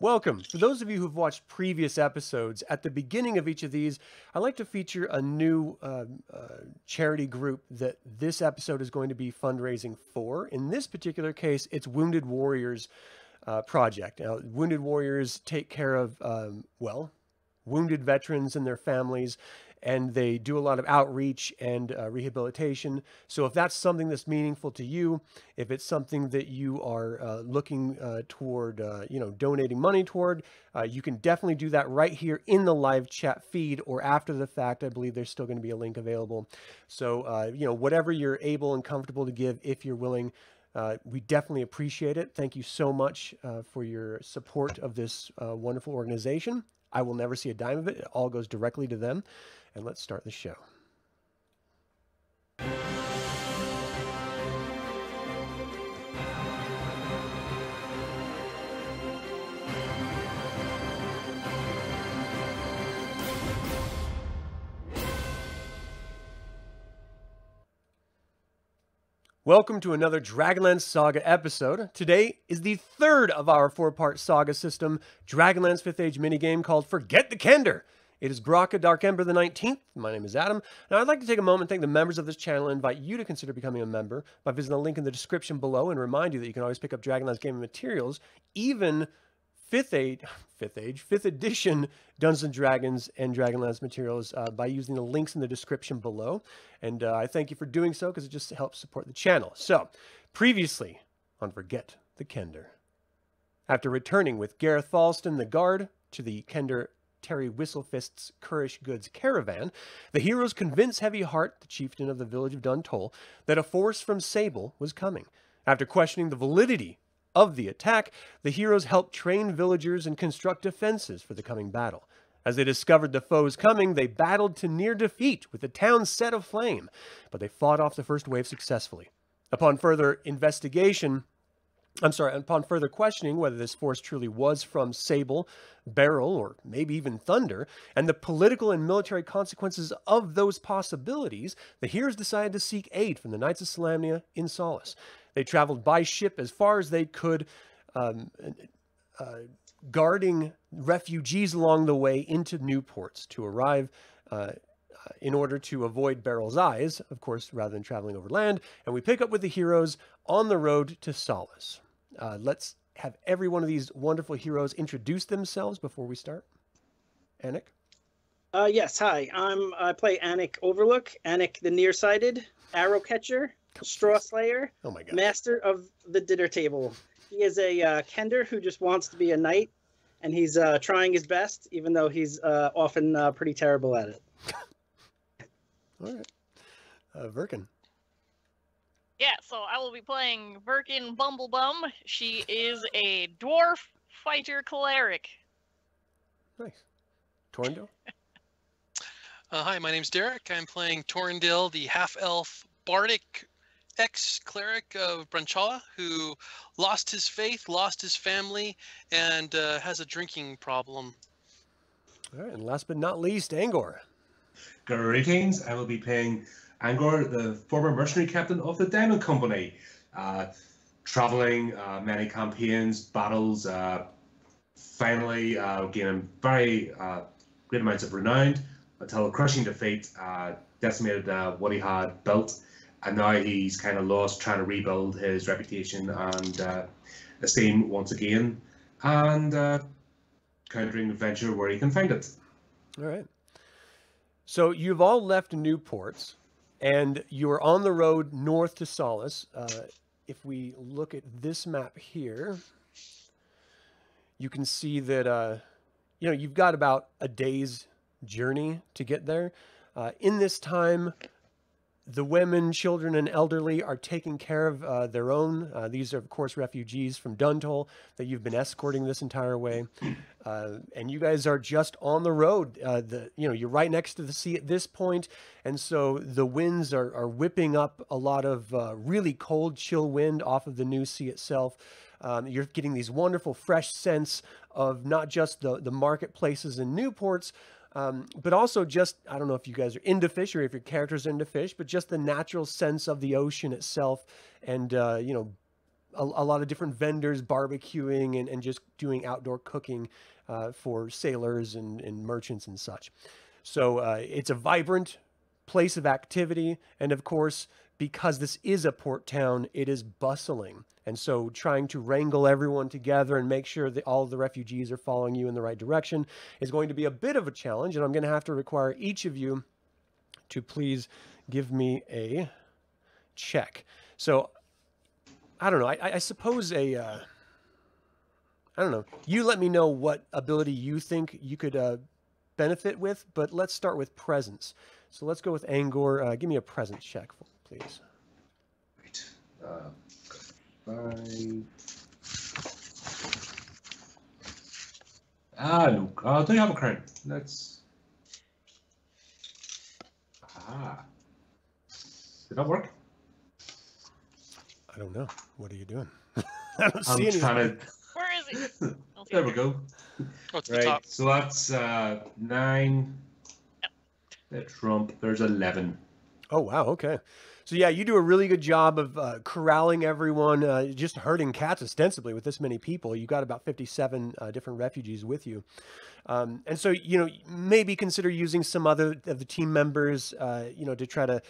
Welcome. For those of you who've watched previous episodes, at the beginning of each of these, I like to feature a new uh, uh, charity group that this episode is going to be fundraising for. In this particular case, it's Wounded Warriors uh, Project. Now, Wounded Warriors take care of, um, well, wounded veterans and their families and they do a lot of outreach and uh, rehabilitation. So if that's something that's meaningful to you, if it's something that you are uh, looking uh, toward, uh, you know, donating money toward, uh, you can definitely do that right here in the live chat feed or after the fact. I believe there's still going to be a link available. So, uh, you know, whatever you're able and comfortable to give, if you're willing, uh, we definitely appreciate it. Thank you so much uh, for your support of this uh, wonderful organization. I will never see a dime of it. It all goes directly to them and let's start the show. Welcome to another Dragonlance Saga episode. Today is the third of our four part saga system, Dragonlance 5th Age minigame called Forget the Kender. It is Bracca Dark Ember the 19th. My name is Adam. Now, I'd like to take a moment and thank the members of this channel and invite you to consider becoming a member by visiting the link in the description below and remind you that you can always pick up Dragonlance gaming materials, even 5th age, 5th age, 5th edition Dungeons and Dragons and Dragonlance materials uh, by using the links in the description below. And uh, I thank you for doing so because it just helps support the channel. So, previously on Forget the Kender. After returning with Gareth Falston, the guard, to the Kender Terry Whistlefist's Kurish goods caravan, the heroes convince Heavy Heart, the chieftain of the village of Duntol, that a force from Sable was coming. After questioning the validity of the attack, the heroes help train villagers and construct defenses for the coming battle. As they discovered the foes coming, they battled to near defeat with the town set aflame, but they fought off the first wave successfully. Upon further investigation, I'm sorry, upon further questioning whether this force truly was from Sable, Beryl, or maybe even Thunder, and the political and military consequences of those possibilities, the heroes decided to seek aid from the Knights of Solamnia in Solace. They traveled by ship as far as they could, um, uh, guarding refugees along the way into new ports to arrive uh, in order to avoid Beryl's eyes, of course, rather than traveling over land. And we pick up with the heroes on the road to Solace. Uh, let's have every one of these wonderful heroes introduce themselves before we start. Anik? Uh, yes, hi. I'm I play Anik Overlook, Anik the Nearsighted, Arrow Catcher, Straw Slayer, oh my God. Master of the Dinner Table. He is a uh, Kender who just wants to be a knight, and he's uh, trying his best, even though he's uh, often uh, pretty terrible at it. All right. Uh, Verkin. Yeah, so I will be playing Birkin Bumblebum. She is a dwarf fighter cleric. Nice. Torndale? Uh, hi, my name's Derek. I'm playing Torndil, the half-elf bardic ex-cleric of Branchala, who lost his faith, lost his family, and uh, has a drinking problem. All right, and last but not least, Angor. Greetings. I will be playing Angor, the former mercenary captain of the Diamond Company, uh, traveling uh, many campaigns, battles, uh, finally uh, gaining very uh, great amounts of renown until a crushing defeat uh, decimated what he had built. And now he's kind of lost trying to rebuild his reputation and esteem once again, and countering adventure where he can find it. All right. So you've all left Newports and you're on the road north to Solace. Uh, if we look at this map here, you can see that, uh, you know, you've got about a day's journey to get there. Uh, in this time, the women, children, and elderly are taking care of uh, their own. Uh, these are, of course, refugees from Duntol that you've been escorting this entire way, uh, and you guys are just on the road. Uh, the you know you're right next to the sea at this point, and so the winds are are whipping up a lot of uh, really cold, chill wind off of the new sea itself. Um, you're getting these wonderful, fresh scents of not just the the marketplaces and Newports, um, but also just, I don't know if you guys are into fish or if your characters are into fish, but just the natural sense of the ocean itself and, uh, you know, a, a lot of different vendors barbecuing and, and just doing outdoor cooking uh, for sailors and, and merchants and such. So uh, it's a vibrant place of activity. And of course, because this is a port town, it is bustling. And so trying to wrangle everyone together and make sure that all the refugees are following you in the right direction is going to be a bit of a challenge. And I'm going to have to require each of you to please give me a check. So I don't know. I, I suppose a. Uh, I don't know. You let me know what ability you think you could uh, benefit with, but let's start with presence. So let's go with Angor. Uh, give me a presence check, please. Right. Uh, five. Ah, look. Uh, do you have a crown? Let's. Ah. Did that work? I don't know. What are you doing? I don't I'm see anything. trying to. Where is he? I'll There we here. go. Oh, it's the Right. top. So that's uh, nine. The trump. There's eleven. Oh wow, okay. So yeah, you do a really good job of uh, corralling everyone, uh, just herding cats ostensibly with this many people. You got about fifty-seven uh, different refugees with you, um, and so you know maybe consider using some other of the team members, uh, you know, to try to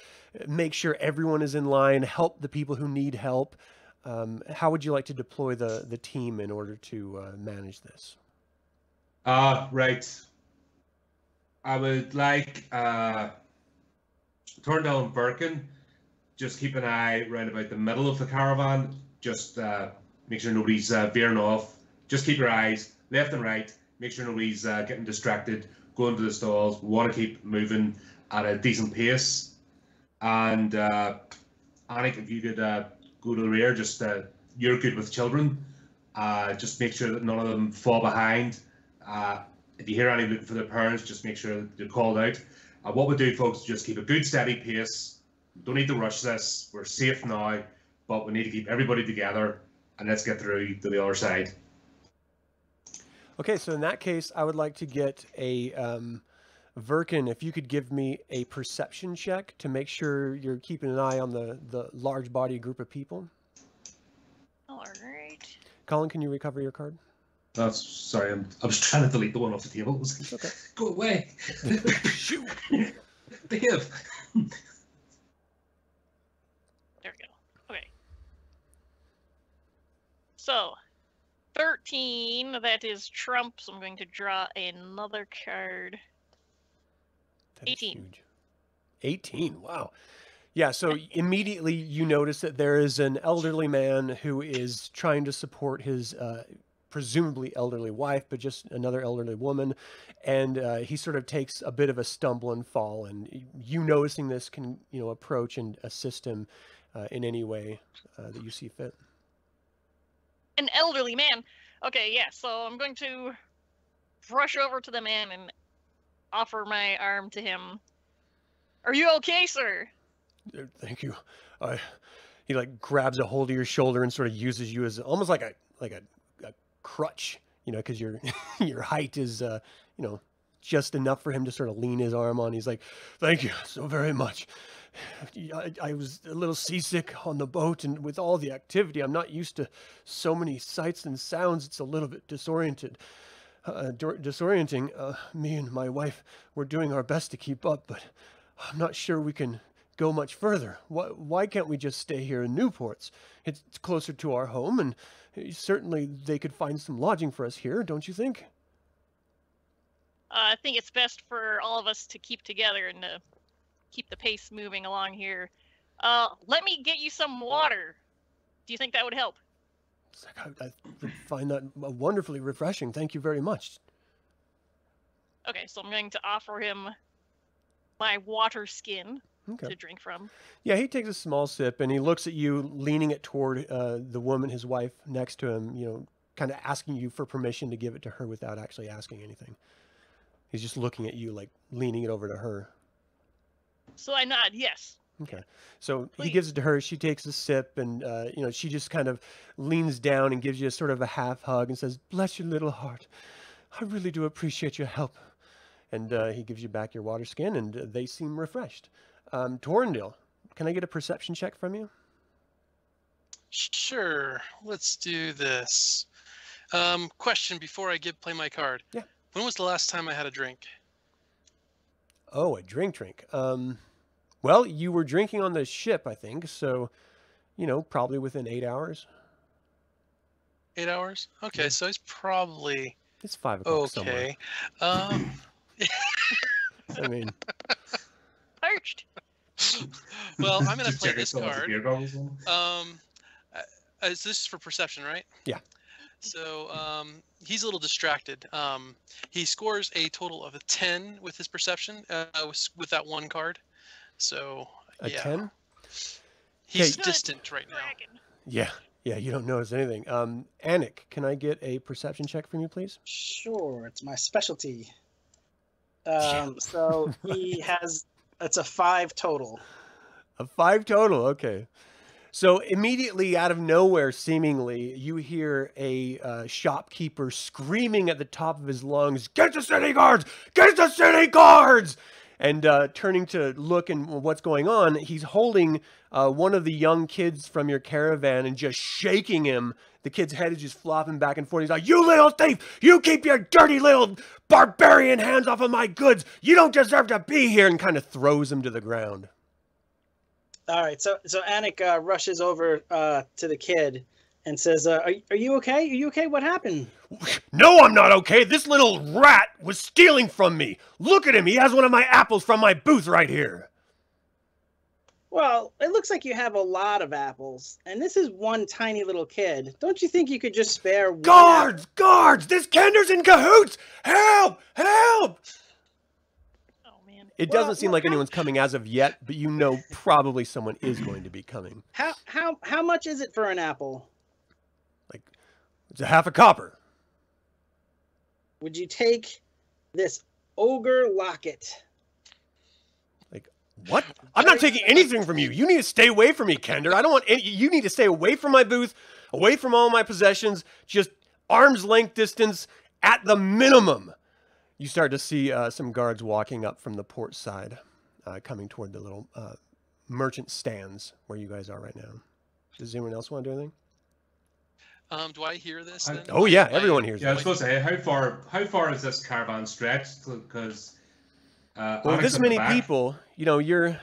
make sure everyone is in line, help the people who need help. Um, how would you like to deploy the the team in order to uh, manage this? Uh, right. I would like uh, turn down Birkin. Just keep an eye round about the middle of the caravan. Just uh, make sure nobody's uh, veering off. Just keep your eyes left and right. Make sure nobody's uh, getting distracted. Going to the stalls. We want to keep moving at a decent pace. And uh, Anik, if you could uh, go to the rear, just uh, you're good with children. Uh, just make sure that none of them fall behind. If you hear any looking for their parents, just make sure that they're called out. What we do, folks, is just keep a good steady pace. Don't need to rush this. We're safe now, but we need to keep everybody together and let's get through to the other side. Okay, so in that case, I would like to get a um, Verkin. If you could give me a perception check to make sure you're keeping an eye on the the large body group of people. All right. Colin, can you recover your card? That's sorry, I'm, I was trying to delete the one off the table. It was like, Okay. Go away. Shoot. Behave. There we go. Okay. So, 13, that is Trump, so I'm going to draw another card. That is 18. huge. 18. Wow. Yeah, so immediately you notice that there is an elderly man who is trying to support his uh, presumably elderly wife, but just another elderly woman. And uh, he sort of takes a bit of a stumble and fall. And you noticing this can, you know, approach and assist him uh, in any way uh, that you see fit. An elderly man. Okay, yeah, so I'm going to rush over to the man and offer my arm to him. Are you okay, sir? Uh, Thank you. I he like grabs a hold of your shoulder and sort of uses you as almost like a like a, a crutch, you know, because your your height is uh, you know just enough for him to sort of lean his arm on. He's like, "Thank you so very much." I, I was a little seasick on the boat, and with all the activity, I'm not used to so many sights and sounds. It's a little bit disoriented, uh, disorienting. Uh, me and my wife, we're doing our best to keep up, but I'm not sure we can go much further. Why, why can't we just stay here in Newports? It's, closer to our home, and certainly they could find some lodging for us here, don't you think? Uh, I think it's best for all of us to keep together and to keep the pace moving along here. Uh, let me get you some water. Do you think that would help? I, I find that wonderfully refreshing. Thank you very much. Okay, so I'm going to offer him my water skin Okay. to drink from. Yeah, he takes a small sip and he looks at you, leaning it toward uh, the woman, his wife, next to him. You know, kind of asking you for permission to give it to her without actually asking anything. He's just looking at you, like leaning it over to her. So I nod, yes. Okay. So he gives it to her. She takes a sip, and uh, you know she just kind of leans down and gives you a sort of a half hug and says, "Bless your little heart. I really do appreciate your help." And uh, he gives you back your water skin, and uh, they seem refreshed. Um, Torrendale, can I get a perception check from you? Sure. Let's do this. Um, question before I give play my card. Yeah. When was the last time I had a drink? Oh, a drink, drink. Um, well, you were drinking on the ship, I think. So, you know, probably within eight hours. Eight hours? Okay, Yeah. so it's probably It's five o'clock somewhere. okay. Um, I mean, Parched. well, I'm gonna play this yourself as a card. beer goggles. Um, uh, is this for perception, right? Yeah. So um, he's a little distracted. Um, he scores a total of a ten with his perception uh, with, with that one card. So a yeah, 10? he's Okay. distant right now. Dragon. Yeah. Yeah, you don't notice anything. Um, Anik, can I get a perception check from you, please? Sure, it's my specialty. Um, so he has it's a five total. A five total. Okay. So immediately out of nowhere, seemingly, you hear a uh, shopkeeper screaming at the top of his lungs, "Get the city guards! Get the city guards!" And uh, turning to look and what's going on, he's holding uh, one of the young kids from your caravan and just shaking him. The kid's head is just flopping back and forth. He's like, "You little thief! You keep your dirty little barbarian hands off of my goods! You don't deserve to be here!" And kind of throws him to the ground. All right, so so Anik uh, rushes over uh, to the kid and says, uh, are, "Are you okay? Are you okay? What happened?" No, I'm not okay. This little rat was stealing from me. Look at him. He has one of my apples from my booth right here. Well, it looks like you have a lot of apples, and this is one tiny little kid. Don't you think you could just spare one? Guards! Guards! This Kender's in cahoots! Help! Help! Oh man. It Well, doesn't seem well, like how- anyone's coming as of yet, but you know probably someone is going to be coming. How how how much is it for an apple? It's a half a copper. Would you take this ogre locket? Like what? I'm not taking anything from you. You need to stay away from me, Kender. I don't want any. You need to stay away from my booth, away from all my possessions, just arm's length distance at the minimum. You start to see uh, some guards walking up from the port side, uh, coming toward the little uh, merchant stands where you guys are right now. Does anyone else want to do anything? Um, do I hear this? I- Then? Oh yeah, I- everyone hears. Yeah, I was supposed to say, how far how far is this caravan stretched? Because uh, Well, this many back. people, you know, you're,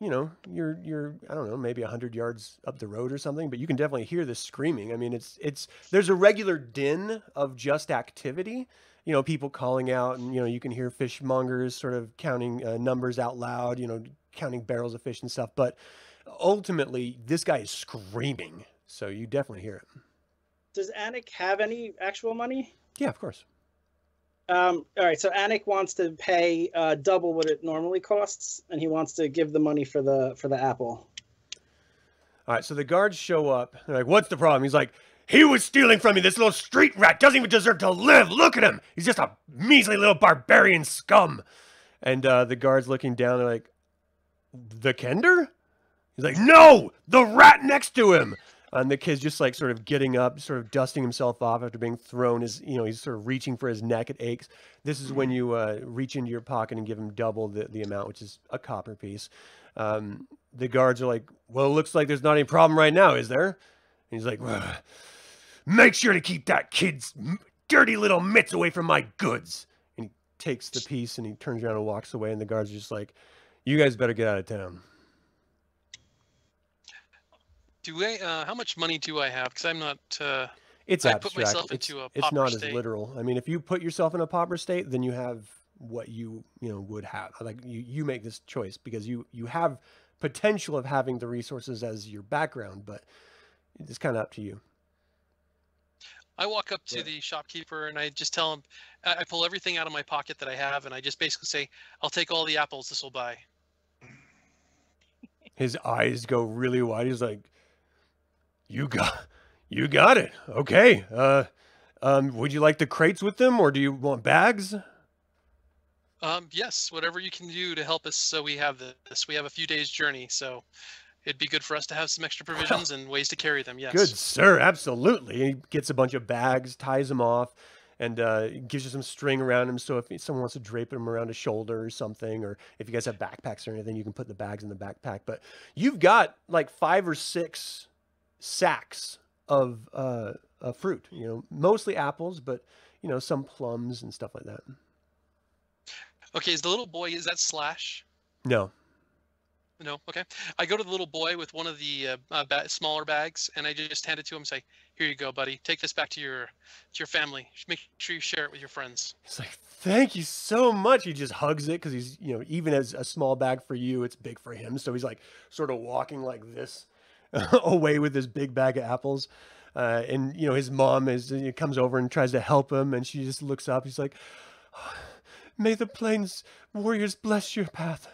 you know, you're, you're, I don't know, maybe hundred yards up the road or something, but you can definitely hear this screaming. I mean, it's, it's, there's a regular din of just activity. You know, people calling out, and you know, you can hear fishmongers sort of counting uh, numbers out loud. You know, counting barrels of fish and stuff. But ultimately, this guy is screaming, so you definitely hear it. Does Anik have any actual money? Yeah, of course. Um, all right, so Anik wants to pay uh, double what it normally costs, and he wants to give the money for the for the apple. All right, so the guards show up. They're like, "What's the problem?" He's like, "He was stealing from me. This little street rat doesn't even deserve to live. Look at him. He's just a measly little barbarian scum." And uh, the guards looking down, they're like, "The Kender?" He's like, "No, the rat next to him." And the kid's just like sort of getting up, sort of dusting himself off after being thrown. His, you know, he's sort of reaching for his neck. It aches. This is when you uh, reach into your pocket and give him double the, the amount, which is a copper piece. Um, the guards are like, "Well, it looks like there's not any problem right now, is there?" And he's like, "Well, "Make sure to keep that kid's dirty little mitts away from my goods." And he takes the piece and he turns around and walks away. And the guards are just like, "You guys better get out of town." Do I? Uh, how much money do I have? Because I'm not. Uh, It's I abstract. it's, it's not as literal. I mean, if you put yourself in a pauper state, then you have what you you know would have. Like you you make this choice because you you have potential of having the resources as your background, but it's kind of up to you. I walk up to Yeah. the shopkeeper and I just tell him, I pull everything out of my pocket that I have, and I just basically say, "I'll take all the apples this will buy." His eyes go really wide. He's like, "You got, you got it. Okay. Uh, um, would you like the crates with them, or do you want bags?" Um, yes, whatever you can do to help us, so we have this. We have a few days journey, so it'd be good for us to have some extra provisions and ways to carry them. Yes. Good sir, absolutely. He gets a bunch of bags, ties them off, and uh, gives you some string around him. So if someone wants to drape them around a shoulder or something, or if you guys have backpacks or anything, you can put the bags in the backpack. But you've got like five or six sacks of uh, fruit. You know, mostly apples, but you know some plums and stuff like that. Okay, is the little boy is that Slash? No, No. Okay. I go to the little boy with one of the uh, uh, ba- smaller bags, and I just hand it to him. and Say, "Here you go, buddy. Take this back to your to your family. Make sure you share it with your friends." He's like, "Thank you so much." He just hugs it because he's, you know, even as a small bag for you, it's big for him. So he's like, sort of walking like this away with this big bag of apples. Uh, and you know, his mom is you know, comes over and tries to help him, and she just looks up. He's like, "May the plains warriors bless your path."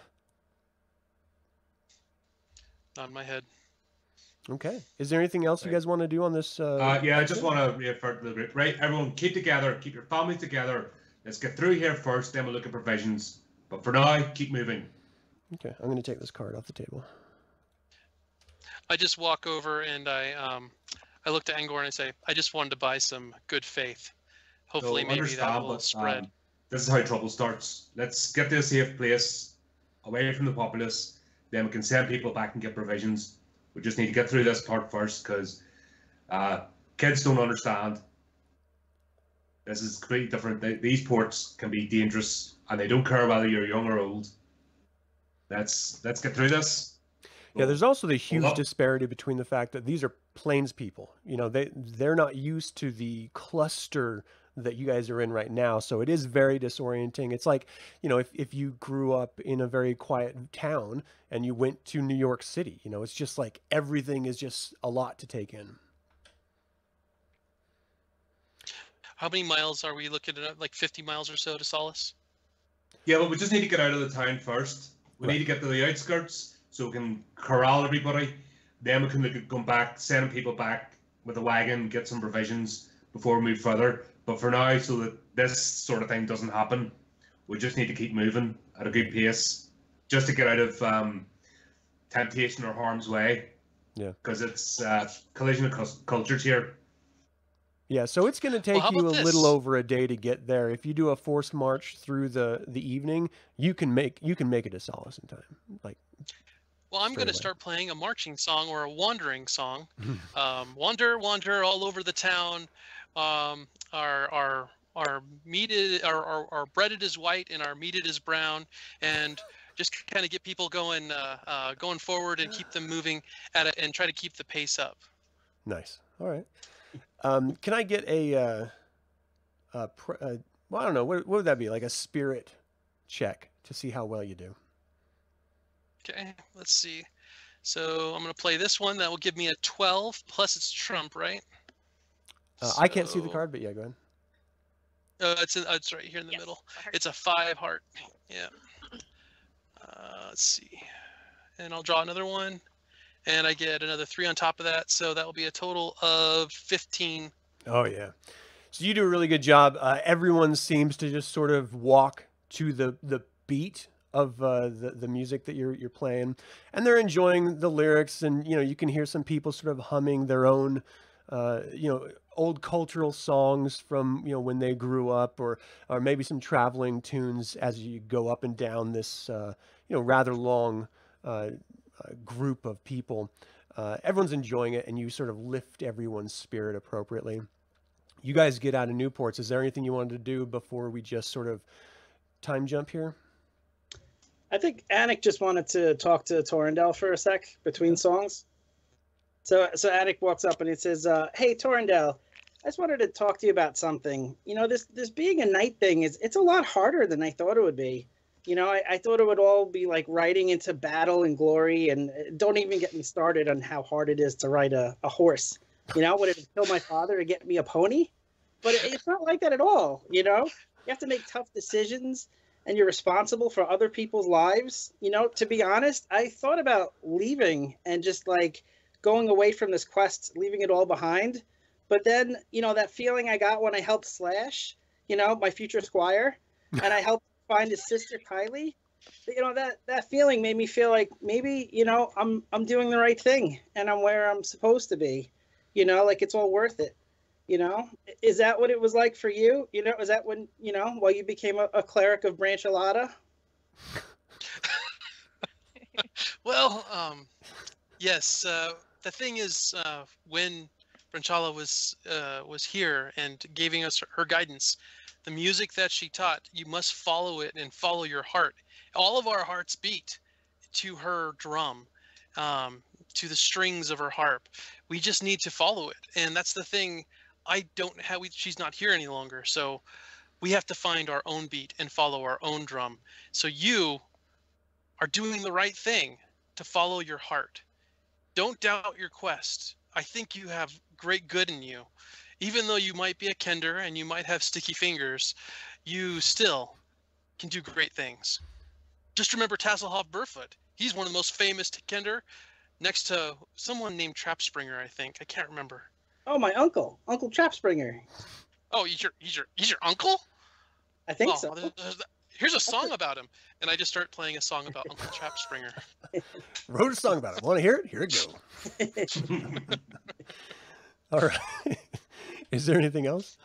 Nod in my head. Okay. Is there anything else you guys want to do on this? Uh, Uh, yeah, I just want to reaffirm the group, right? Everyone, keep together, keep your family together. Let's get through here first, then we'll look at provisions. But for now, keep moving. Okay, I'm going to take this card off the table. I just walk over and I um I look to Angor and I say, "I just wanted to buy some good faith. Hopefully, So maybe that will spread." um, this is how trouble starts. Let's get to a safe place, away from the populace. Then we can send people back and get provisions. We just need to get through this part first, because uh, kids don't understand. This is completely different. Th- These ports can be dangerous, and they don't care whether you're young or old. Let's let's get through this. Yeah, there's also the huge up. disparity between the fact that these are plains people. You know, they they're not used to the cluster that you guys are in right now, so it is very disorienting. It's like, you know, if if you grew up in a very quiet town and you went to New York City, you know, it's just like everything is just a lot to take in. How many miles are we looking at? Like 50 miles or so to Solace? Yeah, but we just need to get out of the town first. We Right. need to get to the outskirts so we can corral everybody. Then we can look at going back, sending people back with a wagon, get some provisions before we move further. But for now, so that this sort of thing doesn't happen, we just need to keep moving at a good pace, just to get out of um, temptation or harm's way. Yeah. Because it's uh, collision of cus- cultures here. Yeah, so it's going to take how you a about little over a day to get there. If you do a forced march through the the evening, you can make you can make it to Solace in time. Like, Well, I'm going to start playing a marching song or a wandering song. um, wander, wander all over the town. Um, our our our meated, our, our our breaded is white and our meated is brown, and just kind of get people going, uh, uh, going forward and keep them moving at it, and try to keep the pace up. Nice. All right. Um, can I get a, uh, a, pr- uh well, I don't know, what, what would that be? Like a spirit check to see how well you do. Okay, let's see. So I'm going to play this one. That will give me a 12 plus it's trump, right? Uh, I can't see the card, but yeah, go ahead. Uh, it's in, uh, it's right here in the Yes, middle. I It's a five heart. Yeah. Uh, let's see. And I'll draw another one. And I get another three on top of that. So that will be a total of 15. Oh, yeah. So you do a really good job. Uh, everyone seems to just sort of walk to the, the beat of uh, the, the music that you're, you're playing. And they're enjoying the lyrics. And, you know, you can hear some people sort of humming their own, uh, you know, old cultural songs from, you know, when they grew up or, or maybe some traveling tunes as you go up and down this, uh, you know, rather long uh, uh, group of people. Uh, everyone's enjoying it, and you sort of lift everyone's spirit appropriately. You guys get out of Newports. Is there anything you wanted to do before we just sort of time jump here? I think Anik just wanted to talk to Torrendale for a sec between songs. So so Anik walks up and he says, uh, "Hey Torrendale, I just wanted to talk to you about something. You know, this this being a knight thing is it's a lot harder than I thought it would be. You know, I, I thought it would all be like riding into battle and glory, and uh, don't even get me started on how hard it is to ride a, a horse. You know, would it kill my father to get me a pony? But it, it's not like that at all. You know, you have to make tough decisions and you're responsible for other people's lives. You know, to be honest, I thought about leaving and just like going away from this quest, leaving it all behind. But then, you know, that feeling I got when I helped Slash, you know, my future squire, and I helped find his sister Kylie. You know that that feeling made me feel like maybe you know I'm I'm doing the right thing and I'm where I'm supposed to be. You know, like it's all worth it. You know, is that what it was like for you? You know, was that when you know while you became a, a cleric of Branchalata? Well, um, yes, uh, the thing is, uh, when Branchala was uh, was here and giving us her guidance, the music that she taught, you must follow it and follow your heart. All of our hearts beat to her drum, um, to the strings of her harp. We just need to follow it, and that's the thing. I don't have. We, she's not here any longer, so we have to find our own beat and follow our own drum. So you are doing the right thing to follow your heart. Don't doubt your quest. I think you have great good in you. Even though you might be a kender and you might have sticky fingers, you still can do great things. Just remember Tasslehoff Burrfoot. He's one of the most famous kender next to someone named Trapspringer, I think. I can't remember. Oh, my uncle, Uncle Trapspringer. Oh, he's your he's your he's your uncle? I think oh, so. there's- there's- Here's a song about him, and I just start playing a song about Uncle Trapspringer. Wrote a song about it. Want to hear it? Here it go. All right. Is there anything else?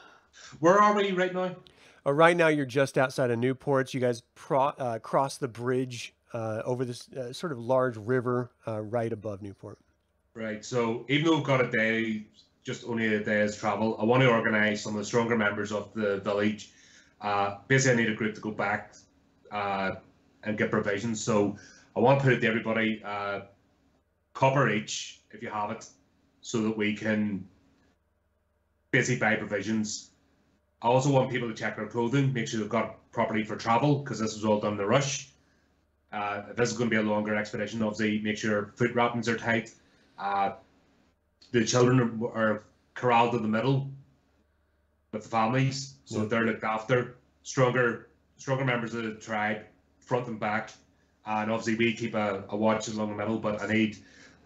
Where are we right now? Uh, right now, you're just outside of Newport. You guys pro- uh, cross the bridge uh, over this uh, sort of large river uh, right above Newport. Right. So even though we've got a day, just only a day's travel, I want to organise some of the stronger members of the village. Uh, basically, I need a group to go back uh, and get provisions. So I want to put it to everybody, uh, copper each if you have it, so that we can basically buy provisions. I also want people to check their clothing, make sure they've got property for travel, because this was all done in a rush. Uh, if this is going to be a longer expedition, obviously make sure foot wrappings are tight. Uh, the children are, are corralled in the middle with the families, so Yeah. they're looked after. Stronger, stronger members of the tribe, front and back, and obviously we keep a, a watch along the middle. But I need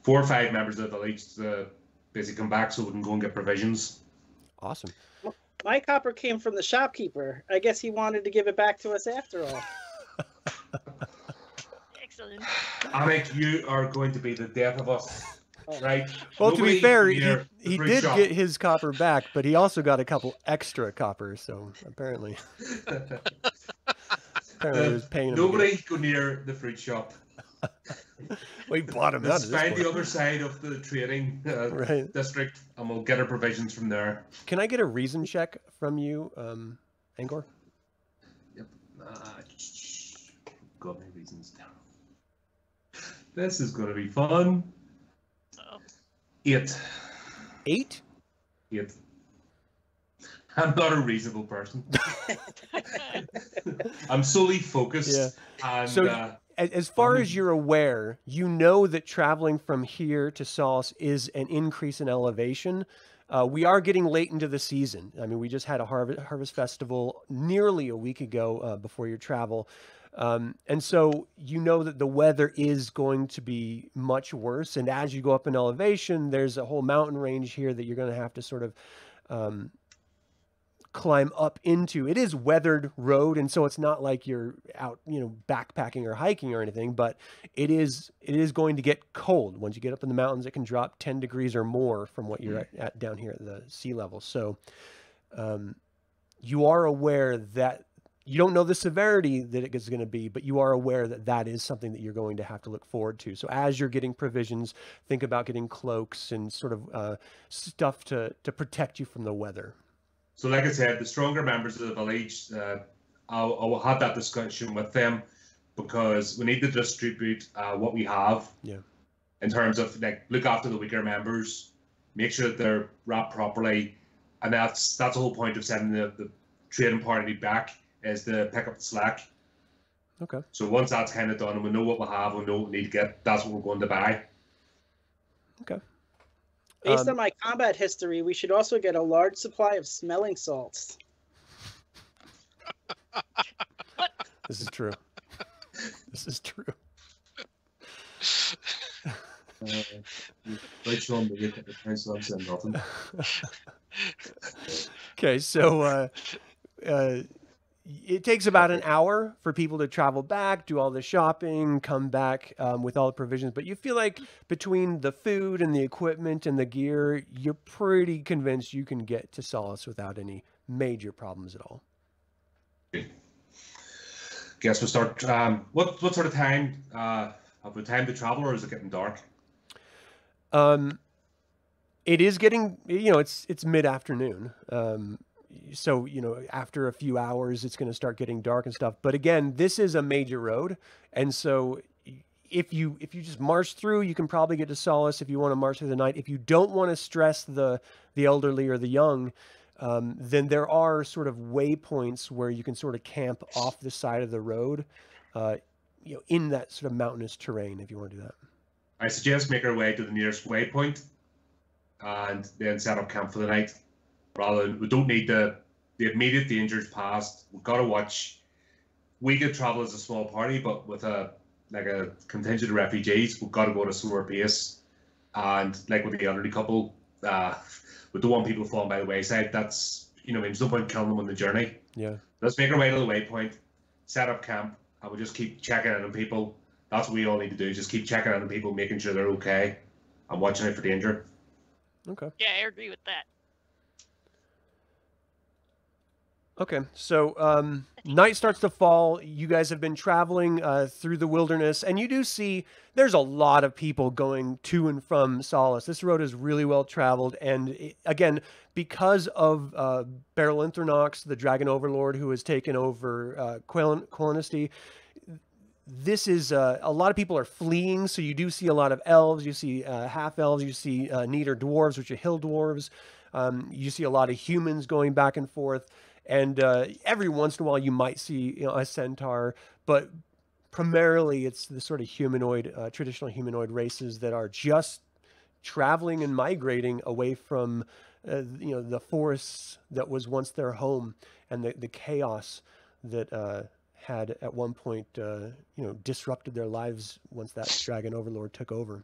four or five members of the village to basically come back so we can go and get provisions. Awesome. My copper came from the shopkeeper. I guess he wanted to give it back to us after all. Excellent. Anik, you are going to be the death of us. Right? Well, to be fair, he, he did shop. get his copper back, but he also got a couple extra coppers. So apparently, apparently he was paying him. to get- Nobody go near the fruit shop. Well, he bought him out. Let's at find the other side of the trading uh, Right. district, and we'll get our provisions from there. Can I get a reason check from you, um, Angor? Yep. Uh, got my reasons down. This is going to be fun. Eight. Eight. Eight. I'm not a reasonable person. I'm solely focused. Yeah. And So- uh, As, as far Um, as you're aware, you know that traveling from here to Solace is an increase in elevation. Uh, we are getting late into the season. I mean, we just had a harvest, harvest festival nearly a week ago uh, before your travel. Um, and so you know that the weather is going to be much worse. And as you go up in elevation, there's a whole mountain range here that you're going to have to sort of um, climb up into. It is weathered road, and so it's not like you're out, you know, backpacking or hiking or anything. But it is it is going to get cold once you get up in the mountains. It can drop ten degrees or more from what you're at, at down here at the sea level. So um, you are aware that you don't know the severity that it is going to be, but you are aware that that is something that you're going to have to look forward to. So as you're getting provisions, think about getting cloaks and sort of uh, stuff to to protect you from the weather. So, like I said, the stronger members of the village, uh, I'll, I will have that discussion with them because we need to distribute uh, what we have. Yeah. In terms of like, look after the weaker members, make sure that they're wrapped properly, and that's that's the whole point of sending the, the trading party back is to pick up the slack. Okay. So once that's kind of done, and we know what we have, we know what we need to get. That's what we're going to buy. Okay. Based Um, on my combat history, we should also get a large supply of smelling salts. This is true. this is true. Right, Sean, but you the council I'm saying nothing. Okay, so uh, uh, it takes about an hour for people to travel back, do all the shopping, come back um, with all the provisions. But you feel like between the food and the equipment and the gear, you're pretty convinced you can get to Solace without any major problems at all. Guess we'll start. Um, what what sort of time? Uh, have we time to travel, or is it getting dark? Um, it is getting, you know, it's it's mid afternoon. Um, so you know, after a few hours, it's going to start getting dark and stuff. But again, this is a major road, and so if you if you just march through, you can probably get to Solace if you want to march through the night. If you don't want to stress the the elderly or the young, um, then there are sort of waypoints where you can sort of camp off the side of the road, uh, you know, in that sort of mountainous terrain if you want to do that. I suggest make our way to the nearest waypoint and then set up camp for the night. Rather than we don't need the the immediate dangers past. We've got to watch. We could travel as a small party, but with a like a contingent of refugees, we've got to go at a slower pace. And like with the elderly couple, uh, we don't want people falling by the wayside. That's you know, there's no point killing them on the journey. Yeah. Let's make our way to the waypoint, set up camp, and we'll just keep checking in on people. That's what we all need to do. Just keep checking in on people, making sure they're okay, and watching out for danger. Okay. Yeah, I agree with that. Okay, so um, night starts to fall. You guys have been traveling uh, through the wilderness, and you do see there's a lot of people going to and from Solace. This road is really well traveled, and it, again, because of uh, Beryllinthranox, the Dragon Overlord who has taken over uh, this is uh, a lot of people are fleeing. So you do see a lot of elves. You see uh, half elves. You see uh, Neidar dwarves, which are hill dwarves. Um, you see a lot of humans going back and forth and uh, every once in a while you might see you know, a centaur, but primarily it's the sort of humanoid, uh, traditional humanoid races that are just traveling and migrating away from uh, you know the forests that was once their home and the, the chaos that uh, had at one point uh, you know disrupted their lives once that dragon overlord took over.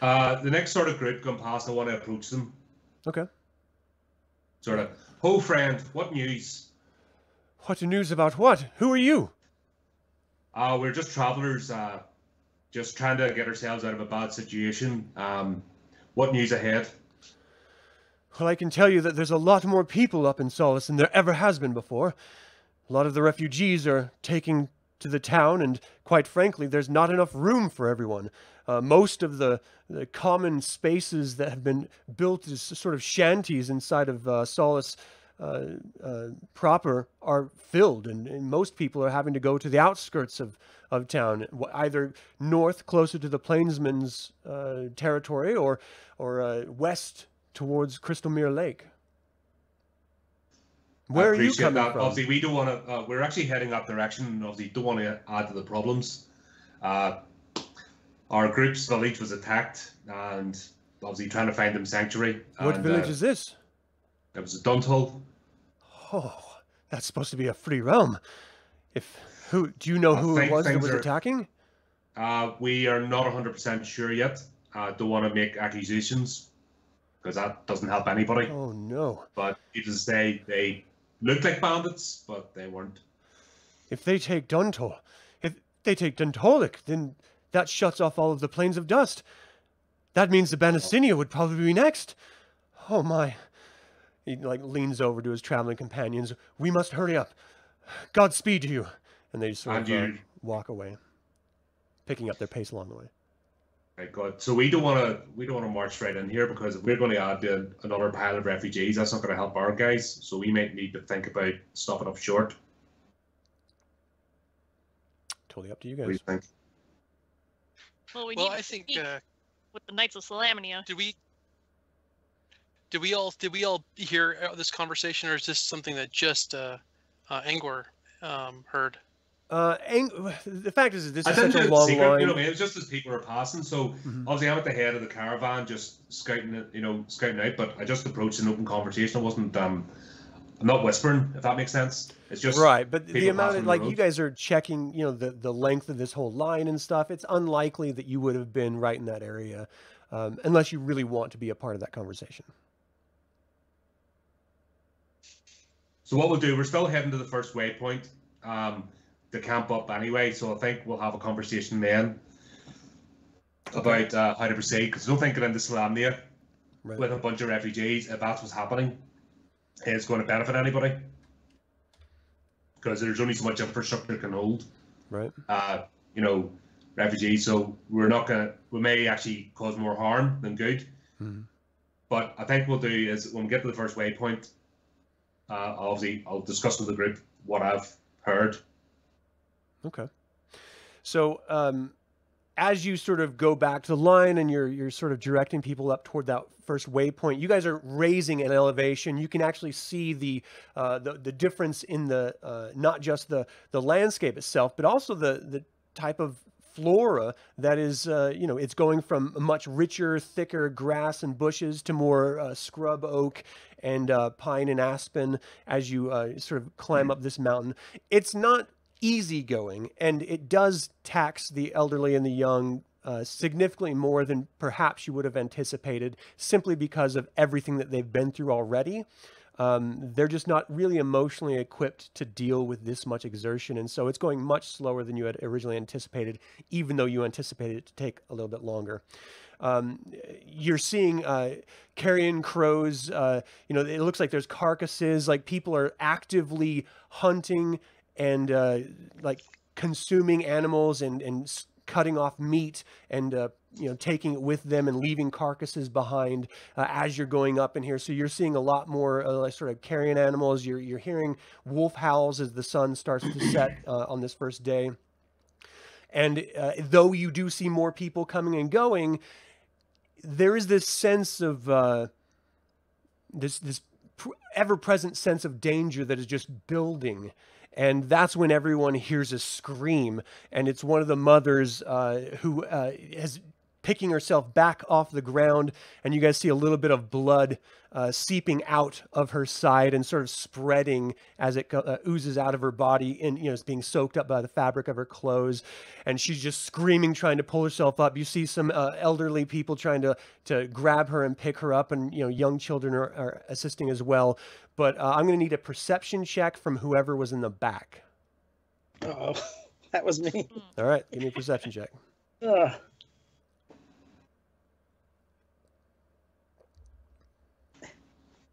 Uh, the next sort of group come past, I want to approach them. Okay. Sort of Ho, friend, what news? What news about what? Who are you? Uh, we're just travelers, uh, just trying to get ourselves out of a bad situation. Um, what news ahead? Well, I can tell you that there's a lot more people up in Solace than there ever has been before. A lot of the refugees are taking to the town, and quite frankly, there's not enough room for everyone. Uh, most of the, the common spaces that have been built as sort of shanties inside of uh, Solace uh, uh, proper are filled, and, and, most people are having to go to the outskirts of, of town, either north, closer to the plainsman's uh, territory, or, or uh, west towards Crystalmir Lake. Where are you coming that. from? Obviously, we don't want to. Uh, we're actually heading that direction, and obviously, don't want to add to the problems. Uh, our group's village was attacked, and obviously trying to find them sanctuary. What and, village uh, is this? It was a Duntol. Oh, that's supposed to be a free realm. If who do you know who it was that was are- attacking? Uh, we are not 100% sure yet. Uh, don't want to make accusations because that doesn't help anybody. Oh no! But needless to say, they looked like bandits, but they weren't. If they take Duntol, if they take Duntollik, then that shuts off all of the Plains of Dust. That means the Abanasinia would probably be next. Oh my! He like leans over to his traveling companions. We must hurry up. Godspeed to you. And they just sort And of uh, walk away, picking up their pace along the way. Right, God. So we don't want to we don't want to march right in here because if we're going to add in another pile of refugees, that's not going to help our guys. So we might need to think about stopping up short. Totally up to you What do you guys. Think? Well, we Well, need I to think speak uh, with the Knights of Solamnia. did we did we all did we all hear uh, this conversation, or is this something that just uh, uh, Angor um, heard? Uh, ang- the fact is, this I is didn't such a long secret, line. you know, it was just as people were passing. So Mhm. obviously, I'm at the head of the caravan, just scouting it, you know, scouting out. But I just approached an open conversation. I wasn't, um, I'm not whispering, if that makes sense. It's just right, but the amount of like you guys are checking, you know, the the length of this whole line and stuff. It's unlikely that you would have been right in that area, um, unless you really want to be a part of that conversation. So what we'll do, we're still heading to the first waypoint, um, to camp up anyway. So I think we'll have a conversation then about uh, how to proceed. Because I don't think getting into Solamnia Right. with a bunch of refugees, if that's what's happening, is going to benefit anybody. Because there's only so much infrastructure can hold. Right. Uh, you know, refugees. So we're not gonna. We may actually cause more harm than good. Mhm. But I think we'll do is when we get to the first waypoint. Uh, obviously, I'll discuss with the group what I've heard. Okay. So, um, as you sort of go back to the line and you're you're sort of directing people up toward that first waypoint, you guys are raising an elevation. You can actually see the uh, the the difference in the uh, not just the the landscape itself, but also the the type of flora that is uh, you know it's going from much richer thicker grass and bushes to more uh, scrub oak and uh, pine and aspen as you uh, sort of climb up this mountain it's not easy going and it does tax the elderly and the young uh, significantly more than perhaps you would have anticipated simply because of everything that they've been through already um, they're just not really emotionally equipped to deal with this much exertion. And so it's going much slower than you had originally anticipated, even though you anticipated it to take a little bit longer. Um, you're seeing uh, carrion crows. Uh, you know, it looks like there's carcasses. Like people are actively hunting and uh, like consuming animals and and cutting off meat and uh, you know taking it with them and leaving carcasses behind uh, as you're going up in here. So you're seeing a lot more uh, like sort of carrion animals. You're you're hearing wolf howls as the sun starts to set uh, on this first day. And uh, though you do see more people coming and going, there is this sense of uh, this this pr- ever-present sense of danger that is just building and that's when everyone hears a scream. And it's one of the mothers uh, who uh, is picking herself back off the ground. And you guys see a little bit of blood uh, seeping out of her side and sort of spreading as it uh, oozes out of her body and you know it's being soaked up by the fabric of her clothes. And she's just screaming trying to pull herself up. You see some uh, elderly people trying to to grab her and pick her up. And you know young children are, are assisting as well but uh, i'm going to need a perception check from whoever was in the back Oh, that was me. all right give me a perception check Ugh.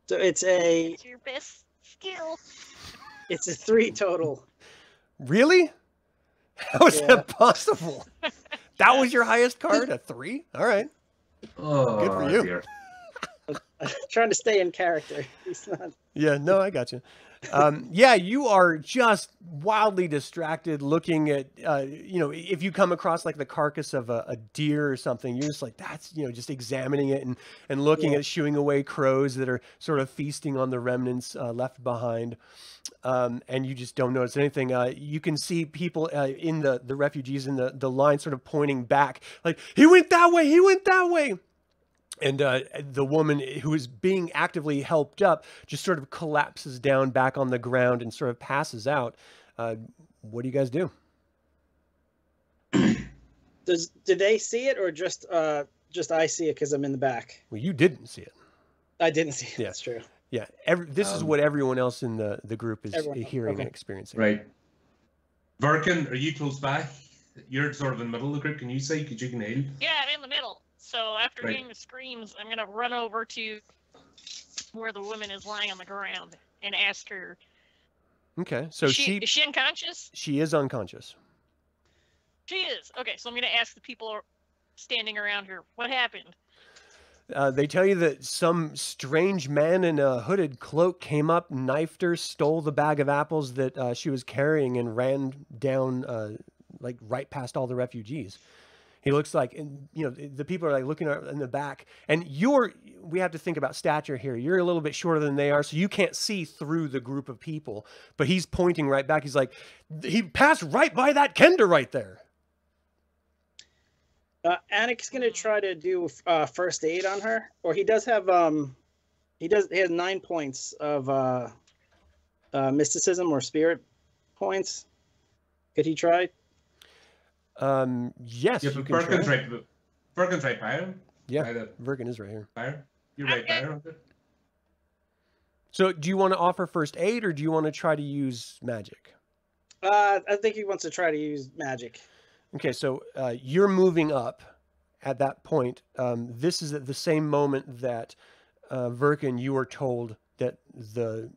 So it's a It's your best skill. it's a three total. really how is Yeah. that possible that was your highest card a three all right Oh, Good for you. dear. trying to stay in character. He's not. Yeah, no, I got you. Um, yeah, you are just wildly distracted looking at, uh, you know, if you come across like the carcass of a, a deer or something, you're just like, that's, you know, just examining it and, and looking Yeah. at shooing away crows that are sort of feasting on the remnants uh, left behind. Um, and you just don't notice anything. Uh, you can see people uh, in the, the refugees in the, the line sort of pointing back, like, he went that way, he went that way and uh, the woman who is being actively helped up just sort of collapses down back on the ground and sort of passes out. Uh, what do you guys do? Does did they see it or just uh just I see it because I'm in the back? Well, you didn't see it. I didn't see it. Yeah. That's true. Yeah, every, this is Um, what everyone else in the, the group is Everyone- hearing okay. and experiencing. Right. Virkin, are you close by? You're sort of in the middle of the group. Can you see? Could you can heal? Yeah, I'm in the middle. So after Right. hearing the screams, I'm gonna run over to where the woman is lying on the ground and ask her. Okay, so is she, she is she unconscious? she is unconscious. She is. Okay, so I'm gonna ask the people standing around her what happened. Uh, they tell you that some strange man in a hooded cloak came up, knifed her, stole the bag of apples that uh, she was carrying, and ran down, uh, like right past all the refugees. He looks like, and you know, the people are like looking in the back, and you're. We have to think about stature here. You're a little bit shorter than they are, so you can't see through the group of people. But he's pointing right back. He's like, he passed right by that Kender right there. Uh, Anik's gonna try to do uh, first aid on her, or he does have um, he does he has nine points of uh, uh, mysticism or spirit points. Could he try? Um, yes, Yeah, you but can Virkin's try. right. Virkin's right by him. Yeah, By the Virgin is right here. fire. You're right by her. So, do you want to offer first aid, or do you want to try to use magic? Uh, I think he wants to try to use magic. Okay, so uh, you're moving up at that point. Um, this is at the same moment that uh, Virkin, you were told that the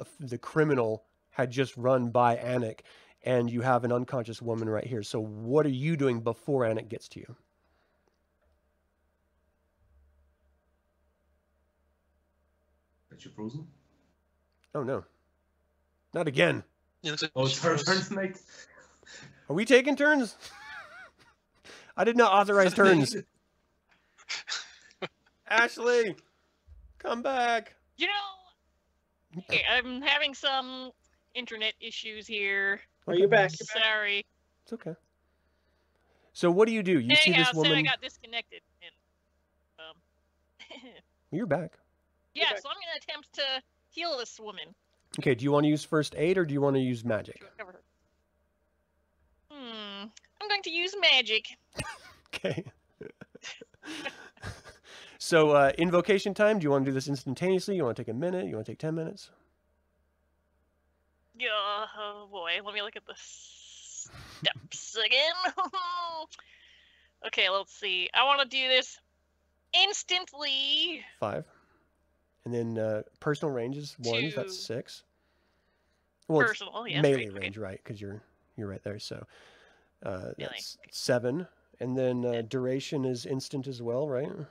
uh, the criminal had just run by Anik, and you have an unconscious woman right here. So what are you doing before Anik gets to you? That you frozen? Oh no, not again. It looks like Oh, it's her turn tonight. Are we taking turns? I did not authorize turns. Ashley, come back. You know, I'm having some internet issues here. Are you back? You're back? Sorry. It's okay. So what do you do? You see Anyhow, this said I woman. got disconnected. And, um, You're back. yeah, back. so I'm gonna attempt to heal this woman. Okay. Do you want to use first aid or do you want to use magic? to recover her. Hmm. I'm going to use magic. Okay. so uh, invocation time. Do you want to do this instantaneously? You want to take a minute? You want to take ten minutes? Yeah, oh boy, let me look at the steps again. okay, let's see. I want to do this instantly. Five. And then uh, personal range is one. so That's six. Well, Personal, yes. melee right, okay. range, right? Because you're you're right there. So uh, that's okay. seven, and then uh, duration is instant as well, right? So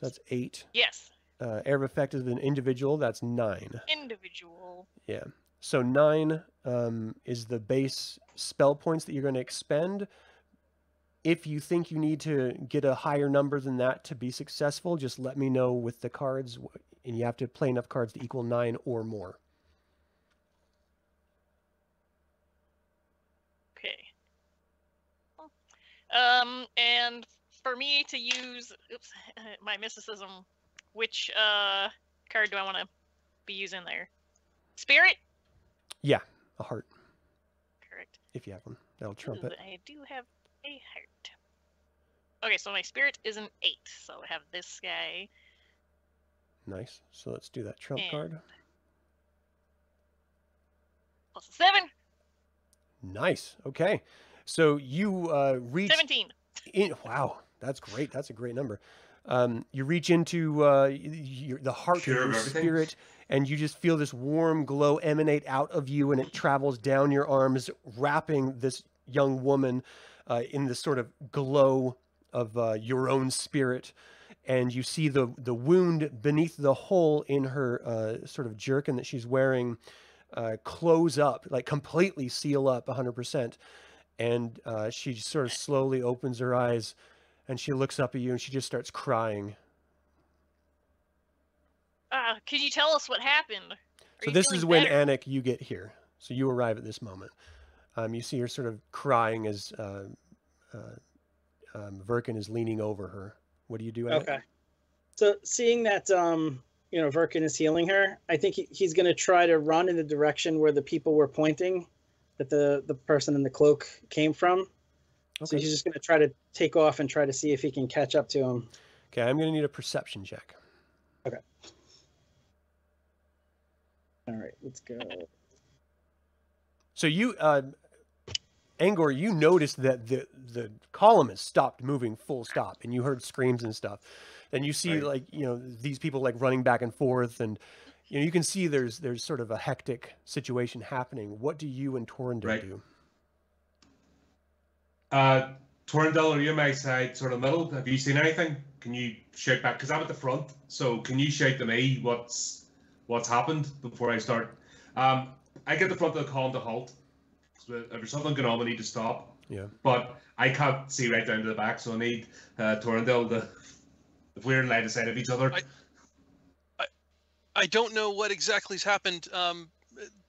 that's eight. Yes, Uh, air of effect is an individual. That's nine. individual. Yeah. So nine um, is the base spell points that you're going to expend. If you think you need to get a higher number than that to be successful, just let me know with the cards, and you have to play enough cards to equal nine or more. Okay. Um, and for me to use, oops, my mysticism, which uh card do I want to be using there? Spirit. Yeah, a heart Correct. if you have one. That'll trump Ooh, it. I do have a heart. Okay, so my spirit is an eight, so I have this guy. Nice. So let's do that trump And card. Plus a seven. Nice. Okay. So you uh, reach Seventeen. in, wow, that's great. That's a great number. Um, you reach into uh, your, the heart of your of everything. spirit, and you just feel this warm glow emanate out of you, and it travels down your arms, wrapping this young woman uh, in this sort of glow of uh, your own spirit. And you see the the wound beneath the hole in her uh, sort of jerkin that she's wearing uh, close up, like completely seal up 100%. And uh, she sort of slowly opens her eyes and she looks up at you and she just starts crying. Uh, could you tell us what happened? Are So this is when better? Anik, you get here. So you arrive at this moment. Um, you see her sort of crying as uh, uh, um, Verkin is leaning over her. What do you do? Anik? Okay. So seeing that um, you know, Verkin is healing her, I think he, he's gonna try to run in the direction where the people were pointing that the the person in the cloak came from. So he's just gonna try to take off and try to see if he can catch up to him. Okay, I'm going to need a perception check. All right, let's go. So you, uh, Angor, you noticed that the the column has stopped moving full stop, and you heard screams and stuff. And you see Right. like you know these people like running back and forth, and you know you can see there's there's sort of a hectic situation happening. What do you and Torrendale Right. do? Uh, Torrendale, are you on my side, sort of middle? Have you seen anything? Can you shout back? Because I'm at the front, so can you shout to me what's what's happened before I start? Um, I get the front of the column to halt. So if there's something going on, we need to stop. Yeah. But I can't see right down to the back, so I need uh, Torrendale to. If we're in line aside of each other, I- I don't know what exactly's happened. Um,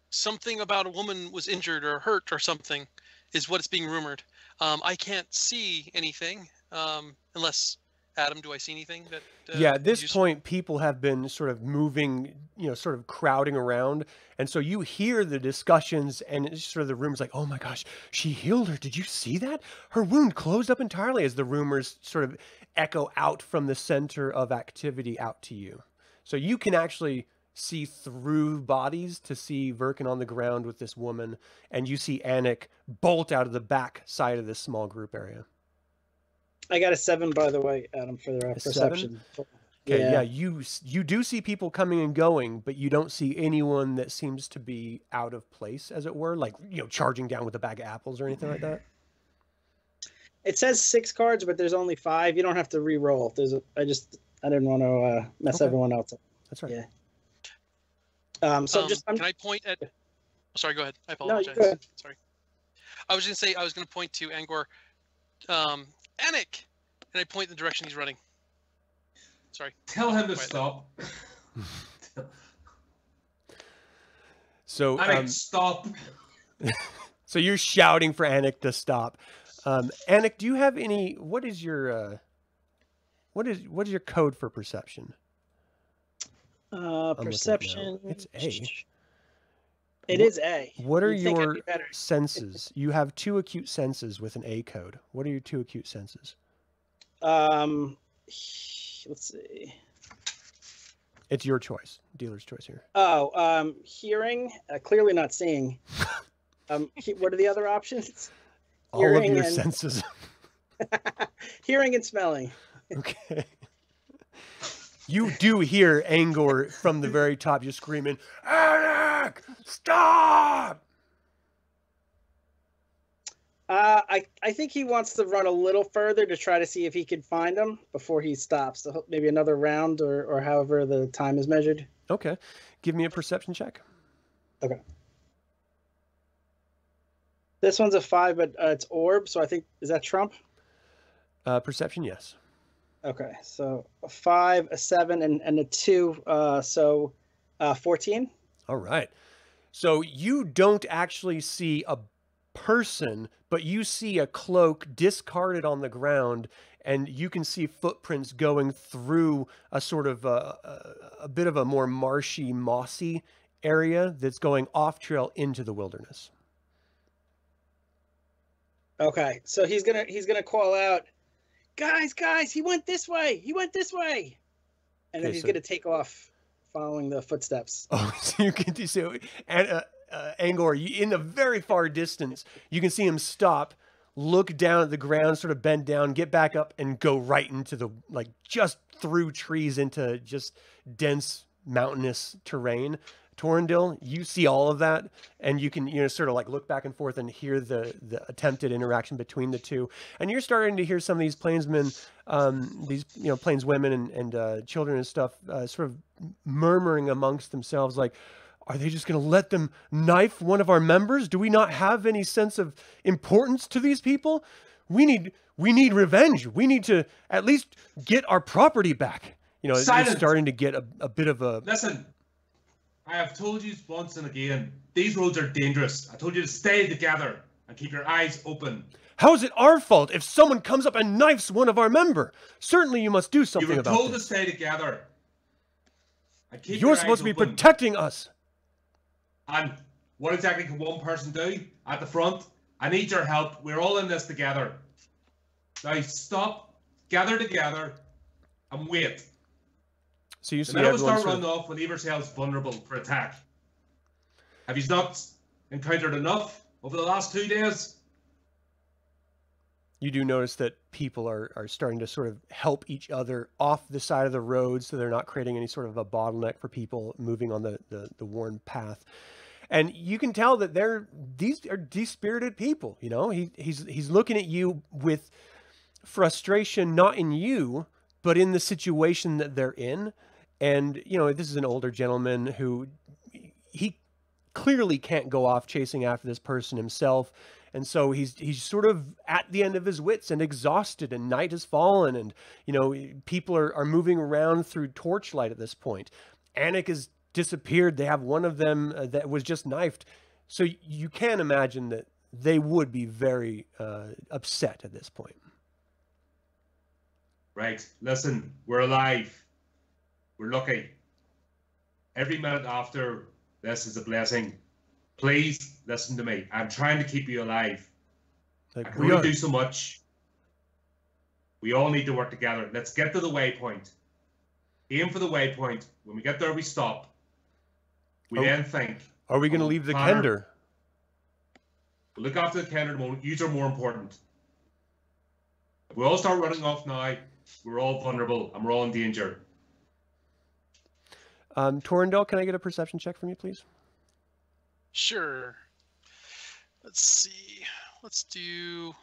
something about a woman was injured or hurt or something is what is being rumored. Um, I can't see anything um, unless Adam. Do I see anything that? Uh, yeah, at this point, people have been sort of moving, you know, sort of crowding around, and so you hear the discussions, and it's sort of the rumors like, "Oh my gosh, she healed her! Did you see that? Her wound closed up entirely." As the rumors sort of echo out from the center of activity out to you, so you can actually see through bodies to see Verkin on the ground with this woman, and you see Anik bolt out of the back side of this small group area. I got a seven, by the way, Adam, for the uh, A seven? Okay, yeah. Yeah. you you do see people coming and going, but you don't see anyone that seems to be out of place, as it were, like you know, charging down with a bag of apples or anything like that. It says six cards, but there's only five. You don't have to re-roll. There's a. I just I didn't want to uh, mess Okay. everyone else up. That's right. Yeah. Um. So Um, just I'm, can I point at? Oh, sorry, go ahead. I No, apologize. go ahead. Sorry. I was going to say I was going to point to Angor, um, Anik, and I point in the direction he's running. Sorry. Tell him to Right. stop. So, Anik, um, stop. so you're shouting for Anik to stop. Um, Anik, do you have any? What is your uh, what is what is your code for perception? uh, looking now. perception. It's A. It Wha- is A. What are You'd your senses? You have two acute senses with an A code. What are your two acute senses? Um. Let's see. It's your choice, dealer's choice here. Oh, um, hearing. Uh, clearly not seeing. Um, he, what are the other options? All of your and- senses. hearing and smelling. Okay. You do hear Angor from the very top You're screaming, Anik, stop! Uh, I I think he wants to run a little further to try to see if he can find them before he stops. So maybe another round or or however the time is measured. Okay. Give me a perception check. Okay. This one's a five, but uh, it's orb. So I think is that Trump? Uh, perception, yes. Okay, so a five, a seven, and and a two. Uh, so uh, fourteen. All right. So you don't actually see a person, but you see a cloak discarded on the ground, and you can see footprints going through a sort of a, a, a bit of a more marshy, mossy area that's going off trail into the wilderness. Okay, so he's gonna he's gonna call out, guys, guys, he went this way, he went this way, and then Okay, he's so- gonna take off, following the footsteps. Oh, so you can do so. And uh, uh, Angor, you, in the very far distance, you can see him stop, look down at the ground, sort of bend down, get back up, and go right into the like just through trees into just dense mountainous terrain. Torrendil, you see all of that, and you can you know sort of like look back and forth and hear the the attempted interaction between the two, and you're starting to hear some of these plainsmen, um, these you know plainswomen and and uh, children and stuff, uh, sort of murmuring amongst themselves like. Are they just going to let them knife one of our members? Do we not have any sense of importance to these people? We need we need revenge. We need to at least get our property back. You know, it's starting to get a, a bit of a Listen, I have told you once and again, these roads are dangerous. I told you to stay together and keep your eyes open. How is it our fault if someone comes up and knifes one of our member? Certainly you must do something about it. You were told to this. stay together. You're your supposed to be open. protecting us. And what exactly can one person do at the front? I need your help. We're all in this together. Now stop, gather together, and wait. So you see start running off, we'll vulnerable for attack. Have you not encountered enough over the last two days? you do notice that people are, are starting to sort of help each other off the side of the road so they're not creating any sort of a bottleneck for people moving on the, the, the worn path. And you can tell that they're these are dispirited people, you know. He he's he's looking at you with frustration not in you, but in the situation that they're in. And you know, this is an older gentleman who he clearly can't go off chasing after this person himself. And so he's he's sort of at the end of his wits and exhausted, and night has fallen, and you know people are, are moving around through torchlight at this point. Anik has disappeared. They have one of them uh, that was just knifed. So you can imagine that they would be very uh, upset at this point. Right, listen, we're alive. We're lucky. Every minute after this is a blessing. Please listen to me. I'm trying to keep you alive. I can we only do so much. We all need to work together. Let's get to the waypoint. Aim for the waypoint. When we get there, we stop. We Oh. then think. Are we going to Oh, leave the Connor. Kender? We'll look after the Kender moment. Yous are more important. If we all start running off now, we're all vulnerable and we're all in danger. Um, Torrendale, can I get a perception check from you, please? Sure. Let's see. Let's do.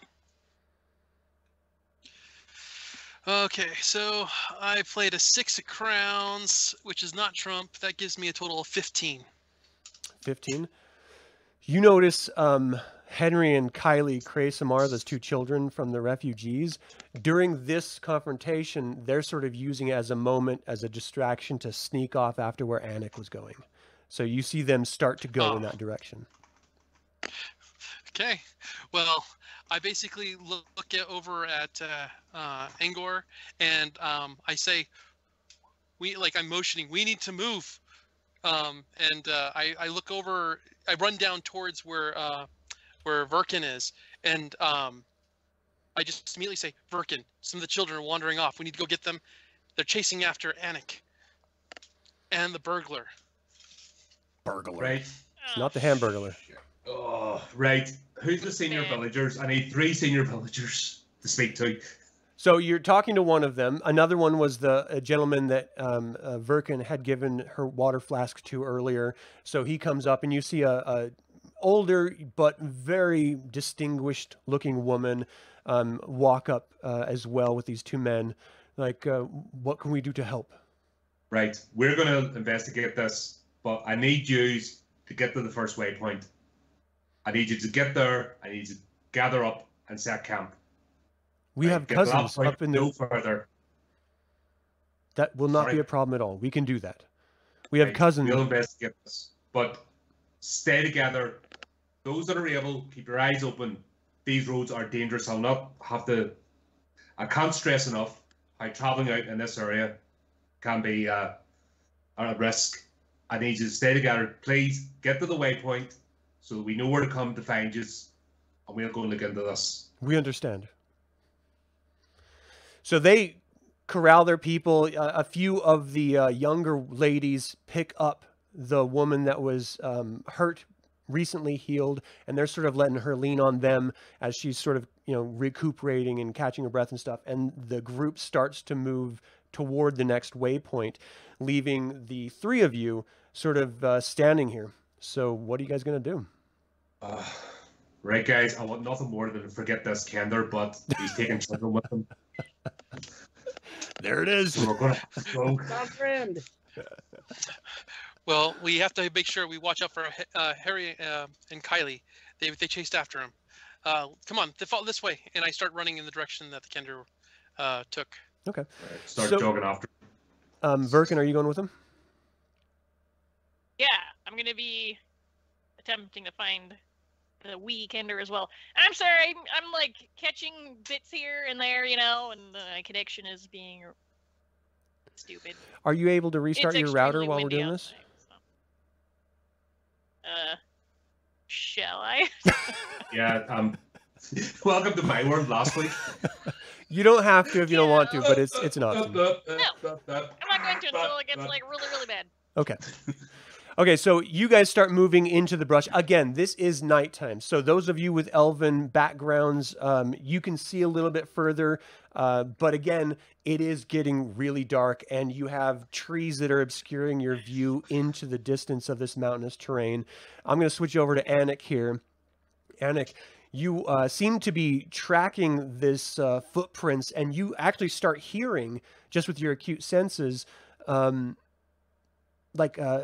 Okay, so I played a six of crowns, which is not trump. That gives me a total of 15. 15. You notice um, Henry and Kylie Krasamar, those two children from the refugees, during this confrontation, they're sort of using it as a moment, as a distraction to sneak off after where Anik was going. So you see them start to go in Oh. that direction. Okay. Well, I basically look, look at, over at uh, uh, Angor and um, I say, "We like I'm motioning. We need to move." Um, and uh, I, I look over. I run down towards where uh, where Verkin is, and um, I just immediately say, "Verkin, some of the children are wandering off. We need to go get them. They're chasing after Anik and the burglar." Burglar. Right. It's not the Hamburglar. Oh, right. Who's the senior Man. villagers? I need three senior villagers to speak to. So you're talking to one of them. Another one was the a gentleman that um, uh, Verkin had given her water flask to earlier. So he comes up, and you see a, a older but very distinguished looking woman um, walk up uh, as well with these two men. Like, uh, what can we do to help? Right. We're going to investigate this, but I need you to get to the first waypoint. I need you to get there. I need you to gather up and set camp. We Right, have cousins up in the No further. That will not be a problem at all. We can do that. We have Right, cousins. We'll investigate this, but stay together. Those that are able, keep your eyes open. These roads are dangerous. I'll not have to. I can't stress enough how traveling out in this area can be uh, a risk. I need you to stay together. Please get to the waypoint so that we know where to come to find you, and we'll go look into this. We understand. So they corral their people. A, a few of the uh, younger ladies pick up the woman that was um, hurt, recently healed, and they're sort of letting her lean on them as she's sort of, you know, recuperating and catching her breath and stuff. And the group starts to move toward the next waypoint, leaving the three of you sort of uh, standing here. So what are you guys going to do? Uh, right, guys. I want nothing more than to forget this Kender, but he's taking children with him. There it is. So we're gonna go. Friend. Well, we have to make sure we watch out for uh, Harry uh, and Kylie. They they chased after him. Uh, come on, they follow this way, and I start running in the direction that the Kender uh, took. Okay. Start So- jogging after. Um, Verkin, are you going with them? Yeah, I'm gonna be attempting to find the wee Kender as well. And I'm sorry, I'm, I'm like catching bits here and there, you know, and the connection is being stupid. Are you able to restart it's your router while we're doing this? outside, so. Uh, shall I? Yeah. Um. welcome to my world last week. You don't have to if you don't want to, but it's it's an option. No, I'm not going to until it gets like really, really bad. Okay. Okay, so you guys start moving into the brush. Again, this is nighttime. So those of you with elven backgrounds, um, you can see a little bit further. Uh, but again, it is getting really dark, and you have trees that are obscuring your view into the distance of this mountainous terrain. I'm going to switch over to Anik here. Anik, you uh, seem to be tracking this uh, footprints, and you actually start hearing, just with your acute senses, um, like uh,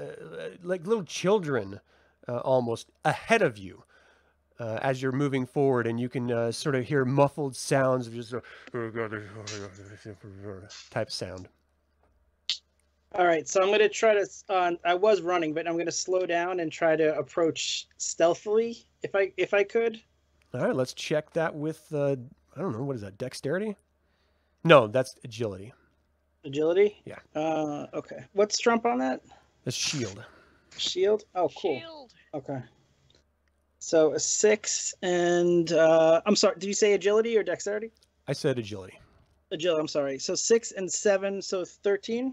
like little children, uh, almost ahead of you. Uh, as you're moving forward, and you can uh, sort of hear muffled sounds of just a type sound. All right, so I'm gonna try to. Uh, I was running, but I'm gonna slow down and try to approach stealthily, if I if I could. All right, let's check that with uh, I don't know what is that dexterity? No, that's agility. Agility. Yeah. Uh, okay. What's Trump on that? That's shield. Shield. Oh, cool. Shield. Okay. So a six and uh, I'm sorry. Did you say agility or dexterity? I said agility. Agility. I'm sorry. So six and seven, so thirteen.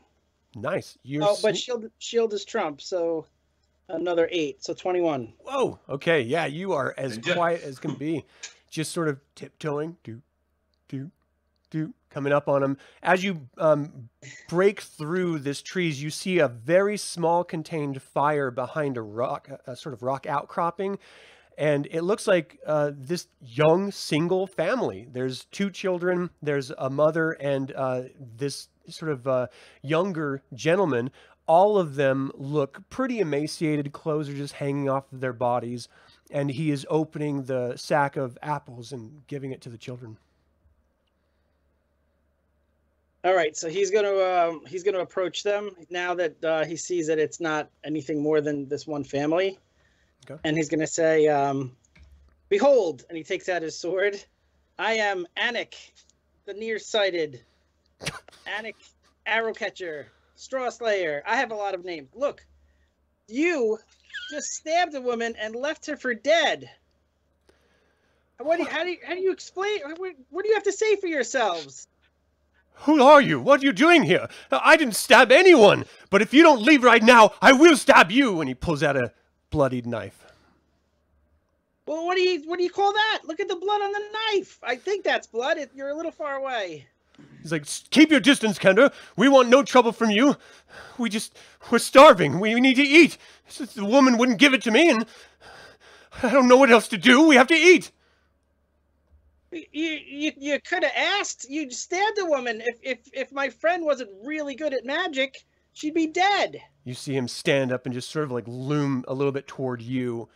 Nice. You're Oh, but sne- shield shield is Trump, so another eight, so twenty-one. Whoa. Okay. Yeah, you are as quiet as can be, just sort of tiptoeing. Do, do, do coming up on them. As you um, break through this trees, you see a very small contained fire behind a rock, a, sort of rock outcropping, and it looks like uh, this young single family. There's two children. There's a mother and uh, this sort of uh, younger gentleman. All of them look pretty emaciated. Clothes are just hanging off of their bodies, and he is opening the sack of apples and giving it to the children. All right, so he's gonna um, he's gonna approach them now that uh, he sees that it's not anything more than this one family, Okay. and he's gonna say, um, "Behold!" and he takes out his sword. I am Anik, the nearsighted. Anik, arrow catcher, straw slayer. I have a lot of names. Look, you just stabbed a woman and left her for dead. What do you, how do you, how do you explain? What, what do you have to say for yourselves? Who are you? What are you doing here? I didn't stab anyone. But if you don't leave right now, I will stab you. And he pulls out a bloodied knife. Well, what do you what do you call that? Look at the blood on the knife. I think that's blood. It, you're a little far away. He's like, keep your distance, Kender. We want no trouble from you. We just, we're starving. We need to eat. The woman wouldn't give it to me, and I don't know what else to do. We have to eat. You you, you could have asked. You stabbed a woman. If if if my friend wasn't really good at magic, she'd be dead. You see him stand up and just sort of like loom a little bit toward you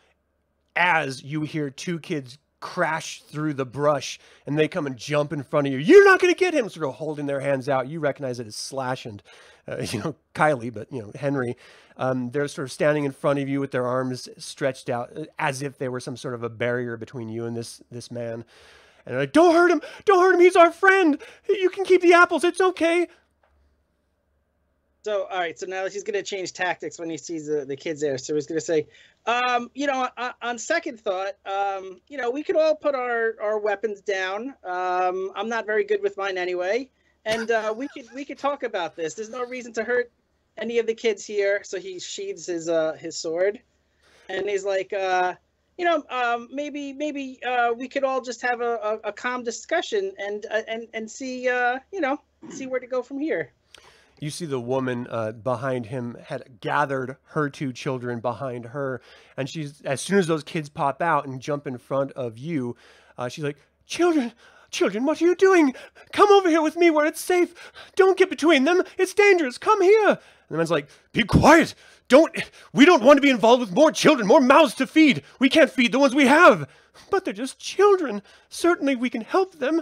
as you hear two kids crash through the brush and they come and jump in front of you. You're not going to get him, sort of holding their hands out. You recognize it as Slash and, uh, you know, Kylie, but, you know, Henry. Um, they're sort of standing in front of you with their arms stretched out uh, as if they were some sort of a barrier between you and this, this man. And they're like, don't hurt him. Don't hurt him. He's our friend. You can keep the apples. It's okay. So all right. So now he's gonna change tactics when he sees the, the kids there. So he's gonna say, um, you know, on, on second thought, um, you know, we could all put our our weapons down. Um, I'm not very good with mine anyway, and uh, we could we could talk about this. There's no reason to hurt any of the kids here. So he sheathes his uh his sword, and he's like, uh, you know, um, maybe maybe uh, we could all just have a, a, a calm discussion and uh, and and see uh, you know see where to go from here. You see the woman uh, behind him had gathered her two children behind her, and she's as soon as those kids pop out and jump in front of you, uh, she's like, "Children, children, what are you doing? Come over here with me where it's safe. Don't get between them. It's dangerous. Come here." And the man's like, "Be quiet. Don't. We don't want to be involved with more children, more mouths to feed. We can't feed the ones we have. But they're just children. Certainly we can help them."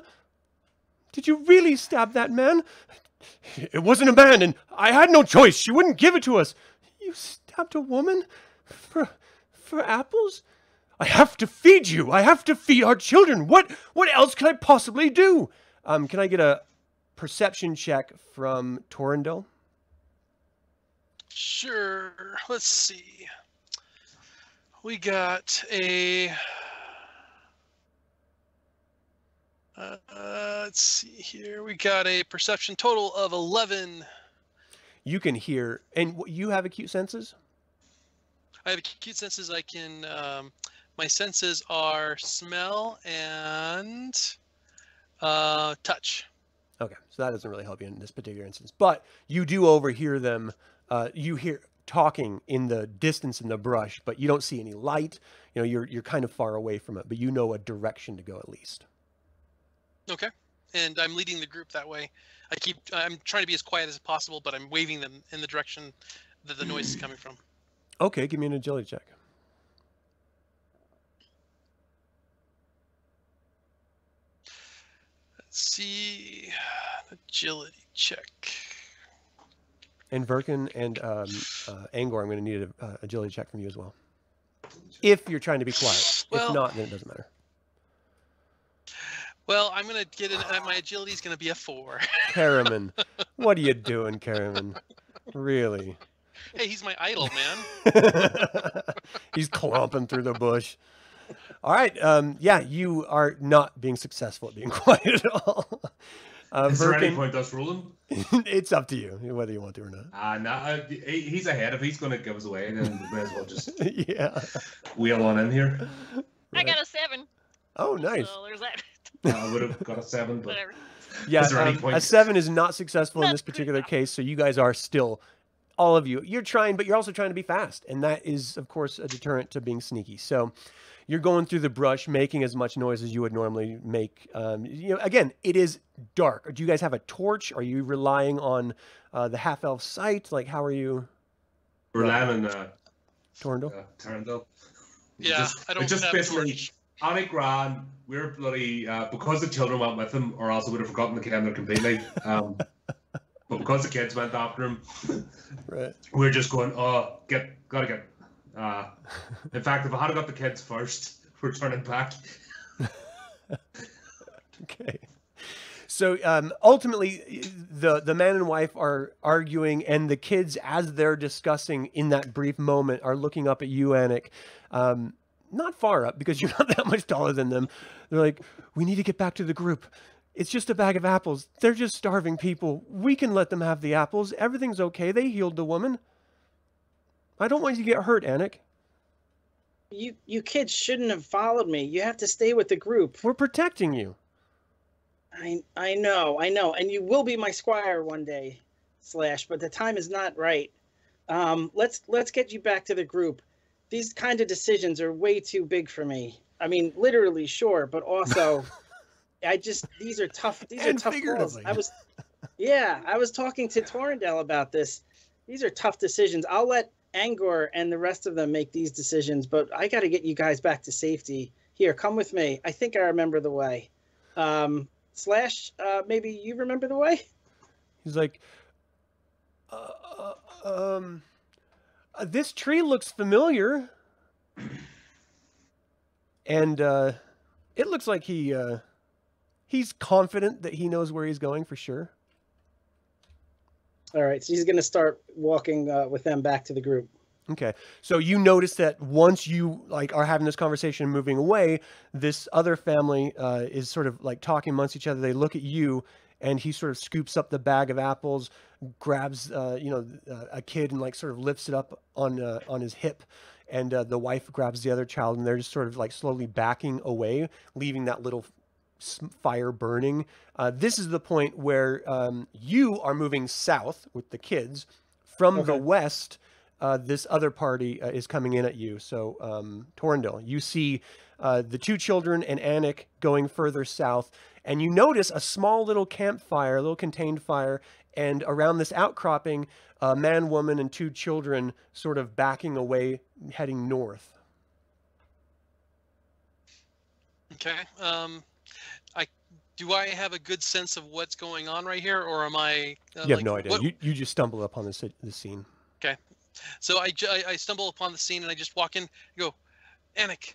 Did you really stab that man? It wasn't a man, and I had no choice. She wouldn't give it to us. You stabbed a woman for for apples? I have to feed you. I have to feed our children. What what else can I possibly do? Um, can I get a perception check from Torrendale? Sure. Let's see. We got a. Uh, let's see here. We got a perception total of 11. You can hear, and you have acute senses. I have acute senses. I can. Um, my senses are smell and uh, touch. Okay, so that doesn't really help you in this particular instance, but you do overhear them. Uh, you hear talking in the distance in the brush, but you don't see any light. You know, you're you're kind of far away from it, but you know a direction to go at least. Okay. And I'm leading the group that way. I keep. I'm trying to be as quiet as possible, but I'm waving them in the direction that the noise is coming from. Okay, give me an agility check. Let's see. Agility check. And Verkin and um, uh, Angor, I'm going to need an uh, agility check from you as well. If you're trying to be quiet. Well- if not, then it doesn't matter. Well, I'm gonna get in. Uh, my agility is gonna be a four. Caramon, what are you doing, Caramon? Really? hey, he's my idol, man. He's clomping through the bush. All right. Um, yeah, you are not being successful at being quiet at all. Uh, Is there any point us rolling? it's up to you whether you want to or not. Uh, nah, uh, he's ahead. If he's going to give us away, then we may as well just yeah. wheel on in here. I got a seven. Oh, nice. So there's that. I would have got a seven, but Whatever. Yeah, Is there any um, point? a seven is not successful in this particular case, so you guys are still, all of you, you're trying, but you're also trying to be fast, and that is, of course, a deterrent to being sneaky. So, you're going through the brush, making as much noise as you would normally make. Um, you know, again, it is dark. Do you guys have a torch? Are you relying on uh, the half elf sight? Like, how are you, We're landing uh, Torndale? uh, Turndale. Yeah, just, I don't we just have a basically torch. Anik ran. We're bloody uh, because the children went with him, or else we would have forgotten the kender completely. Um, but because the kids went after him, Right. we're just going. Oh, get gotta get. Uh, in fact, if I had got the kids first, we're turning back. Okay. So um, ultimately, the the man and wife are arguing, and the kids, as they're discussing in that brief moment, are looking up at you, Anik. Um, not far up because you're not that much taller than them. They're like, "We need to get back to the group. It's just a bag of apples. They're just starving people. We can let them have the apples. Everything's okay. They healed the woman. I don't want you to get hurt, Anik. You you kids shouldn't have followed me. You have to stay with the group. We're protecting you." I I know, I know, and you will be my squire one day, slash. But the time is not right. Um, let's let's get you back to the group. These kind of decisions are way too big for me. I mean, literally, sure, but also, I just these are tough. These And are tough calls. I was, yeah, I was talking to Torrendale about this. These are tough decisions. I'll let Angor and the rest of them make these decisions, but I got to get you guys back to safety. Here, come with me. I think I remember the way. Um, slash, uh, maybe you remember the way? He's like, uh, uh, um, uh, this tree looks familiar. And uh, it looks like he uh, he's confident that he knows where he's going for sure. All right, so he's going to start walking uh, with them back to the group. Okay. So you notice that once you like are having this conversation and moving away, this other family uh, is sort of like talking amongst each other. They look at you, and he sort of scoops up the bag of apples, grabs uh, you know uh, a kid and like sort of lifts it up on uh, on his hip, and uh, the wife grabs the other child, and they're just sort of like slowly backing away, leaving that little fire burning. Uh, this is the point where um, you are moving south with the kids from the west uh, this other party uh, is coming in at you. So, um, Torrendale, you see uh, the two children and Anik going further south, and you notice a small little campfire, a little contained fire, and around this outcropping, a man, woman, and two children sort of backing away, heading north. Okay. Um, I do I have a good sense of what's going on right here, or am I? Uh, you have like, no idea. what- You, you just stumble upon this, this scene. Okay, so I, I I stumble upon the scene and I just walk in. I go, Anik.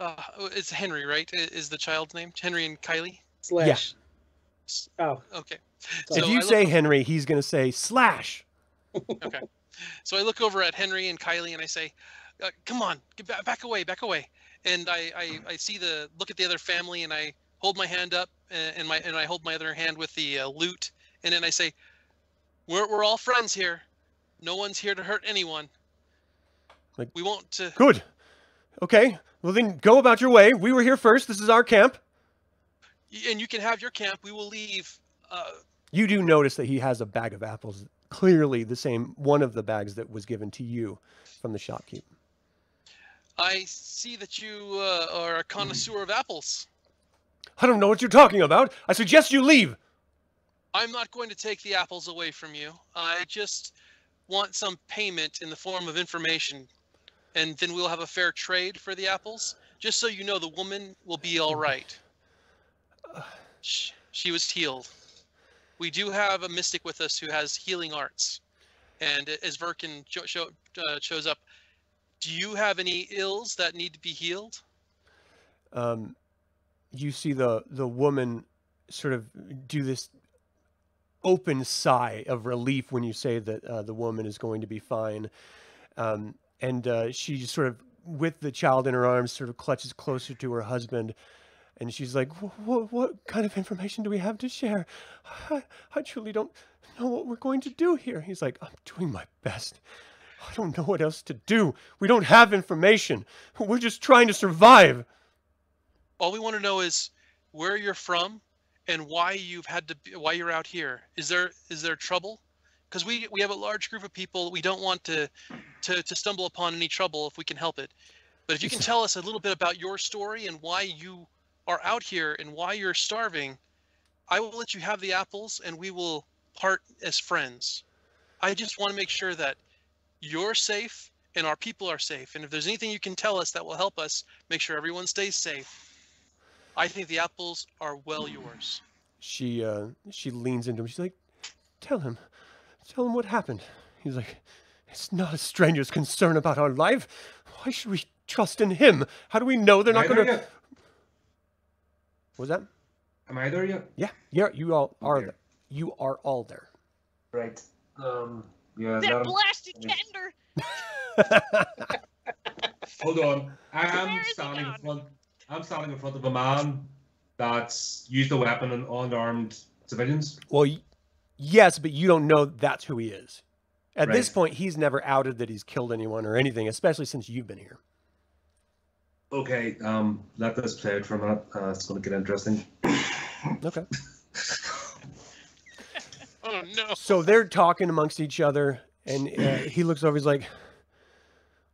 Uh, it's Henry, right? Is the child's name Henry and Kylie? Slash. Oh, Okay. Sorry. if you say over- Henry, he's going to say slash. Okay. So I look over at Henry and Kylie and I say, uh, "Come on, get back, back away, back away." And I, I, I see the look at the other family and I hold my hand up and, my and I hold my other hand with the uh, loot and then I say, "We're we're all friends here. No one's here to hurt anyone. Like- we won't." Uh, Good. Okay. Well, then go about your way. We were here first. This is our camp. and you can have your camp. We will leave. Uh, You do notice that he has a bag of apples, clearly the same one of the bags that was given to you from the shopkeep. I see that you uh, are a connoisseur of apples. I don't know what you're talking about. I suggest you leave. I'm not going to take the apples away from you. I just want some payment in the form of information, and then we'll have a fair trade for the apples. Just so you know, the woman will be all right. Sh- She was healed. We do have a mystic with us who has healing arts, and as Verkin cho- show, uh, shows up, do you have any ills that need to be healed? Um, you see the the woman sort of do this open sigh of relief when you say that uh, the woman is going to be fine, um, and uh, she sort of, with the child in her arms, sort of clutches closer to her husband. And she's like, what, what kind of information do we have to share? I, I truly don't know what we're going to do here. He's like, I'm doing my best. I don't know what else to do. We don't have information. We're just trying to survive. All we want to know is where you're from and why you've had to be, why you're out here. Is there is there trouble? Because we we have a large group of people. We don't want to to to stumble upon any trouble if we can help it. But if you can tell us a little bit about your story and why you are out here and why you're starving, I will let you have the apples and we will part as friends. I just want to make sure that you're safe and our people are safe. And if there's anything you can tell us that will help us make sure everyone stays safe, I think the apples are well yours. She uh, she leans into him. She's like, "Tell him, tell him what happened." He's like, "It's not a stranger's concern about our life. Why should we trust in him? How do we know they're Am not going to?" What was that? Am I there yet? Yeah, yeah. You all are Okay. there. You are all there. Right. Um. Yeah. That blasted Yes. Kender. Hold on. I am standing in front. I'm standing in front of a man that's used a weapon on unarmed civilians. well, yes, but you don't know that's who he is. At this point, he's never outed that he's killed anyone or anything, especially since you've been here. Okay. Um. Let this play out for a minute. Uh, it's going to get interesting. Okay. Oh no. So they're talking amongst each other, and uh, he looks over. He's like,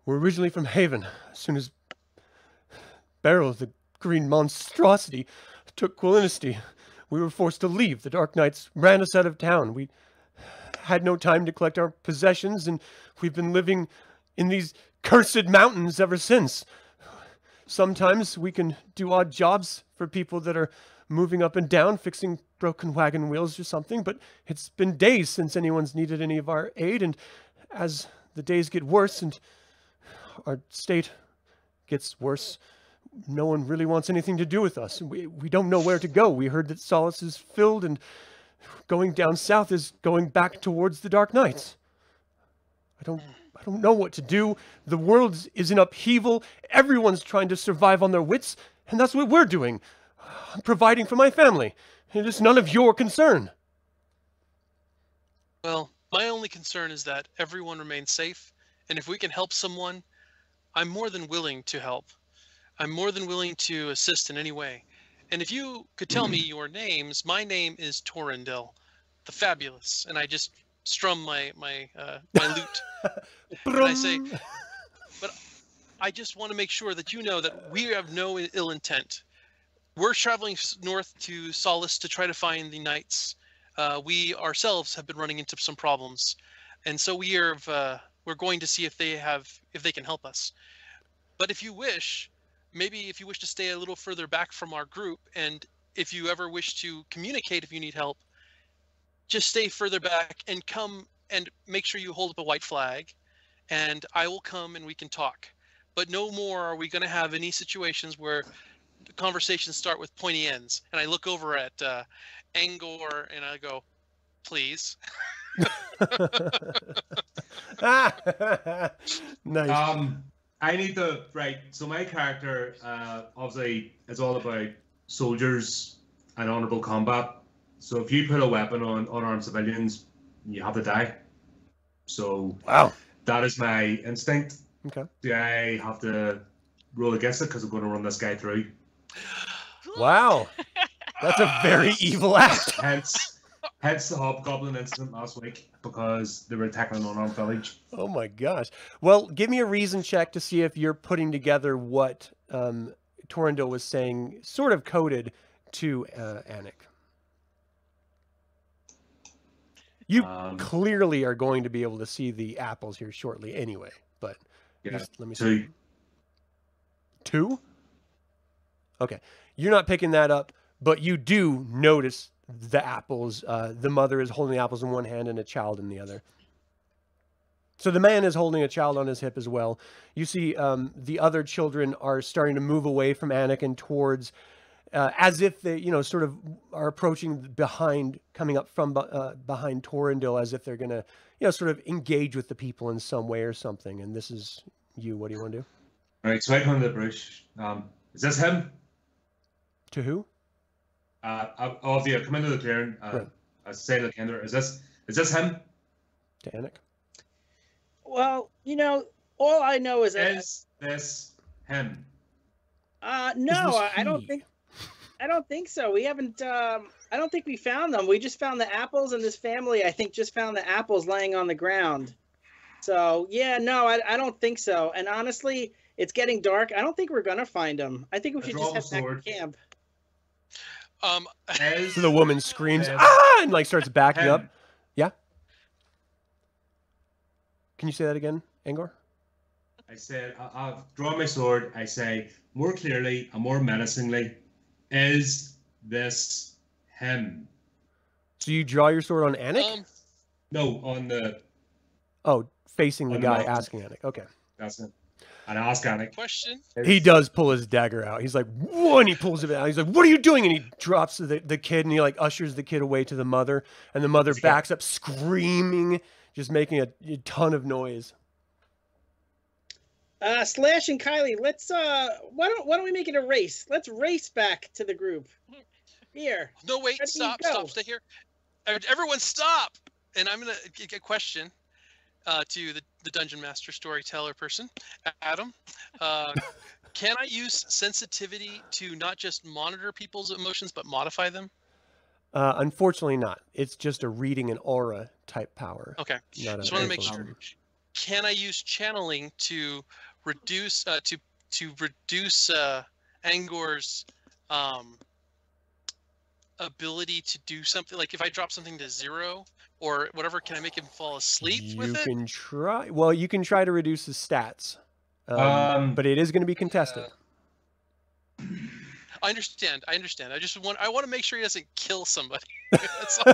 "We're originally from Haven. As soon as Beryl, the green monstrosity, took Qualinesti, we were forced to leave. The Dark Knights ran us out of town. We had no time to collect our possessions, and we've been living in these cursed mountains ever since. Sometimes we can do odd jobs for people that are moving up and down, fixing broken wagon wheels or something, but it's been days since anyone's needed any of our aid, and as the days get worse and our state gets worse, no one really wants anything to do with us. We, we don't know where to go. We heard that Solace is filled, and going down south is going back towards the Dark Knights. I don't I don't know what to do. The world is in upheaval. Everyone's trying to survive on their wits, and that's what we're doing. I'm providing for my family. It is none of your concern. Well, my only concern is that everyone remains safe, and if we can help someone, I'm more than willing to help. I'm more than willing to assist in any way. And if you could tell me your names, my name is Torrendil, the Fabulous, and I just strum my my uh, my lute. And I say, Brum. I just want to make sure that you know that we have no ill intent. We're traveling north to Solace to try to find the knights. Uh, we ourselves have been running into some problems, and so we are uh, we're going to see if they have if they can help us. But if you wish, maybe if you wish to stay a little further back from our group, and if you ever wish to communicate if you need help, just stay further back and come and make sure you hold up a white flag, and I will come and we can talk but no more are we going to have any situations where the conversations start with pointy ends. And I look over at uh, Angor and I go, please. nice. Um, I need to right. So my character, uh, obviously, is all about soldiers and honorable combat. So if you put a weapon on unarmed civilians, you have to die. So wow. that is my instinct. Okay. Do I have to roll against it because I'm going to run this guy through? Wow. That's a very evil act. Hence, hence the hobgoblin incident last week because they were attacking an unarmed village. Oh my gosh. Well, give me a reason check to see if you're putting together what um, Torrendil was saying, sort of coded to uh, Anik. You Um, clearly are going to be able to see the apples here shortly anyway, but yeah. just let me see. Two. Two? Okay. You're not picking that up, but you do notice the apples. Uh, the mother is holding the apples in one hand and a child in the other. So the man is holding a child on his hip as well. You see um, the other children are starting to move away from Anakin towards, uh, as if they, you know, sort of are approaching behind, coming up from uh, behind Torrendil, as if they're going to, you know, sort of engage with the people in some way or something. And this is you. What do you want to do? Right, so I come to the brush. Um, is this him? To who? Uh, I- obviously, I come into the clearing. Uh, Right. I say to the Kender, is this is this him? To Anik? Well, you know, all I know is that Is this him? uh no, I, I don't think I don't think so. We haven't. Um, I don't think we found them. We just found the apples, and this family, I think, just found the apples laying on the ground. So yeah, no, I, I don't think so. And honestly, it's getting dark. I don't think we're gonna find them. I think we I should just the head back to camp. Um, As So the woman screams, Ted. ah, and like starts backing up. Yeah. Can you say that again, Angor? I said, I, I've drawn my sword. I say more clearly and more menacingly, is this him? So you draw your sword on Anik? um, No, on the oh, facing the on the guy mountain. asking Anik. Okay. that's it. And I ask Anik. question. He does pull his dagger out. He's like, "Whoa!" and he pulls it out. He's like, "What are you doing?" And he drops the, the kid and he like ushers the kid away to the mother, and the mother backs up screaming, just making a, a ton of noise. Uh, Slash and Kylie, let's. Uh, why don't Why don't we make it a race? Let's race back to the group. Here. No, wait, Where do you stop, stop, stay here. Everyone stop! And I'm gonna get a question uh, to the, the dungeon master storyteller person, Adam. Uh, can I use sensitivity to not just monitor people's emotions but modify them? Uh, unfortunately, not. It's just a reading and aura type power. Okay. Not Just want to make sure. Can I use channeling to reduce uh, to to reduce uh, Angor's um, ability to do something? Like if I drop something to zero or whatever, can I make him fall asleep you with it? can try. Well, you can try to reduce his stats, um, Um, but it is going to be contested. I understand. I understand. I just want I want to make sure he doesn't kill somebody. That's all.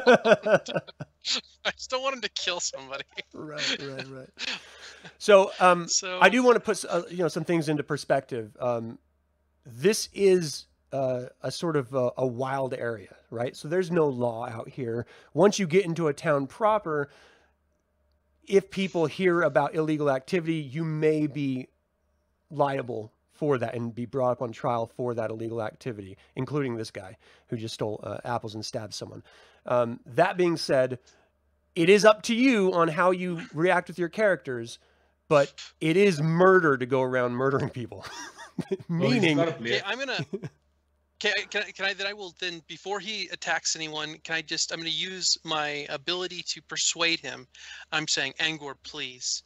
I just don't want him to kill somebody. right, right, right. So, um, So I do want to put uh, you know some things into perspective. Um, this is uh, a sort of a, a wild area, right? So there's no law out here. Once you get into a town proper, if people hear about illegal activity, you may be liable for that and be brought up on trial for that illegal activity, including this guy who just stole uh, apples and stabbed someone. Um, that being said, it is up to you on how you react with your characters, but it is murder to go around murdering people. Meaning, got a Okay. I'm gonna. Can I, can I, can I then I will then before he attacks anyone, can I just I'm gonna use my ability to persuade him. I'm saying, Angor, please,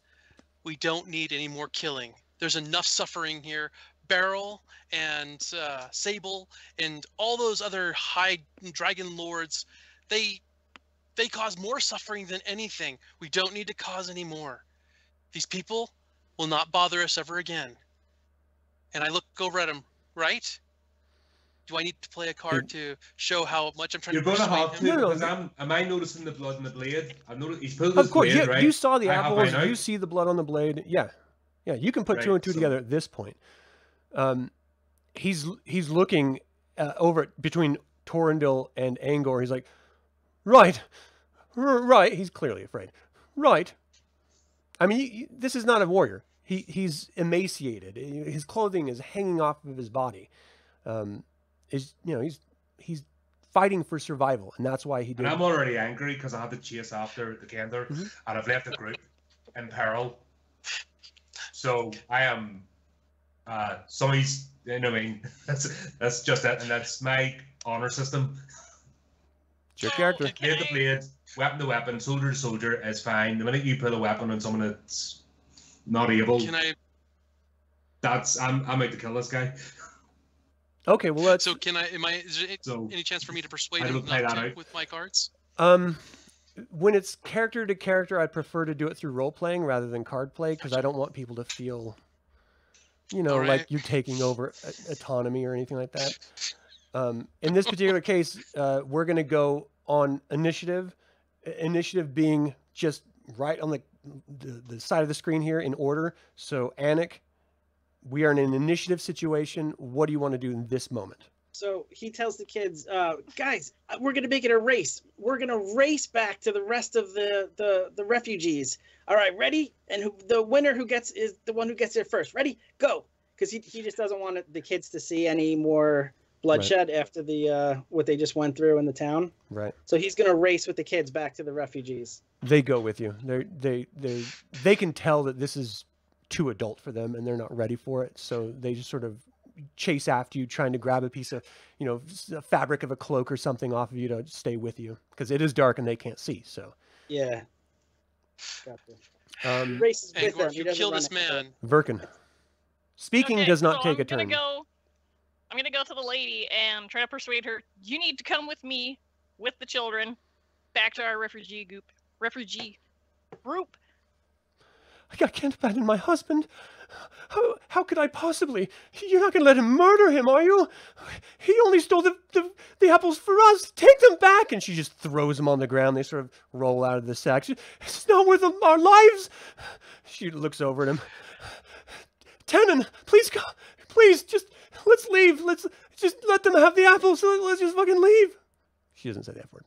we don't need any more killing. There's enough suffering here. Beryl and uh, Sable and all those other high dragon lords, they they cause more suffering than anything. We don't need to cause any more. These people will not bother us ever again. And I look over at him, right? Do I need to play a card to show how much I'm trying to You're going to have him? to No, no, because no. I'm. Am I noticing the blood on the blade? I've noticed he's pulled of his course, blade, you, right? you saw the I have apples, mine you see the blood on the blade. Yeah, yeah, you can put two and two so- together at this point. Um, he's he's looking uh, over at- between Torrendil and Angor. He's like, right, r- right. He's clearly afraid. Right. I mean, you, you- this is not a warrior. He he's emaciated. His clothing is hanging off of his body. Um, is you know he's he's fighting for survival, and that's why he did. And I'm already angry because I had to chase after the Kender Mhm. and I've left the group in peril. So I am uh somebody's you know what I mean that's that's just that, and that's my honor system. It's your character. okay. Blade to blade, weapon to weapon, soldier to soldier is fine. The minute you pull a weapon on someone that's not able, Can I? that's I'm I'm out to kill this guy. Okay, well let's. So can I? Am I? Is there So any chance for me to persuade him not to out. with my cards? Um, when it's character to character, I prefer to do it through role playing rather than card play because I don't want people to feel, you know, like you're taking over autonomy or anything like that. Um, in this particular case, uh, we're going to go on initiative. Initiative being just right on the, the the side of the screen here in order. So, Anik, we are in an initiative situation. What do you want to do in this moment? So he tells the kids, uh, "Guys, uh, we're gonna make it a race. We're gonna race back to the rest of the the, the refugees. All right, ready? And who, the winner who gets is the one who gets there first. Ready? Go!" Because he, he just doesn't want the kids to see any more bloodshed after the uh, what they just went through in the town. Right. So he's gonna race with the kids back to the refugees. they go with you. They they they they can tell that this is too adult for them and they're not ready for it. So they just sort of chase after you, trying to grab a piece of, you know, s- a fabric of a cloak or something off of you to stay with you because it is dark and they can't see. So, Yeah. Gotcha. um, Races with Angor, them. if you kill this man, Verkin. Speaking Okay, does not so take I'm a turn. Gonna go, I'm gonna go to the lady and try to persuade her. You need to come with me, with the children, back to our refugee group. Refugee group. I can't abandon my husband. How, how could I possibly? You're not going to let him murder him, are you? He only stole the, the, the apples for us. Take them back. And she just throws them on the ground. They sort of roll out of the sack. It's not worth our lives. She looks over at him. Tannen, please go. Please, just let's leave. Let's just let them have the apples. Let's just fucking leave. She doesn't say the F word.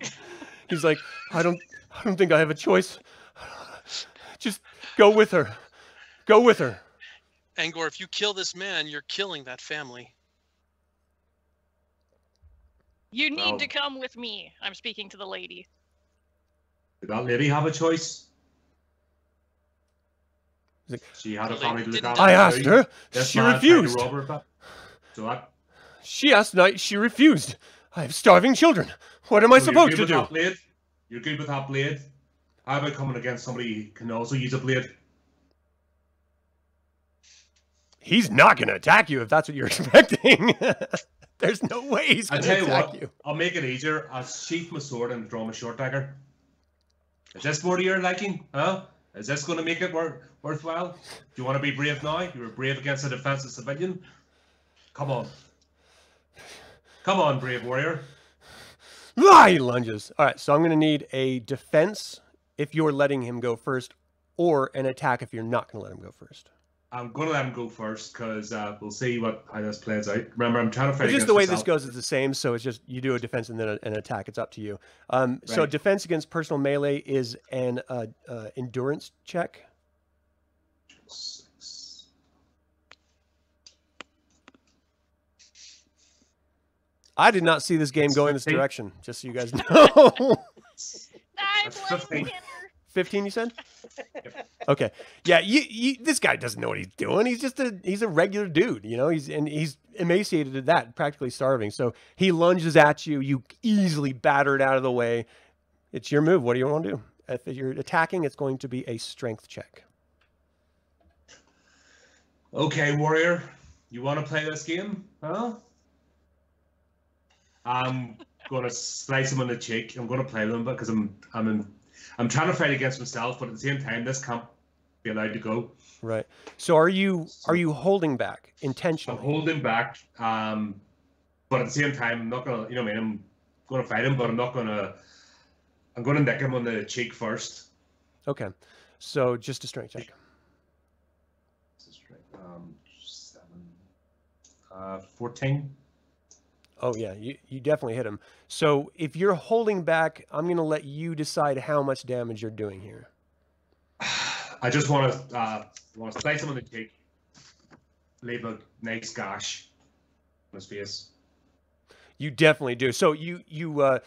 He's like, I don't, I don't think I have a choice. Just go with her. Go with her. Angor, if you kill this man, you're killing that family. You need to come with me. I'm speaking to the lady. Did that lady have a choice? She had a Well, family to look after. I asked her. This She man tried to refused. her. So that, She asked, and I, she refused. I have starving children. What am I so you're supposed to do? You're good with that blade? How about coming against somebody who can also use a blade? He's not going to attack you if that's what you're expecting. There's no way he's going to attack what, you. I'll make it easier. I'll sheath my sword and draw my short dagger. Is this more to your liking? Huh? Is this going to make it wor- worthwhile? Do you want to be brave now? You were brave against a defenseless civilian. Come on. Come on, brave warrior. Ah, he lunges. All right, so I'm going to need a defense if you're letting him go first, or an attack if you're not going to let him go first. I'm going to let him go first because uh, we'll see what how this plays out. Remember, I'm trying to fight It's just the way this goes is the same, so it's just you do a defense and then a, an attack. It's up to you. Um, So defense against personal melee is an uh, uh, endurance check. Six. I did not see this game going this direction. Just so you guys know. I That's blame 15. You said? Okay. Yeah you, you this guy doesn't know what he's doing. He's just a he's a regular dude you know? He's and he's emaciated at that practically starving. So he lunges at you. You easily batter it out of the way. It's your move. What do you want to do? If you're attacking it's going to be a strength check. Okay, warrior, you want to play this game? Huh? I'm gonna slice him on the cheek. I'm gonna play with him because I'm I'm in, I'm trying to fight against myself, but at the same time, this can't be allowed to go. right so are you are you holding back intentionally? I'm holding back, um, but at the same time, I'm not gonna, you know, what I mean, I'm gonna fight him, but I'm not gonna. I'm gonna nick him on the cheek first. okay so just a strength check This is right. Um, seven, uh, fourteen. Oh yeah, you, you definitely hit him. So if you're holding back, I'm gonna let you decide how much damage you're doing here. I just want to uh, want to slice him on the cheek, leave a nice gash on his face. You definitely do. So you you uh,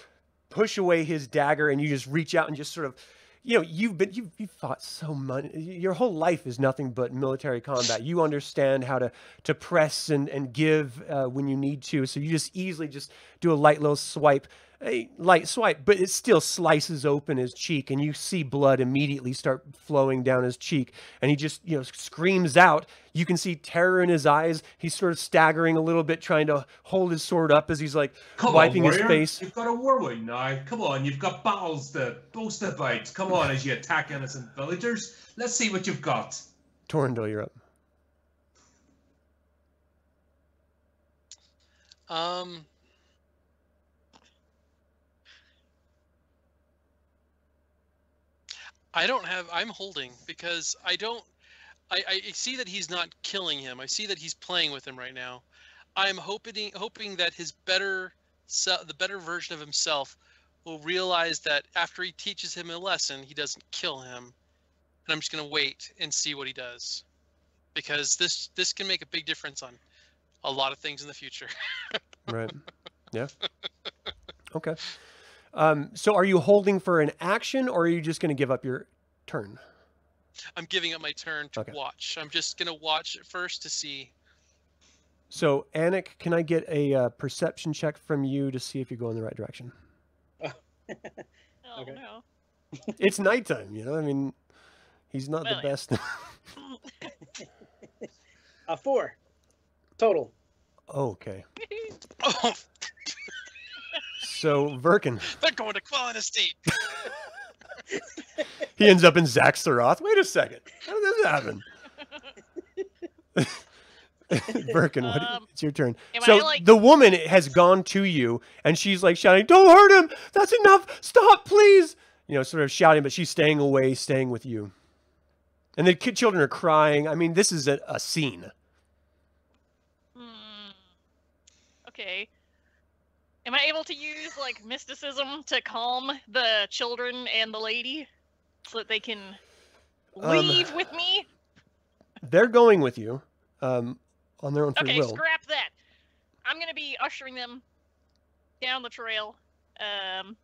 push away his dagger and you just reach out and just sort of, you know, you've been you've, you've fought so much. Your whole life is nothing but military combat. You understand how to to press and and give uh, when you need to. So you just easily just do a light little swipe. A light swipe, but it still slices open his cheek, and you see blood immediately start flowing down his cheek. And he just, you know, screams out. You can see terror in his eyes. He's sort of staggering a little bit, trying to hold his sword up as he's like Come wiping on, his face. You've got a war wound now. Come on, you've got battles to boast about. Come on, as you attack innocent villagers. Let's see what you've got. Torrendil, you're up. Um. I don't have. I'm holding because I don't. I, I see that he's not killing him. I see that he's playing with him right now. I'm hoping hoping that his better, the better version of himself, will realize that after he teaches him a lesson, he doesn't kill him. And I'm just gonna wait and see what he does, because this this can make a big difference on a lot of things in the future. Right. Yeah. Okay. Um, so are you holding for an action or are you just going to give up your turn? I'm giving up my turn to Okay. watch. I'm just gonna watch it first to see. So, Anik, can I get a uh, perception check from you to see if you're going the right direction? Oh Okay. no. It's nighttime, you know. I mean, he's not Well, the best. a four total. okay. Oh, So, Verkin, they're going to Qualinesti. he ends up in Xak Tsaroth. Wait a second. How did this happen? Verkin, what, Um, it's your turn. So I, like- the woman has gone to you and she's like shouting, Don't hurt him! That's enough! Stop, please! You know, sort of shouting, but she's staying away, staying with you. And the kid children are crying. I mean, this is a, a scene. Hmm. Okay. Am I able to use like mysticism to calm the children and the lady so that they can Um, leave with me? They're going with you um, on their own free Okay, will. scrap that. I'm gonna be ushering them down the trail. Um,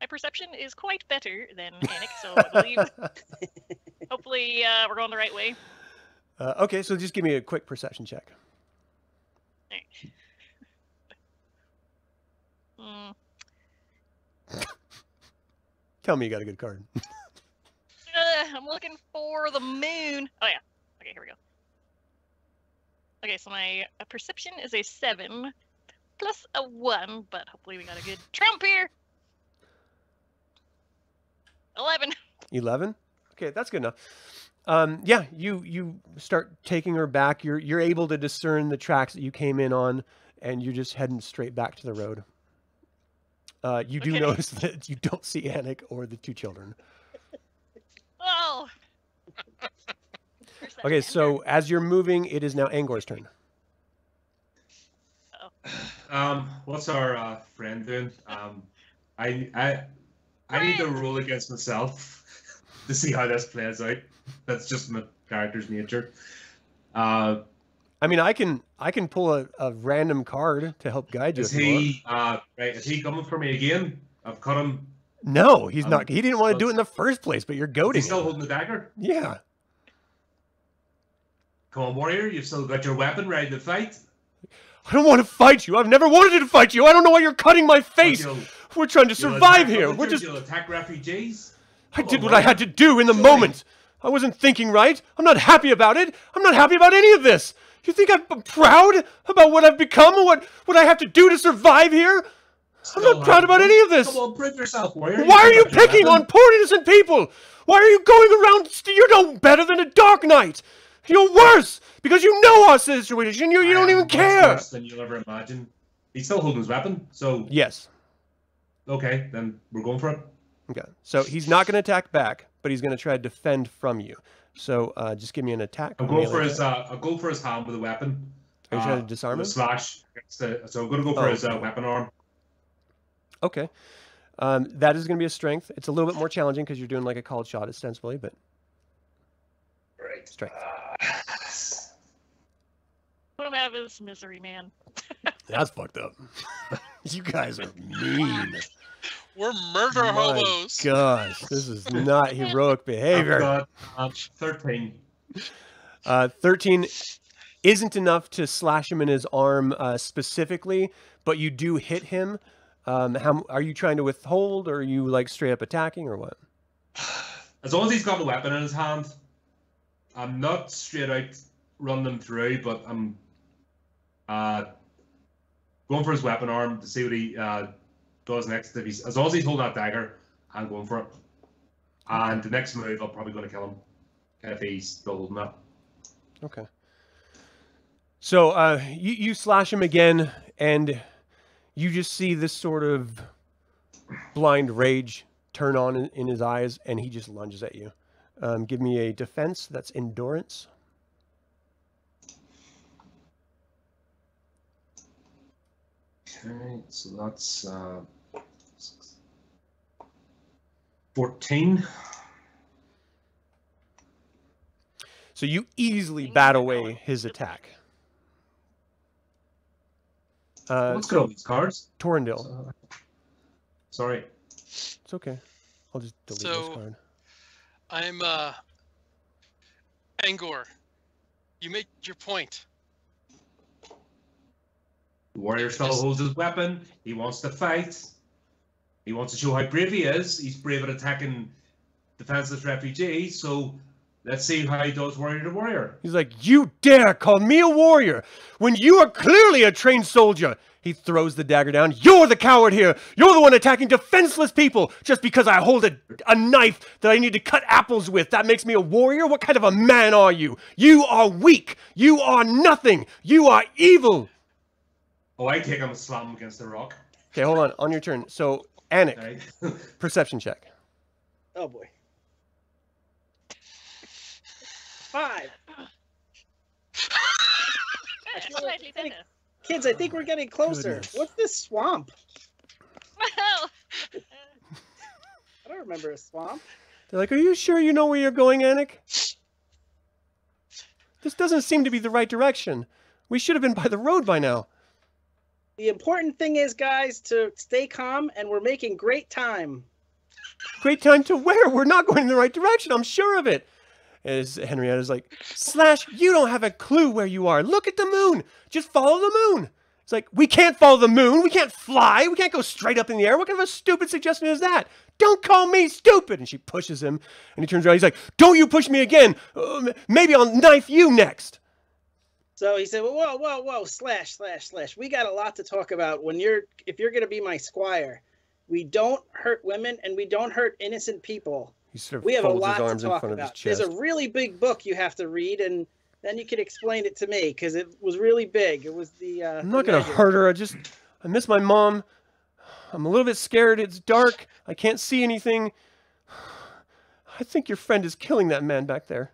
my perception is quite better than Anik, so I believe hopefully uh, we're going the right way. Uh, okay, so just give me a quick perception check. Hmm. Tell me you got a good card. Uh, I'm looking for the moon. Oh yeah. Okay, here we go. Okay, so my uh, perception is a seven plus a one, but hopefully we got a good trump here. Eleven. 11 okay that's good enough um, yeah you you start taking her back you're you're able to discern the tracks that you came in on and you're just heading straight back to the road uh, you do Okay. notice that you don't see Anik or the two children Oh. Okay man? so as you're moving it is now Angor's turn Um, what's our uh, friend doing? Um, I I I need to Friend! roll against myself to see how this plays out. That's just my character's nature. Uh, I mean I can I can pull a, a random card to help guide you is if you want. he uh, right? Is he coming for me again? I've cut him. no he's Um, not he didn't want to do it in the first place but you're goading He's still him. holding the dagger. yeah Come on, warrior! You've still got your weapon ready to fight. I don't want to fight you I've never wanted to fight you I don't know why you're cutting my face we're trying to survive here we're just You'll attack refugees. I did what I had to do in the moment. I wasn't thinking right. I'm not happy about it. I'm not happy about any of this. You think I'm proud about what I've become and what, what I have to do to survive here? I'm not proud about any of this. Come on, prove yourself, warrior. Why are you still picking on poor innocent people? Why are you going around? st- You're no better than a Dark Knight. You're worse because you know our situation. You, you I don't even care. worse Than you'll ever imagine. He's still holding his weapon, so Yes. okay, then we're going for it. Okay. So he's not going to attack back, but he's going to try to defend from you. So uh, just give me an attack. I'll a go melee for his. Uh, I'll go for his hand with a weapon. Are you trying to uh, disarm him? a Slash. the- So I'm going to go for Oh, his uh, okay. weapon arm. Okay. Um, that is going to be a strength. It's a little bit more challenging because you're doing like a called shot ostensibly, but Right. strength. What do I have is misery, man. That's fucked up. you guys are mean. We're murder My hobos. Gosh, this is not heroic behavior. I've behavior. got uh, thirteen. Uh, 13 isn't enough to slash him in his arm uh, specifically, but you do hit him. Um, how are you trying to withhold, or are you like straight up attacking, or what? As long as he's got a weapon in his hand, I'm not straight out running him through, but I'm uh, going for his weapon arm to see what he uh, does next. If he's as long as he's holding that dagger, I'm going for it. And the next move, I'm probably going to kill him if he's still holding that. Okay. So uh, you you slash him again, and you just see this sort of blind rage turn on in, in his eyes, and he just lunges at you. Um, give me a defense. That's endurance. Okay, so that's uh, 14. So you easily bat away his attack. Uh, Let's go with these cards. Torrendil. So- sorry. It's okay. I'll just delete So- this card. I'm uh Angor. You make your point. Warrior still Just- holds his weapon. He wants to fight. He wants to show how brave he is. He's brave at attacking defenseless refugees. So let's see how he does warrior to warrior. He's like, You dare call me a warrior when you are clearly a trained soldier. He throws the dagger down. You're the coward here. You're the one attacking defenseless people just because I hold a, a knife that I need to cut apples with. That makes me a warrior? What kind of a man are you? You are weak. You are nothing. You are evil. Oh, I take him and slam against the rock. Okay, hold on. On your turn. So, Anik, Right? perception check. Oh boy. Five. I feel like Slightly getting- better. Kids, I think we're getting closer. Goodness. What's this swamp? Well, I don't remember a swamp. They're like, Are you sure you know where you're going, Anik? This doesn't seem to be the right direction. We should have been by the road by now. The important thing is, guys, to stay calm, and we're making great time. Great time to where? We're not going in the right direction. I'm sure of it. As Henrietta's like, Slash, you don't have a clue where you are. Look at the moon. Just follow the moon. It's like, we can't follow the moon. We can't fly. We can't go straight up in the air. What kind of a stupid suggestion is that? Don't call me stupid. And she pushes him. And he turns around. He's like, Don't you push me again. Uh, maybe I'll knife you next. So he said, well, "Whoa, whoa, whoa, slash, slash, slash. We got a lot to talk about. When you're, if you're gonna be my squire, we don't hurt women and we don't hurt innocent people. He sort of We have a lot to talk about. There's a really big book you have to read, and then you can explain it to me because it was really big. It was the. Uh, I'm not gonna hurt her. I just I miss my mom. I'm a little bit scared. It's dark. I can't see anything. I think your friend is killing that man back there.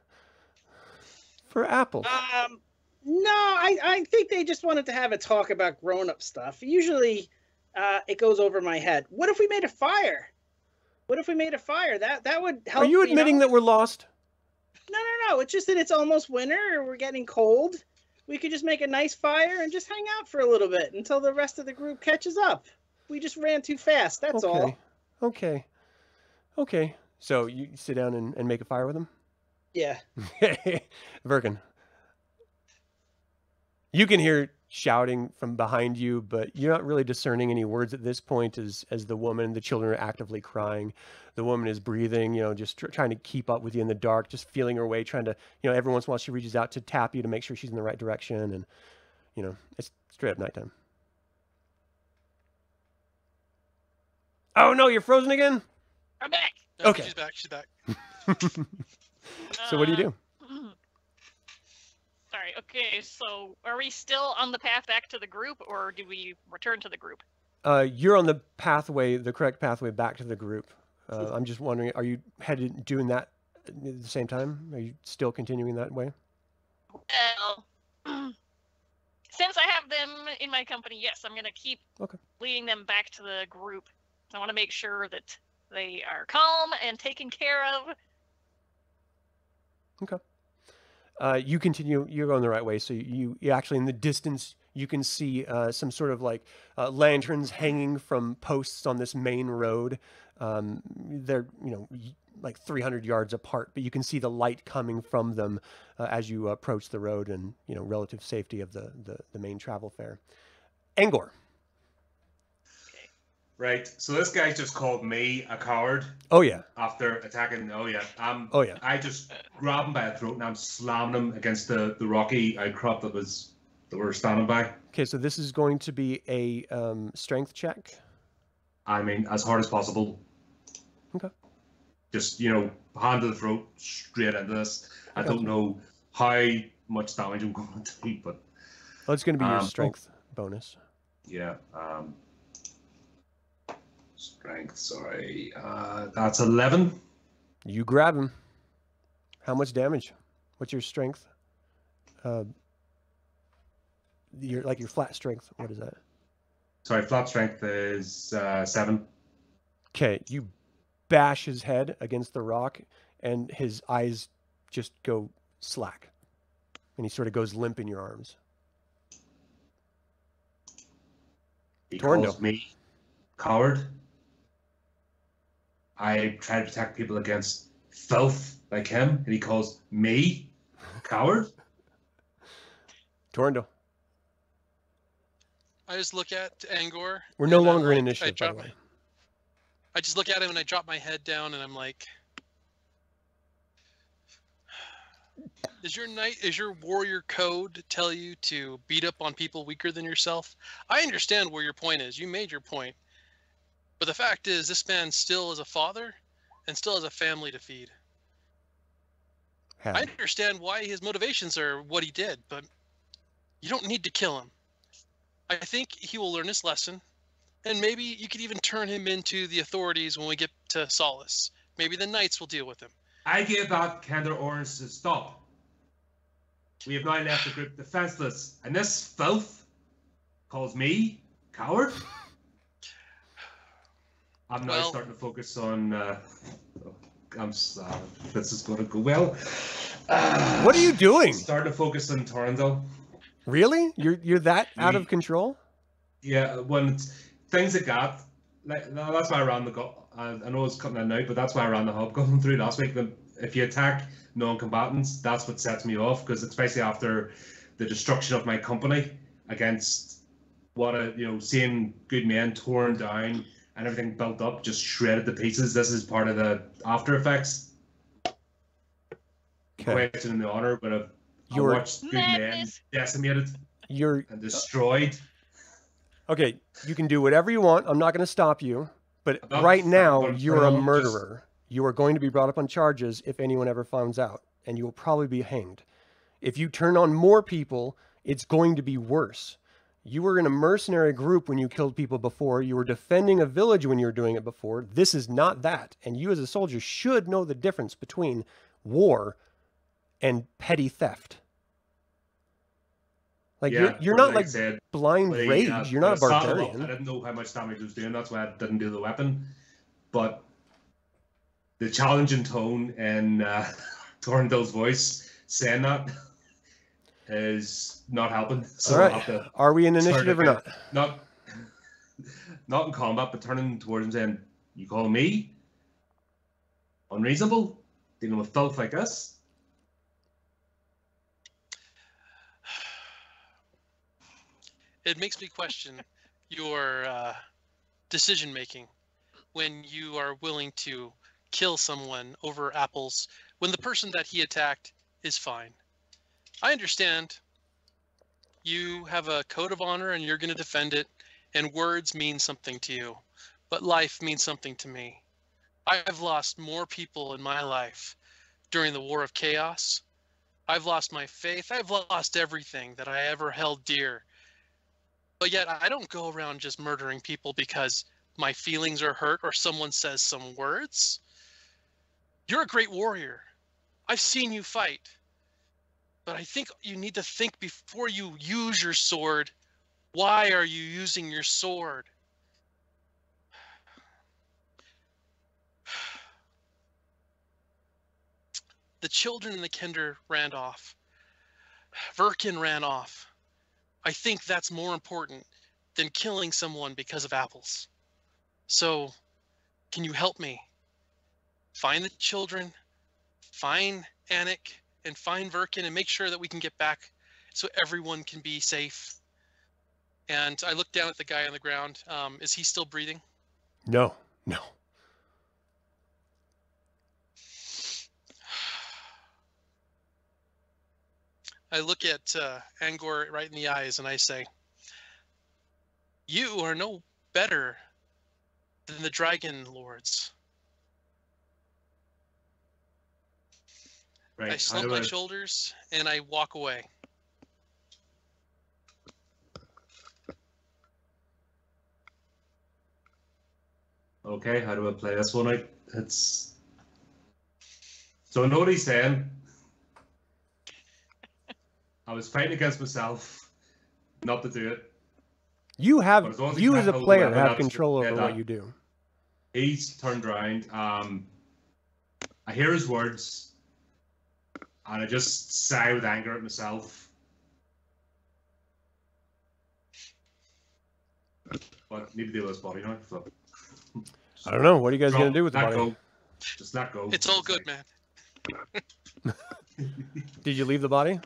For apples. Um, no, I, I think they just wanted to have a talk about grown up stuff. Usually, uh, it goes over my head. What if we made a fire? What if we made a fire? That that would help. Are you admitting know? that we're lost? No, no, no. It's just that it's almost winter or we're getting cold. We could just make a nice fire and just hang out for a little bit until the rest of the group catches up. We just ran too fast. That's okay. all. Okay. Okay. So you sit down and, and make a fire with them? Yeah. Verkin. You can hear shouting from behind you, but you're not really discerning any words at this point as as the woman and the children are actively crying. The woman is breathing, you know, just tr- trying to keep up with you in the dark, just feeling her way, trying to, you know, every once in a while she reaches out to tap you to make sure she's in the right direction. And, you know, it's straight up nighttime. Oh no, you're frozen again? I'm back. No, Okay. She's back. She's back. so what do you do? Okay. So, are we still on the path back to the group, or do we return to the group? Uh, you're on the pathway, the correct pathway back to the group. Uh, I'm just wondering, are you headed doing that at the same time? Are you still continuing that way? Well, since I have them in my company, yes, I'm gonna keep Okay. leading them back to the group. I want to make sure that they are calm and taken care of. Uh, you continue, you're going the right way. So you, you actually, in the distance, you can see uh, some sort of like uh, lanterns hanging from posts on this main road. Um, they're, you know, like 300 yards apart, but you can see the light coming from them uh, as you approach the road and, you know, relative safety of the, the, the main travel fair. Angor. Right. So this guy just called me a coward Oh, yeah. after attacking. Oh yeah. Um. Oh, yeah. I just grab him by the throat and I'm slamming him against the the rocky outcrop that was that we were standing by. Okay, so this is going to be a um, strength check. I mean, as hard as possible. Okay. Just you know, hand to the throat, straight into this. I Okay. don't know how much damage I'm going to do, but Oh, it's going to be your Um, oh. strength bonus. yeah. Um. Strength. Sorry. Uh, that's eleven. You grab him. How much damage? What's your strength? Uh, your like your flat strength. What is that? Sorry, flat strength is uh, seven. Okay, you bash his head against the rock, and his eyes just go slack, and he sort of goes limp in your arms. He Torndo. calls me coward. I try to protect people against filth like him, and he calls me coward. Torndo. I just look at Angor. We're no and I'm longer in like- I initiative, by the way. I just look at him and I drop my head down and I'm like, "Is your knight, is your warrior code tell you to beat up on people weaker than yourself? I understand where your point is. You made your point, but the fact is, this man still is a father, and still has a family to feed. I understand why his motivations are what he did, but you don't need to kill him. I think he will learn his lesson, and maybe you could even turn him into the authorities when we get to Solace. Maybe the knights will deal with him. I give that Candor Orange to stop. We have now left the group defenseless, and this filth calls me coward. I'm now Well- starting to focus on. Uh, I'm sorry, this is going to go well. Uh, What are you doing? Starting to focus on Torrendil. Really? You're you're that out of control? Yeah, when it's, things like that, like that's why I ran the go. I, I know it's cutting in out, but that's why I ran the hub going through last week. That if you attack non-combatants, that's what sets me off because especially after the destruction of my company against what a you know seeing good men torn down and everything built up just shredded to pieces. This is part of the after effects. Okay. Question the honor, but I've, I You're watched good men decimated you're and destroyed. okay. You can do whatever you want. I'm not going to stop you. But Not right now, you're a now, just- murderer. You are going to be brought up on charges if anyone ever finds out, and you will probably be hanged. If you turn on more people, it's going to be worse. You were in a mercenary group when you killed people before. You were defending a village when you were doing it before. This is not that. And you, as a soldier, should know the difference between war and petty theft. Like you're, you're not like like said, blind he, rage. uh, You're not a but I I barbarian. didn't know how much damage it was doing. That's why I didn't do the weapon. But the challenging tone in uh, Torrendil's voice saying that is not helping. So All have to Are we in initiative or not? not not in combat, but turning towards him saying, "You call me unreasonable, dealing with filth like this." It makes me question your uh, decision making when you are willing to kill someone over apples when the person that he attacked is fine. I understand you have a code of honor and you're going to defend it, and words mean something to you, but life means something to me. I've lost more people in my life during the War of Chaos. I've lost my faith. I've lost everything that I ever held dear. But yet, I don't go around just murdering people because my feelings are hurt or someone says some words. You're a great warrior. I've seen you fight. But I think you need to think before you use your sword. Why are you using your sword? The children in the Kender ran off. Verkin ran off. I think that's more important than killing someone because of apples. So, can you help me? Find the children, find Anik, and find Verkin, and make sure that we can get back so everyone can be safe. And I look down at the guy on the ground. Um, is he still breathing? No, no. I look at uh, Angor right in the eyes and I say, You are no better than the Dragon Lords. Right. I how slump do my shoulders and I walk away. Okay, how do I play this one out? It's so I know what he's saying. I was fighting against myself not to do it. You have as as you as a player have control over what you do. He's turned around. Um, I hear his words, and I just sigh with anger at myself. But need to deal with this body now. So. I don't know. What are you guys Drop, gonna do with the body? Go. Just let go. It's all good, man. Did you leave the body?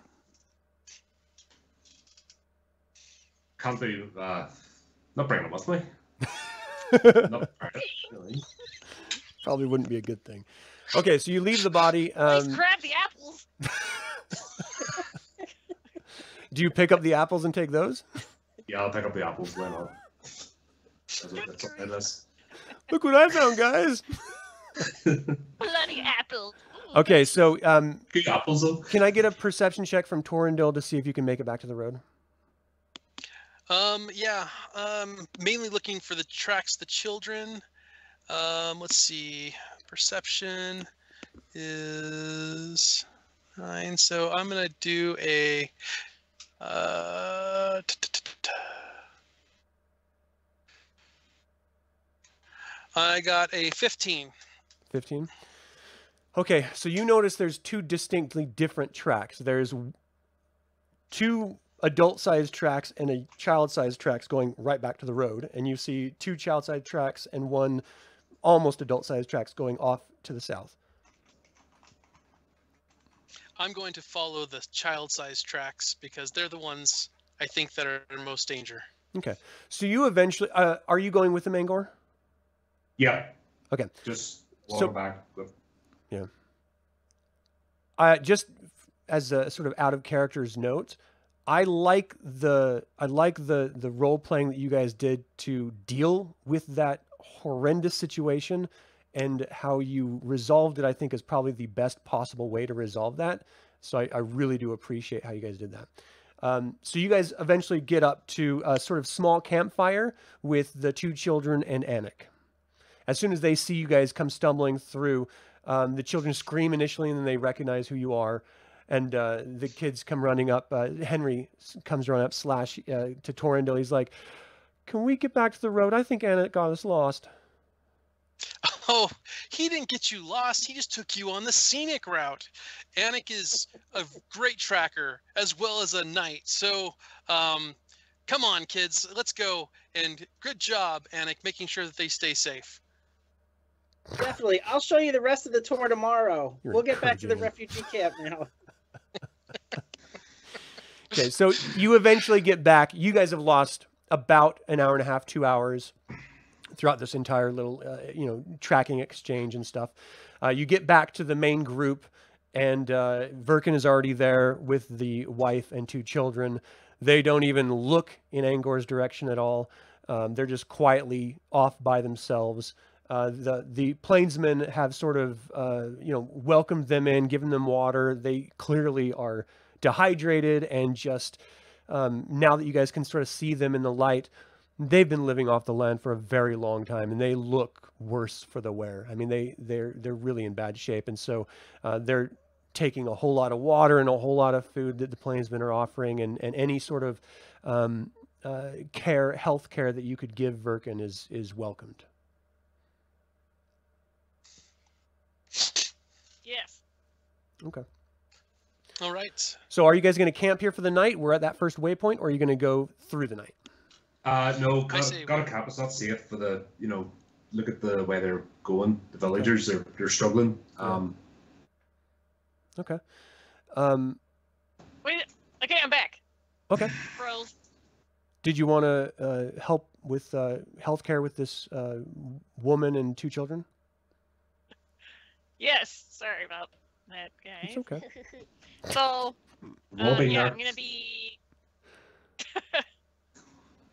can't do. Uh, not bringing them with me. not really. Probably wouldn't be a good thing. Okay, so you leave the body. Please Um, grab the apples. do you pick up the apples and take those? Yeah, I'll pick up the apples. Why not? That's what- that's what it is. Look what I found, guys. Bloody apples. Okay, so um, Good apples can I get a perception check from Torrendil to see if you can make it back to the road? Um, yeah. Um, mainly looking for the tracks, the children. Um, let's see. Perception is nine. So I'm gonna do a. Uh, I got a 15. 15. Okay, so you notice there's two distinctly different tracks. There's two adult-sized tracks and a child-sized tracks going right back to the road, and you see two child-sized tracks and one almost adult-sized tracks going off to the south. I'm going to follow the child-sized tracks because they're the ones I think that are in most danger. Okay, so you eventually uh, are you going with the Mangor? Yeah. Okay. Just So- walk back. with- uh, just as a sort of out of character's note, I like the I like the the role playing that you guys did to deal with that horrendous situation and how you resolved it. I think is probably the best possible way to resolve that. So I, I really do appreciate how you guys did that. Um, so you guys eventually get up to a sort of small campfire with the two children and Anik. As soon as they see you guys come stumbling through, um, the children scream initially, and then they recognize who you are. And uh, the kids come running up. Uh, Henry comes running up, slash uh, to Torrendil. He's like, "Can we get back to the road? I think Anna got us lost." Oh, he didn't get you lost. He just took you on the scenic route. Anik is a great tracker as well as a knight. So, um, come on, kids, let's go. And good job, Anik, making sure that they stay safe. Definitely. I'll show you the rest of the tour tomorrow. You're we'll get back to the refugee camp now. Okay, so you eventually get back. You guys have lost about an hour and a half, two hours throughout this entire little, uh, you know, tracking exchange and stuff. Uh, you get back to the main group, and uh, Verkin is already there with the wife and two children. They don't even look in Angor's direction at all. Um, they're just quietly off by themselves. Uh, the the plainsmen have sort of uh, you know welcomed them in, given them water. They clearly are dehydrated and just um, now that you guys can sort of see them in the light, they've been living off the land for a very long time, and they look worse for the wear. I mean, they they're they're really in bad shape, and so uh, they're taking a whole lot of water and a whole lot of food that the plainsmen are offering, and and any sort of um, uh, care, health care that you could give Verkin is is welcomed. Yes. Okay. All right. So, are you guys going to camp here for the night? We're at that first waypoint, or are you going to go through the night? Uh, no, got, say got a cap. It's not safe for the, you know, look at the way they're going. The villagers, they're, they're struggling. Um, Okay. Um, Wait. Okay, I'm back. okay. Bros. Did you want to uh, help with uh, healthcare with this uh, woman and two children? Yes. Sorry about that, guys. It's okay. so, been yeah. I'm gonna be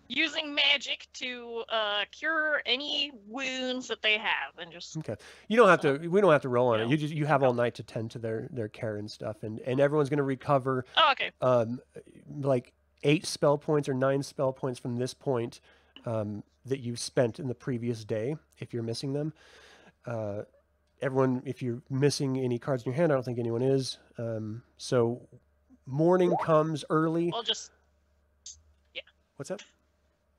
using magic to uh, cure any wounds that they have, and just Okay. You don't have to. We don't have to roll on it. You just you have all night to tend to their their care and stuff, and and everyone's going to recover oh, okay. um, like eight spell points or nine spell points from this point um, that you've spent in the previous day if you're missing them. Uh, everyone, if you're missing any cards in your hand, I don't think anyone is. Um, so morning comes early. I'll just. Yeah. What's up?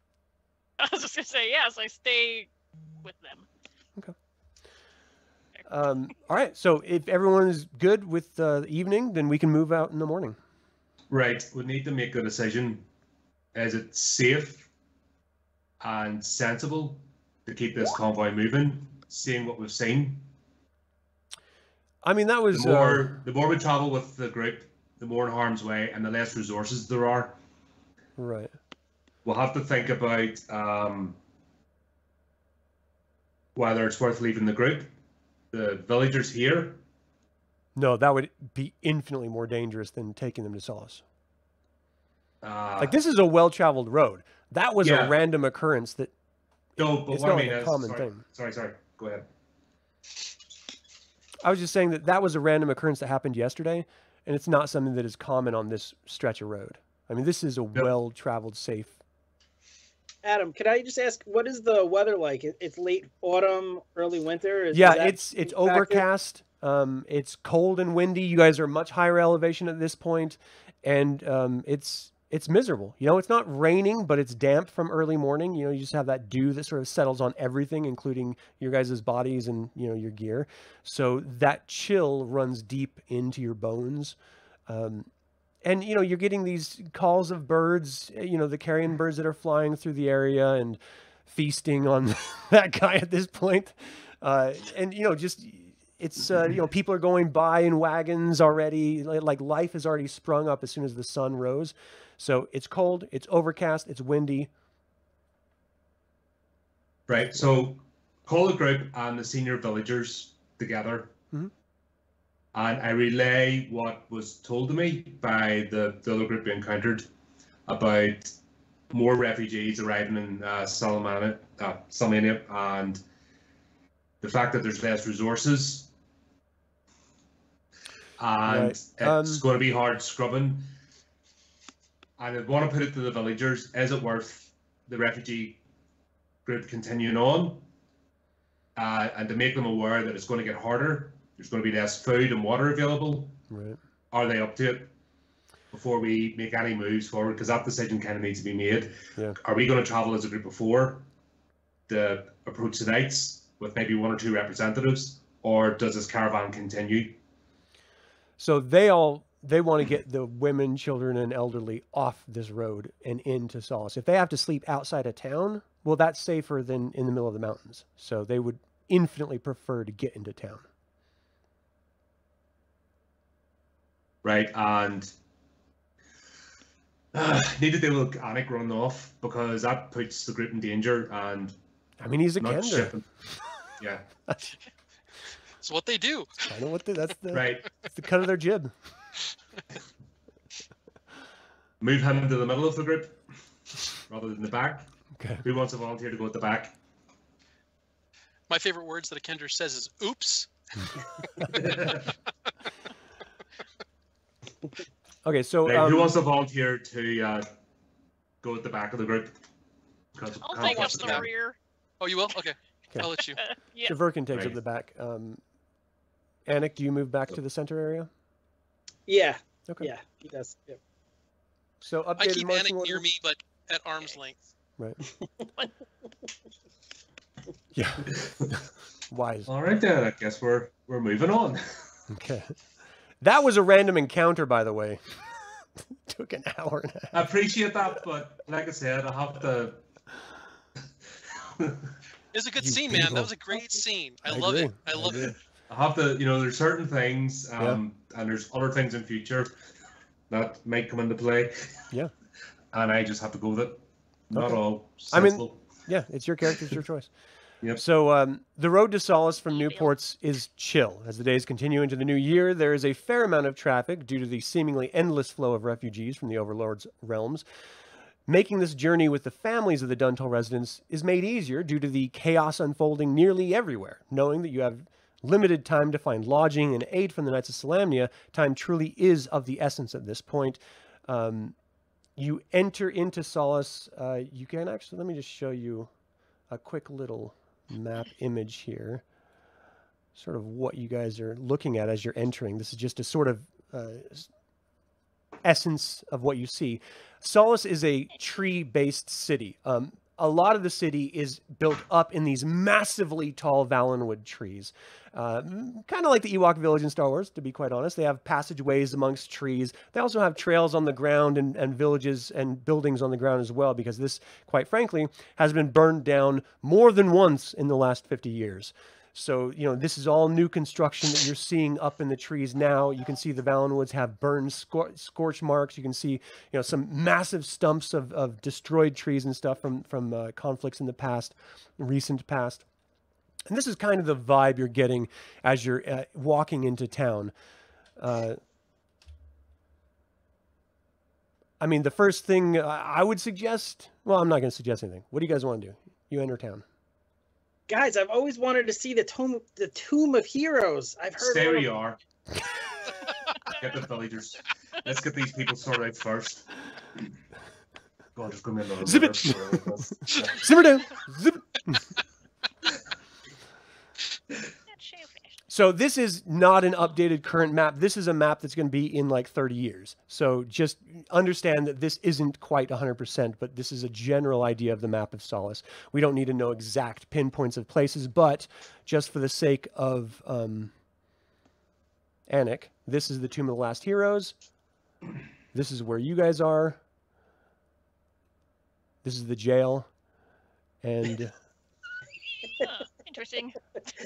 I was just gonna say yes. I stay with them. Okay. Um, all right. So if everyone is good with uh, the evening, then we can move out in the morning. Right, we need to make a decision. Is it safe and sensible to keep this convoy moving, seeing what we've seen? I mean, that was The uh, more the more we travel with the group, the more in harm's way and the less resources there are. right. we'll have to think about um, whether it's worth leaving the group. The villagers here. No, that would be infinitely more dangerous than taking them to Solace. Uh, Like this is a well-traveled road. That was Yeah. a random occurrence that No, but it's what I mean is, common sorry, thing. sorry, sorry. Go ahead. I was just saying that that was a random occurrence that happened yesterday, and it's not something that is common on this stretch of road. I mean, this is a well-traveled, safe. Adam, can I just ask, what is the weather like? It's late autumn, early winter. Is, yeah, is that it's it's overcast. Um, it's cold and windy. You guys are much higher elevation at this point, and um, it's it's miserable. You know, it's not raining, but it's damp from early morning. You know, you just have that dew that sort of settles on everything, including your guys' bodies and you know your gear. So that chill runs deep into your bones. Um, and you know you're getting these calls of birds you know the carrion birds that are flying through the area and feasting on that guy at this point uh, and you know just it's uh, you know people are going by in wagons already like, like life has already sprung up as soon as the sun rose so it's cold it's overcast it's windy Right. So call the group and the senior villagers together. Mhm. And I relay what was told to me by the, the other group we encountered about more refugees arriving in uh, Solamnia, uh, and the fact that there's less resources. And Right. it's Um, going to be hard scrubbing. And I want to put it to the villagers is it worth the refugee group continuing on uh, and to make them aware that it's going to get harder. There's going to be less food and water available. right Are they up to it before we make any moves forward? Because that decision kind of needs to be made. Yeah. Are we going to travel as a group of four to approach the knights with maybe one or two representatives, or does this caravan continue? so they all they want to get the women children and elderly off this road and into solace if they have to sleep outside of town well that's safer than in the middle of the mountains so they would infinitely prefer to get into town right? And uh, need to deal with Anik running off because that puts the group in danger and i mean he's a not kender shipping. Yeah, It's what they do. i know what the, that's the right. that's the cut of their jib Move him to the middle of the group rather than the back. okay Who wants to volunteer to go at the back? My favorite words that a Kender says is "oops." okay so Right, um, who wants to volunteer to uh, go at the back of the group? I'll take up the back. rear. Oh, you will? Okay. Okay. I'll let you. yeah. Shaverkin takes up Right. the back um Anik, do you move back to the center area Yeah, okay yeah, he does. Yeah. so I updated keep marching Anik near me, but at arm's length. right yeah wise All right then. I guess we're we're moving on. Okay. That was a random encounter, by the way. Took an hour and a half. I appreciate that, but like I said, I have to. It was a good You scene, man. That was a great scene. I, I love agree. it. I I love agree. it. I have to, you know, there's certain things, um, and there's other things in future that might come into play. Yeah. And I just have to go with it. Not Okay. all. I mean- Yeah, it's your character, it's your choice. Yep. So um, the road to Solace from Newports is chill. As the days continue into the new year, there is a fair amount of traffic due to the seemingly endless flow of refugees from the Overlord's realms. Making this journey with the families of the Duntol residents is made easier due to the chaos unfolding nearly everywhere. Knowing that you have limited time to find lodging and aid from the Knights of Solamnia, time truly is of the essence at this point. Um, you enter into Solace. Uh, you can actually, let me just show you a quick little map image here. Sort of what you guys are looking at as you're entering. This is just a sort of uh, essence of what you see. Solace is a tree based city. Um, a lot of the city is built up in these massively tall Vallenwood trees. Uh, kind of like the Ewok village in Star Wars, to be quite honest. They have passageways amongst trees. They also have trails on the ground and, and villages and buildings on the ground as well, because this, quite frankly, has been burned down more than once in the last 50 years. So, you know, this is all new construction that you're seeing up in the trees now. You can see the Vallenwoods have burned scor- scorch marks. You can see, you know, some massive stumps of, of destroyed trees and stuff from, from uh, conflicts in the past, recent past. And this is kind of the vibe you're getting as you're uh, walking into town. Uh, I mean, the first thing uh, I would suggest, well, I'm not going to suggest anything. What do you guys want to do? You enter town. Guys, I've always wanted to see the tomb, the Tomb of Heroes. I've heard. Stay one where of- you are. Get the villagers. Let's get these people sorted out first. God, just go me another Zip minute. it. Simmer down. Zip it. So this is not an updated current map. This is a map that's going to be in like 30 years. So just understand that this isn't quite 100%, but this is a general idea of the map of Solace. We don't need to know exact pinpoints of places, but just for the sake of um, Anik, this is the Tomb of the Last Heroes. This is where you guys are. This is the jail. And interesting.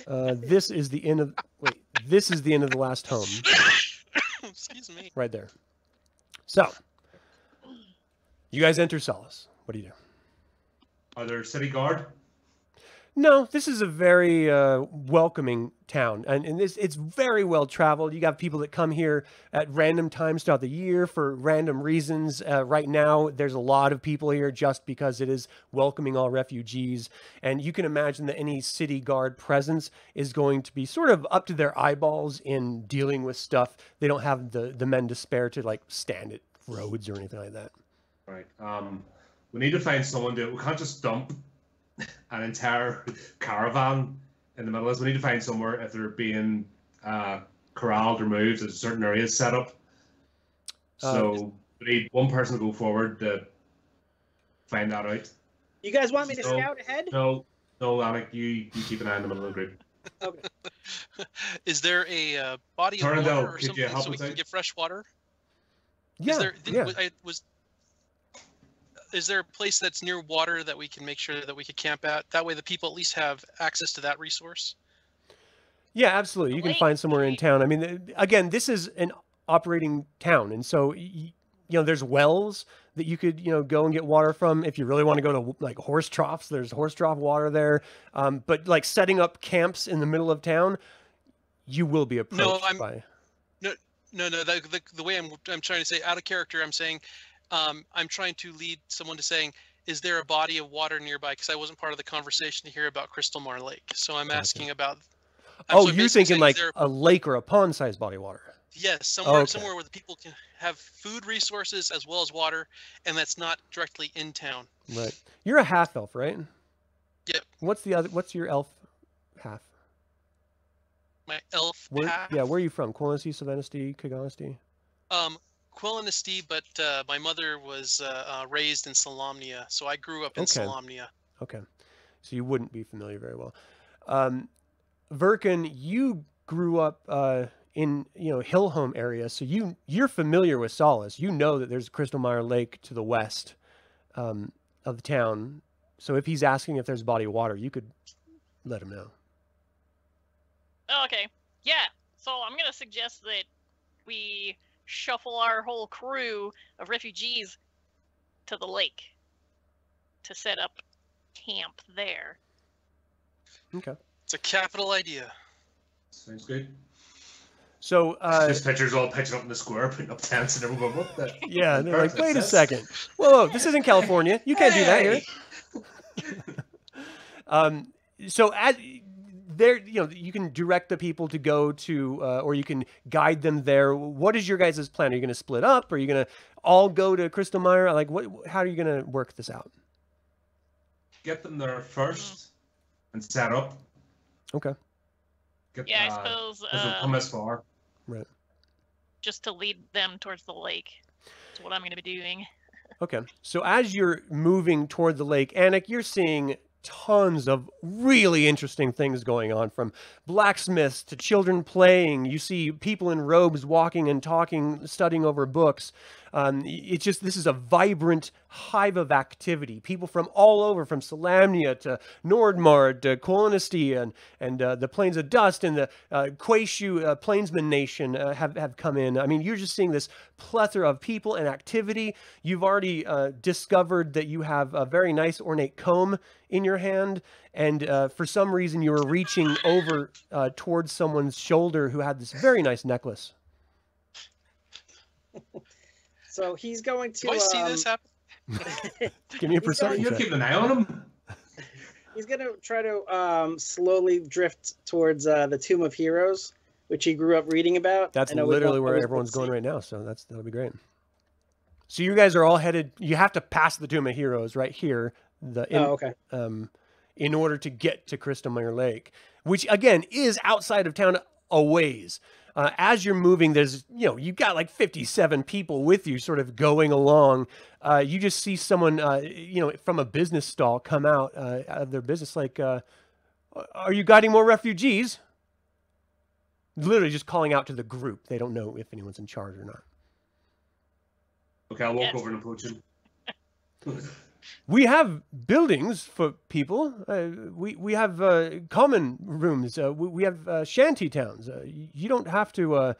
uh, this is the Inn of wait, this is the Inn of the last home. Excuse me. right there. So, you guys enter Solace. What do you do? Are there city guard? No, this is a very uh, welcoming town, and, and it's, very well traveled. You got people that come here at random times throughout the year for random reasons. Uh, right now, there's a lot of people here just because it is welcoming all refugees, and you can imagine that any city guard presence is going to be sort of up to their eyeballs in dealing with stuff. They don't have the the men to spare to like stand at roads or anything like that. Right. Um, we need to find someone to. We can't just dump an entire caravan in the middle of this. We need to find somewhere if they're being uh, corralled or moved. There's certain areas set up. Uh, So we need one person to go forward to find that out. You guys want me to So- scout ahead? No, no, Anik, you, you keep an eye in the middle of the group. Okay. Is there a uh, body of Tornado, water or could you something help so we us can out? get fresh water? Yeah, Is there, yeah. was, I, was is there a place that's near water that we can make sure that we could camp at? That way, the people at least have access to that resource. Yeah, absolutely. You can find somewhere in town. I mean, again, this is an operating town, and so y- y- you know, there's wells that you could you know go and get water from if you really want to go to like horse troughs. There's horse trough water there, um, but like setting up camps in the middle of town, you will be approached I'm- by. No, no. The, the, the way I'm I'm trying to say out of character, I'm saying um, I'm trying to lead someone to saying, is there a body of water nearby? Because I wasn't part of the conversation here about Crystalmir Lake, so I'm asking about. I'm- Oh, you're thinking saying, like there- a lake or a pond-sized body of water. Yes, somewhere okay. somewhere where the people can have food resources as well as water, and that's not directly in town. Right. You're a half elf, right? Yep. What's the other? What's your elf half? My elf Where? half, Yeah. Where are you from? Qualinesti, Silvanesti, Kagonesti? um Qualinesti, but uh, my mother was uh, uh, raised in Solamnia, so I grew up in Okay. Solamnia. Okay. So you wouldn't be familiar very well. Um, Verkin, you grew up uh, in you know Hillhome area, so you you're familiar with Solace. You know that there's Crystalmir Lake to the west um, of the town. So if he's asking if there's a body of water, you could let him know. Oh, okay. Yeah. So I'm gonna suggest that we shuffle our whole crew of refugees to the lake to set up camp there. Okay. It's a capital idea. Sounds good. So uh, this picture's all pitching up in the square, putting up tents, and everyone going, what the? yeah, they're like, wait a second. Whoa, whoa, this isn't California. You can't do that here. Um, so at there, you know, you can direct the people to go to, uh, or you can guide them there. What is your guys' plan? Are you going to split up? Are you going to all go to Crystalmir? Like, what? How are you going to work this out? Get them there first and set up. Okay. Get, Yeah, I uh, suppose 'cause they'll uh, come as far. right just to lead them towards the lake. That's what I'm gonna be doing. Okay. So as you're moving toward the lake, Anik, you're seeing tons of really interesting things going on from blacksmiths to children playing. You see people in robes walking and talking, studying over books. Um, it's just this is a vibrant hive of activity. People from all over, from Solamnia to Nordmar to Qualinesti and and uh, the Plains of Dust and the uh, Que-Shu uh, Plainsman Nation uh, have have come in. I mean, you're just seeing this plethora of people and activity. You've already uh, discovered that you have a very nice ornate comb in your hand, and uh, for some reason you were reaching over uh, towards someone's shoulder who had this very nice necklace. So he's going to. Do I see um, this happen? Give me a He's perception You're check. keeping an eye on him. He's gonna try to um, slowly drift towards uh, the Tomb of Heroes, which he grew up reading about. That's and literally where everyone's going right now. So that's that'll be great. So you guys are all headed. You have to pass the Tomb of Heroes right here. The in, Oh, okay. um, in order to get to Crystalmir Lake, which again is outside of town a ways. Uh, as you're moving, there's you know you've got like 57 people with you, sort of going along. Uh, you just see someone, uh, you know, from a business stall come out uh, out of their business, like, uh, "Are you guiding more refugees?" Literally just calling out to the group. They don't know if anyone's in charge or not. Okay, I'll walk Yes. over and approach him. We have buildings for people. Uh, we we have uh, common rooms. Uh, we, we have uh, shanty towns. Uh, you don't have to, uh,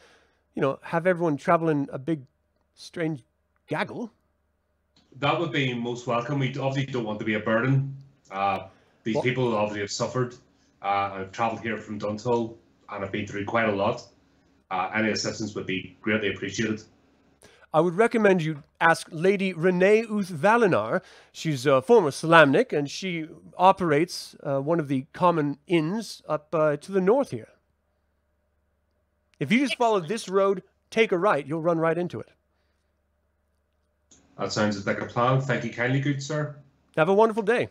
you know, have everyone travel in a big, strange gaggle. That would be most welcome. We obviously don't want to be a burden. Uh, these Well- people obviously have suffered. Uh, I've travelled here from Duntol and I've been through quite a lot. Uh, any assistance would be greatly appreciated. I would recommend you ask Lady Renee Uth Valinar. She's a former Solamnic, and she operates uh, one of the common inns up uh, to the north here. If you just follow this road, take a right, you'll run right into it. That sounds like a plan. Thank you kindly, good sir. Have a wonderful day.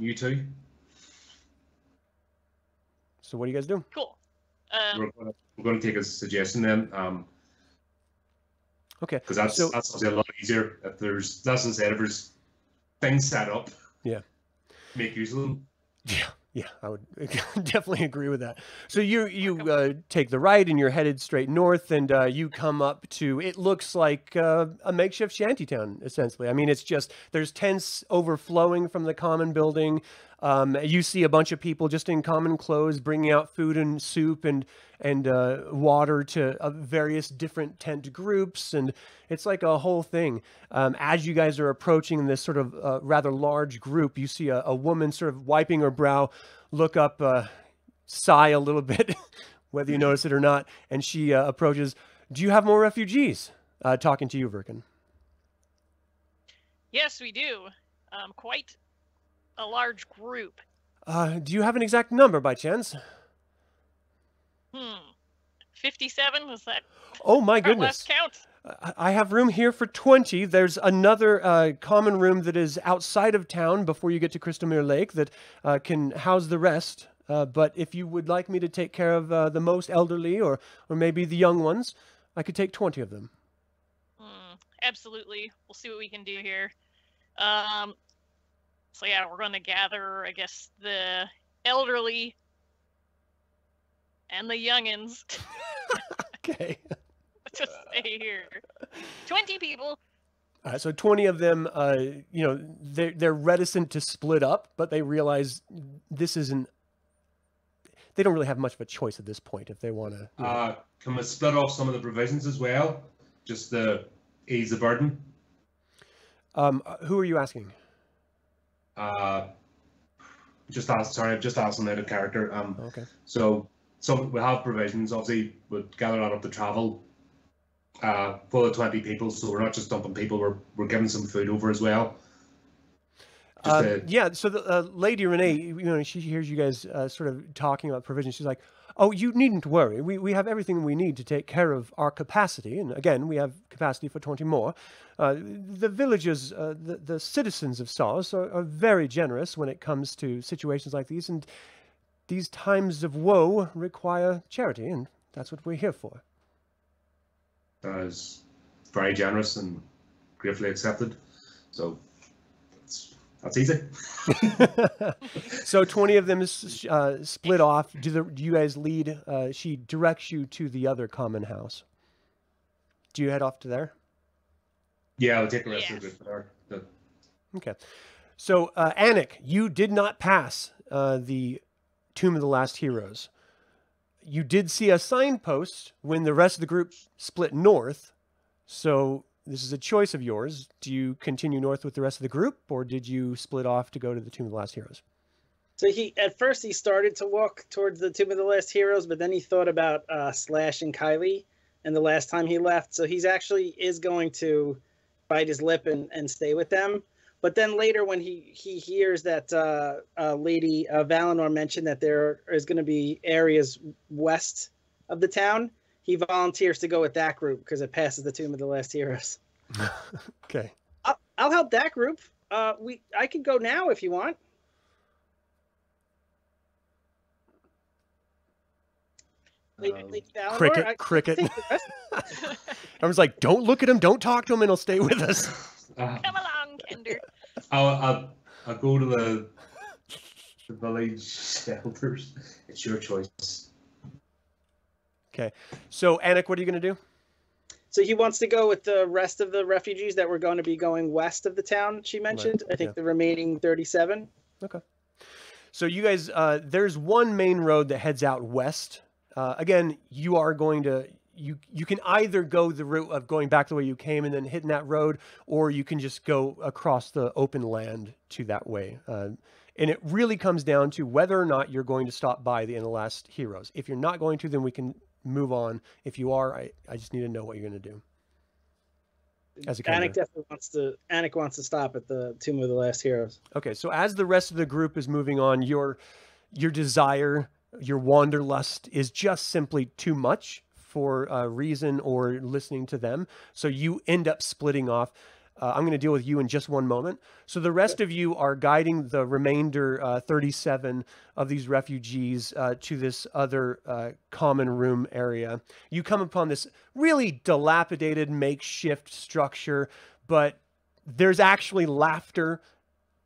You too. So, what do you guys do? Cool. Um, We're, gonna, we're going to take a suggestion then, um, Okay. because that's So- that's obviously a lot easier if there's that's as I said if there's things set up. Yeah. Make use of them. Yeah, yeah, I would definitely agree with that. So you you uh, take the right and you're headed straight north, and uh, you come up to it looks like uh, a makeshift shantytown essentially. I mean, it's just there's tents overflowing from the common building. Um, you see a bunch of people just in common clothes bringing out food and soup and and uh, water to uh, various different tent groups, and it's like a whole thing. Um, as you guys are approaching this sort of uh, rather large group, you see a, a woman sort of wiping her brow, look up, uh, sigh a little bit, whether you notice it or not, and she uh, approaches. Do you have more refugees? Uh, talking to you, Verkin. yes, we do. Um, quite a large group. Uh, do you have an exact number by chance? Hmm. 57 was that Oh my goodness! last count? I have room here for 20. There's another uh, common room that is outside of town before you get to Crystalmir Lake that uh, can house the rest. Uh, but if you would like me to take care of uh, the most elderly or, or maybe the young ones, I could take 20 of them. Hmm. Absolutely. We'll see what we can do here. Um. So yeah, we're going to gather, I guess, the elderly and the youngins Okay. to stay here. 20 people. Uh, so 20 of them, uh, you know, they're, they're reticent to split up, but they realize this isn't, they don't really have much of a choice at this point if they want to. Uh, can we split off some of the provisions as well, just to ease the burden? Um, uh, who are you asking? Uh, just ask. Sorry, I've just asked them out of character. Um, Okay. so some we have provisions. Obviously, we gather that up to travel. Uh, for the twenty people, so we're not just dumping people. We're we're giving some food over as well. Uh, to- yeah, so the uh, lady Renee, you know, she hears you guys uh, sort of talking about provisions. She's like, "Oh, you needn't worry. We we have everything we need to take care of our capacity, and again, we have capacity for twenty more. Uh, the villagers, uh, the the citizens of Sars are, are very generous when it comes to situations like these, and these times of woe require charity, and that's what we're here for." that is very generous and gratefully accepted. So that's that's easy. so 20 of them uh, split off. Do, the, do you guys lead? Uh, she directs you to the other common house. Do you head off to there? Yeah, I'll take the rest of the Yes. group there. The- Okay. So, uh, Anik, you did not pass uh, the Tomb of the Last Heroes. You did see a signpost when the rest of the group split north. So, this is a choice of yours. Do you continue north with the rest of the group, or did you split off to go to the Tomb of the Last Heroes? So he at first he started to walk towards the Tomb of the Last Heroes, but then he thought about uh, Slash and Kylie, and the last time he left, so he's actually is going to bite his lip and, and stay with them. But then later, when he he hears that uh, uh, Lady uh, Valinor mentioned that there is going to be areas west of the town, he volunteers to go with that group because it passes the Tomb of the Last Heroes. Okay. I'll, I'll help that group. Uh, we I can go now if you want. Lady, Um, Lady Valinor, Cricket, I- I cricket. think the rest- I was like, don't look at him, don't talk to him, and he'll stay with us. uh, Come along, Kender. I'll, I'll, I'll go to the, the village shelters. It's your choice. So, Anik, what are you going to do? So he wants to go with the rest of the refugees that were going to be going west of the town. She mentioned. I think yeah. the remaining thirty-seven. Okay. So you guys, uh, there's one main road that heads out west. Uh, again, you are going to you you can either go the route of going back the way you came and then hitting that road, or you can just go across the open land to that way. Uh, and it really comes down to whether or not you're going to stop by the Last Heroes. If you're not going to, then we can move on. If you are, I, I just need to know what you're going to do. As a Anik definitely wants to. Anik wants to stop at the Tomb of the Last Heroes. Okay, so as the rest of the group is moving on, your your desire, your wanderlust is just simply too much for uh, reason or listening to them. So you end up splitting off. Uh, I'm going to deal with you in just one moment. So the rest of you are guiding the remainder uh, 37 of these refugees uh, to this other uh, common room area. You come upon this really dilapidated makeshift structure, but there's actually laughter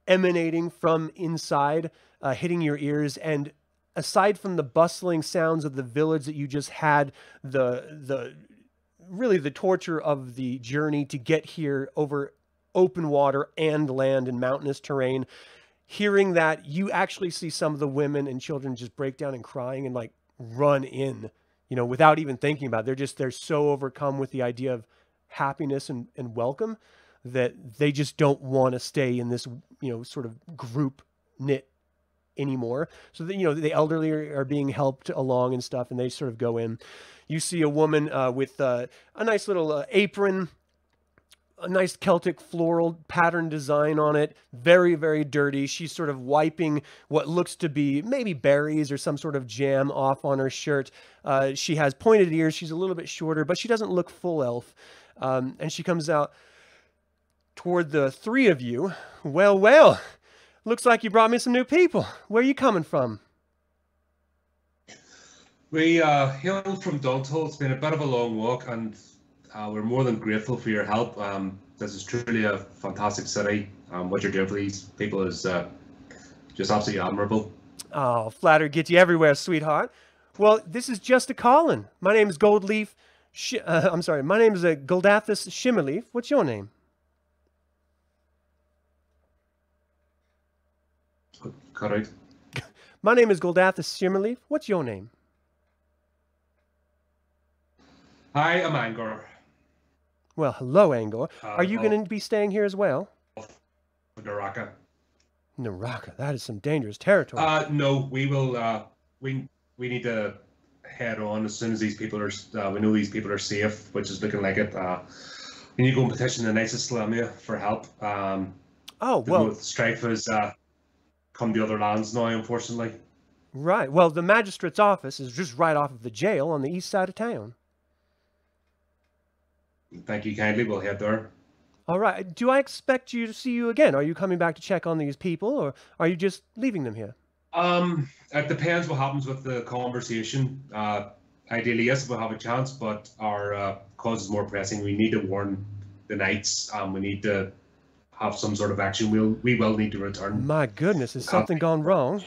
emanating from inside, uh, hitting your ears. And aside from the bustling sounds of the village that you just had, the the really the torture of the journey to get here over open water and land and mountainous terrain, hearing that you actually see some of the women and children just break down and crying and like run in, you know, without even thinking about it. They're just they're so overcome with the idea of happiness and, and welcome that they just don't want to stay in this, you know, sort of group knit anymore. So that you know the elderly are, are being helped along and stuff, and they sort of go in. You see a woman uh, with uh, a nice little uh, apron, a nice Celtic floral pattern design on it. Very very dirty. She's sort of wiping what looks to be maybe berries or some sort of jam off on her shirt. Uh, she has pointed ears. She's a little bit shorter, but she doesn't look full elf. Um, and she comes out toward the three of you. Well, well, looks like you brought me some new people. Where are you coming from? We uh, hail from Duntol. It's been a bit of a long walk, and uh, we're more than grateful for your help. Um, this is truly a fantastic city. Um, what you're doing for these people is uh, just absolutely admirable. Oh, flatter gets you everywhere, sweetheart. Well, this is just a calling. My name is Goldleaf. Sh- uh, I'm sorry. My name is uh, Goldathus Shimmerleaf. What's your name? Out. My name is Goldathus Shimmerleaf. What's your name? Hi, I'm Angor. Well, hello, Angor. Uh, Are you going to be staying here as well? Neraka. Neraka, that is some dangerous territory. Uh, no, we will. Uh, we we need to head on as soon as these people are. Uh, we know these people are safe, which is looking like it. Uh, we need to go and petition the Knights of Solamnia for help. Um, oh, well, strife has uh, come to other lands now, unfortunately. right. Well, the magistrate's office is just right off of the jail on the east side of town. Thank you kindly. We'll head there. All right. Do I expect you to see you again? Are you coming back to check on these people, or are you just leaving them here? Um, it depends what happens with the conversation. Uh, ideally, yes, we'll have a chance, but our uh, cause is more pressing. We need to warn the knights. Um, we need to have some sort of action. We'll we will need to return. My goodness, has something gone wrong?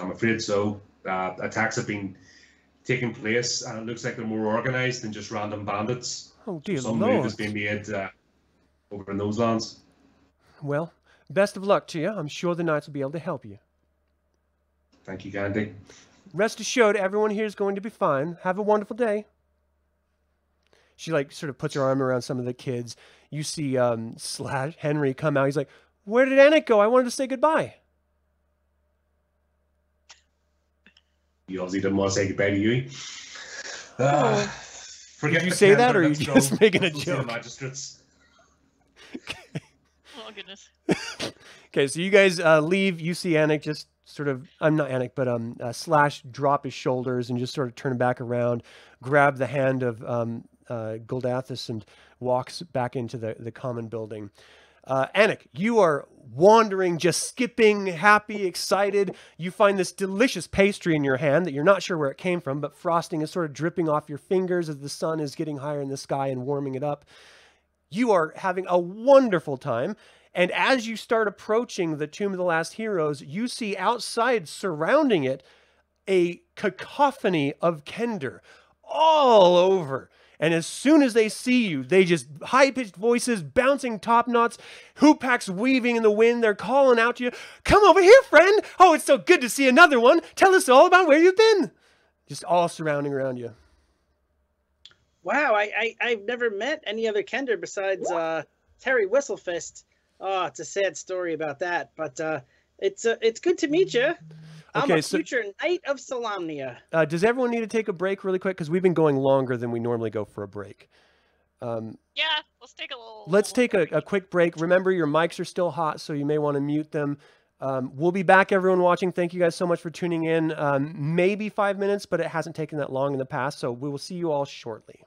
I'm afraid so. Uh, attacks have been taking place, and it looks like they're more organized than just random bandits. Oh dear Some move lord! has been made. Uh, over in those lands. Well, best of luck to you. I'm sure the knights will be able to help you. Thank you, Gandhi. Rest assured, everyone here is going to be fine. Have a wonderful day. She like sort of puts her arm around some of the kids. You see um, Slash Henry come out. He's like, "Where did Anik go? I wanted to say goodbye." You obviously didn't want to say goodbye to you. Uh, forget Did you say that, or are you let's just making a Go see the joke? magistrates. Oh goodness. Okay, so you guys uh, leave. You see Anik just sort of, I'm not Anik, but um, uh, Slash drop his shoulders and just sort of turn back around, grab the hand of um, uh, and walks back into the, the common building. Uh, Anik, you are wandering, just skipping, happy, excited. You find this delicious pastry in your hand that you're not sure where it came from, but frosting is sort of dripping off your fingers as the sun is getting higher in the sky and warming it up. You are having a wonderful time. And as you start approaching the Tomb of the Last Heroes, you see outside surrounding it a cacophony of Kender all over. And as soon as they see you, they just high pitched voices, bouncing top knots, hoop hoopaks weaving in the wind. They're calling out to you, Come over here, friend. Oh, it's so good to see another one. Tell us all about where you've been. Just all surrounding around you. Wow, I, I I've never met any other Kender besides uh, Terry Whistlefist. Oh, it's a sad story about that, but uh, it's uh, it's good to meet you. I'm Okay, a so- future knight of Solamnia. Uh, does everyone need to take a break really quick? Because we've been going longer than we normally go for a break. Um, Yeah, let's take a little. Let's little take a, a quick break. Remember, your mics are still hot, so you may want to mute them. Um, we'll be back, everyone watching. Thank you guys so much for tuning in. Um, maybe five minutes, but it hasn't taken that long in the past, so we will see you all shortly.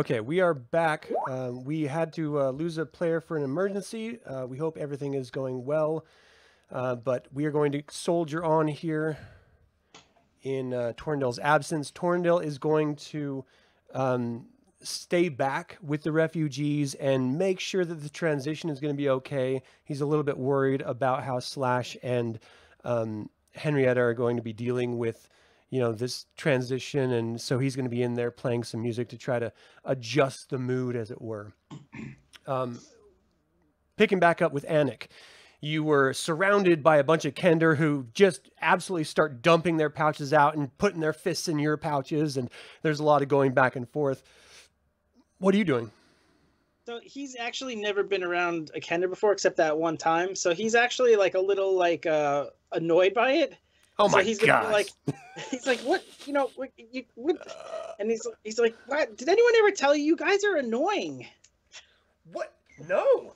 Okay, we are back. Um, we had to uh, lose a player for an emergency. Uh, we hope everything is going well, uh, but we are going to soldier on here in uh, Torrendil's absence. Torndale is going to um, stay back with the refugees and make sure that the transition is going to be okay. He's a little bit worried about how Slash and um, Henrietta are going to be dealing with you know this transition and so he's going to be in there playing some music to try to adjust the mood as it were um, picking back up with anik you were surrounded by a bunch of kender who just absolutely start dumping their pouches out and putting their fists in your pouches and there's a lot of going back and forth what are you doing So he's actually never been around a Kender before, except that one time. So he's actually like a little like uh, annoyed by it. Oh so my he's gonna god be like, he's like, what? You know, what? You, what? Uh. And he's he's like, what? Did anyone ever tell you you guys are annoying? What? No.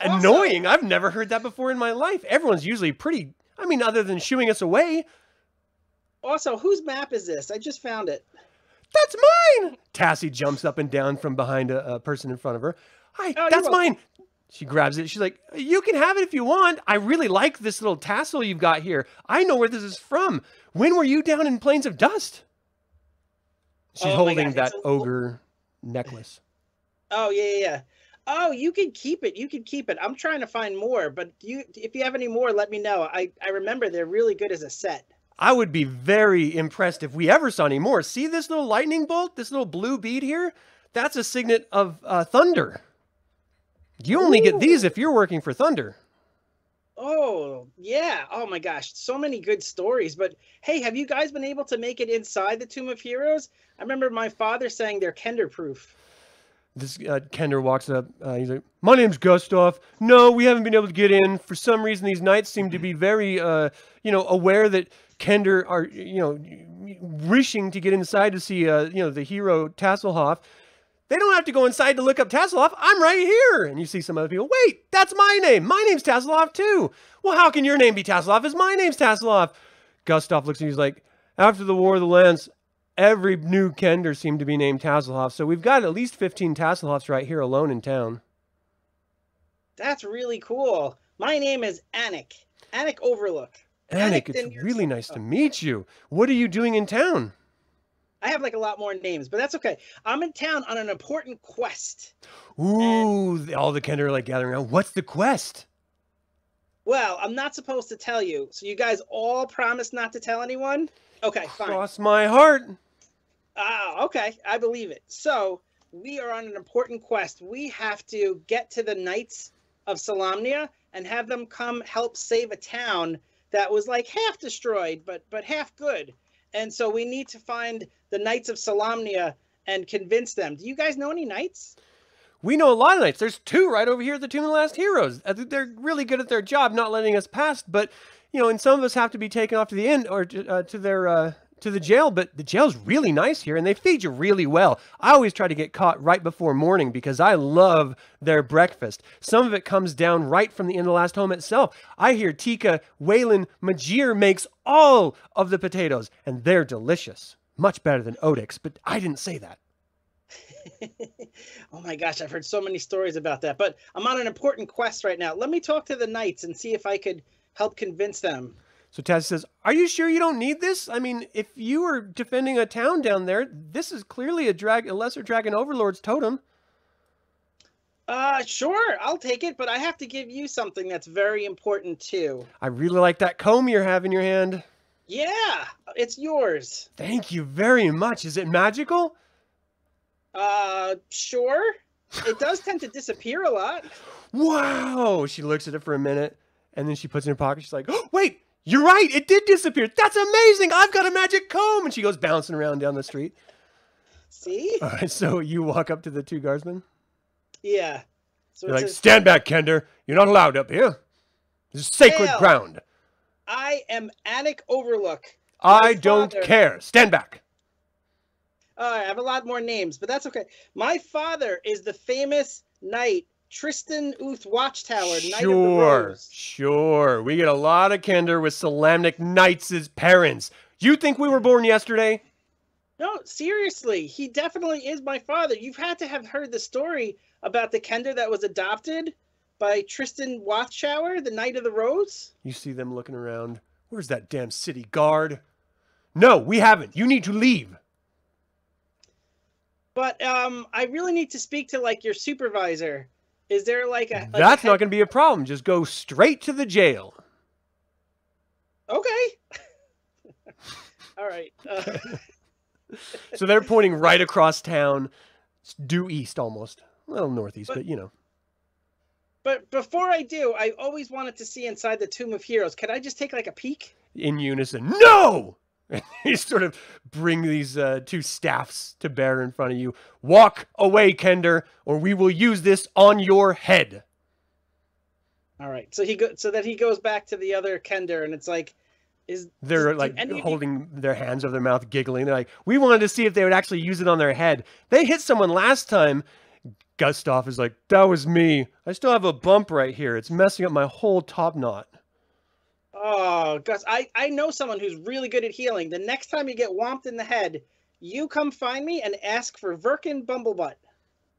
Annoying. I've never heard that before in my life. Everyone's usually pretty. I mean, other than shooing us away. Also, whose map is this? I just found it. That's mine. Tassie jumps up and down from behind a, a person in front of her. Hi, Oh, that's mine. She grabs it. She's like, "You can have it if you want. I really like this little tassel you've got here. I know where this is from. When were you down in Plains of Dust?" She's Oh holding that ogre necklace. Oh yeah, yeah, yeah. Oh, you can keep it. You can keep it. I'm trying to find more, but you, if you have any more, let me know. I, I remember they're really good as a set. I would be very impressed if we ever saw any more. See this little lightning bolt, this little blue bead here? That's a signet of uh, thunder. You only get these if you're working for Thunder. Oh yeah. Oh my gosh, so many good stories. But hey, have you guys been able to make it inside the Tomb of Heroes? I remember my father saying they're Kender proof. This uh, Kender walks up. Uh, he's like, "My name's Gustav. No, we haven't been able to get in. For some reason, these knights seem to be very, uh, you know, aware that Kender are, you know, wishing to get inside to see, uh, you know, the hero Tasslehoff. They don't have to go inside to look up Tasslehoff. I'm right here." And you see some other people. Wait, that's my name. My name's Tasslehoff too. Well, how can your name be Tasslehoff? As my name's Tasslehoff. Gustav looks at you. He's like, "After the War of the Lance." every new Kender seemed to be named Tasslehoff. So we've got at least 15 Tasslehoffs right here alone in town. That's really cool. My name is Anik. Anik Overlook. Anik, Anik, it's really nice to meet you. What are you doing in town? I have like a lot more names, but that's okay. I'm in town on an important quest. Ooh, the- all the Kender are like gathering around. What's the quest? Well, I'm not supposed to tell you, so you guys all promise not to tell anyone. Okay, fine. Cross my heart. Ah, okay, I believe it. So we are on an important quest. We have to get to the Knights of Solamnia and have them come help save a town that was like half destroyed, but but half good. And so we need to find the Knights of Solamnia and convince them. Do you guys know any knights? We know a lot of knights. There's two right over here at the Tomb of the Last Heroes. They're really good at their job, not letting us past. But you know, and some of us have to be taken off to the inn or to, uh, to their uh, to the jail. But the jail's really nice here, and they feed you really well. I always try to get caught right before morning because I love their breakfast. Some of it comes down right from the Inn of the Last Home itself. I hear Tika Waylan Majere makes all of the potatoes, and they're delicious. Much better than Otik's, but I didn't say that. oh my gosh, I've heard so many stories about that. But I'm on an important quest right now. Let me talk to the knights and see if I could help convince them. So Taz says, "Are you sure you don't need this? I mean, if you were defending a town down there, this is clearly a drag, a lesser dragon overlord's totem." Uh, sure, I'll take it, but I have to give you something that's very important too. I really like that comb you have in your hand. Yeah, it's yours. Thank you very much. Is it magical? Uh, sure. It does tend to disappear a lot. Wow! She looks at it for a minute, and then she puts it in her pocket. She's like, oh, "Wait, you're right. It did disappear. That's amazing. I've got a magic comb." And she goes bouncing around down the street. See? All right, so you walk up to the two guardsmen. Yeah. So You're like, "Stand back, Kender. You're not allowed up here. This is sacred Hail. ground. I am Anik Overlook. I don't father- care. Stand back." Uh, I have a lot more names, but that's okay. My father is the famous knight Tristan Uth Watchtower, Knight of the Sure, Rose. sure. We get a lot of Kender with Solamnic Knights as parents. You think we were born yesterday? No, seriously, he definitely is my father. You've had to have heard the story about the Kender that was adopted by Tristan Watchtower, the Knight of the Rose. You see them looking around. Where's that damn city guard? No, we haven't. You need to leave. But um, I really need to speak to like your supervisor. Is there like a? Like That's a not going to be a problem. Just go straight to the jail. Okay. All right. Uh, So they're pointing right across town, due east almost. A little northeast, But- but you know. But before I do, I always wanted to see inside the Tomb of Heroes. Can I just take like a peek? in unison, no! And you sort of bring these uh, two staffs to bear in front of you. Walk away, Kender, or we will use this on your head. All right. So he go so that he goes back to the other Kender, and it's like, is They're like holding their hands over their mouth, giggling. They're like, we wanted to see if they would actually use it on their head. They hit someone last time. Gustav is like, that was me. I still have a bump right here. It's messing up my whole top knot. Oh, Gus, I, I know someone who's really good at healing. The next time you get whomped in the head, you come find me and ask for Verkin Bumblebutt.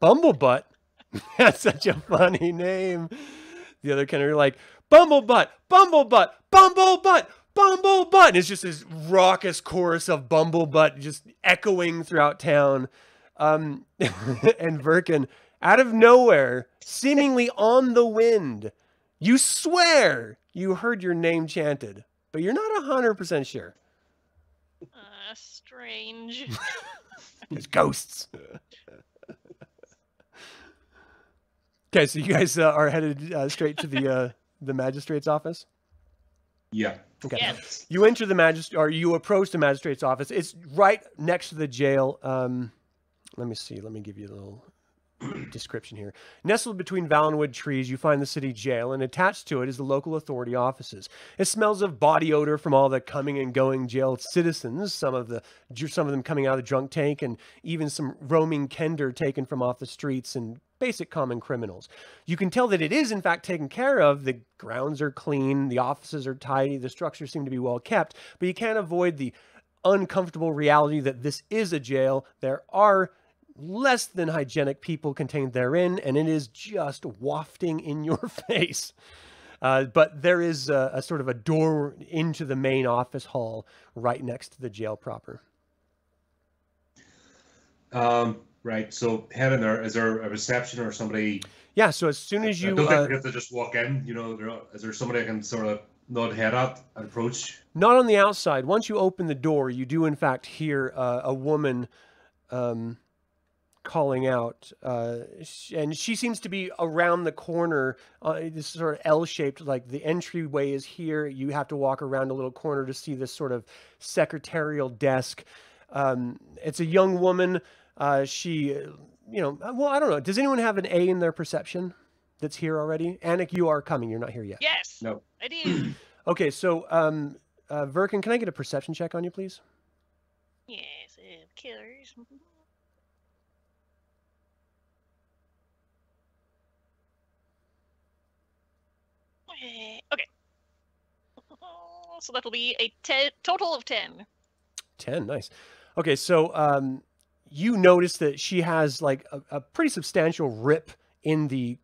Bumblebutt. That's such a funny name. The other kind of like, Bumblebutt, Bumblebutt, Bumblebutt, Bumblebutt. And it's just this raucous chorus of Bumblebutt just echoing throughout town. Um, and Verkin, out of nowhere, seemingly on the wind, you swear you heard your name chanted, but you're not 100% sure. Uh, strange. It's ghosts. okay, so you guys uh, are headed uh, straight to the uh, the magistrate's office. Yeah. Okay. yes. You enter the magist or you approach the magistrate's office. It's right next to the jail. Um, let me see. Let me give you a little description here. Nestled between Vallenwood trees, you find the city jail, and attached to it is the local authority offices. It smells of body odor from all the coming and going jail citizens. Some of the some of them coming out of the drunk tank, and even some roaming kender taken from off the streets and basic common criminals. You can tell that it is in fact taken care of. The grounds are clean, the offices are tidy, the structures seem to be well kept, but you can't avoid the uncomfortable reality that this is a jail. There are less than hygienic people contained therein, and it is just wafting in your face. Uh, but there is a, a sort of a door into the main office hall right next to the jail proper. Um, right. So head in there. Is there a reception or somebody? Yeah, so as soon as I you don't think uh, we have to just walk in. You know, is there somebody I can sort of nod head at and approach? Not on the outside. Once you open the door, you do in fact hear uh, a woman um, calling out, uh, and she seems to be around the corner. Uh, this sort of L-shaped, like the entryway is here. You have to walk around a little corner to see this sort of secretarial desk. Um, it's a young woman. Uh, she, uh, you know, uh, well, I don't know. Does anyone have an A in their perception that's here already? Anik, you are coming. You're not here yet. Yes. No. I do. Okay, so um, uh, Verkin, can I get a perception check on you, please? yes. Uh, killers. Eh, Okay. So that'll be a total of ten. 10 nice okay so um you notice that she has like a, a pretty substantial rip in the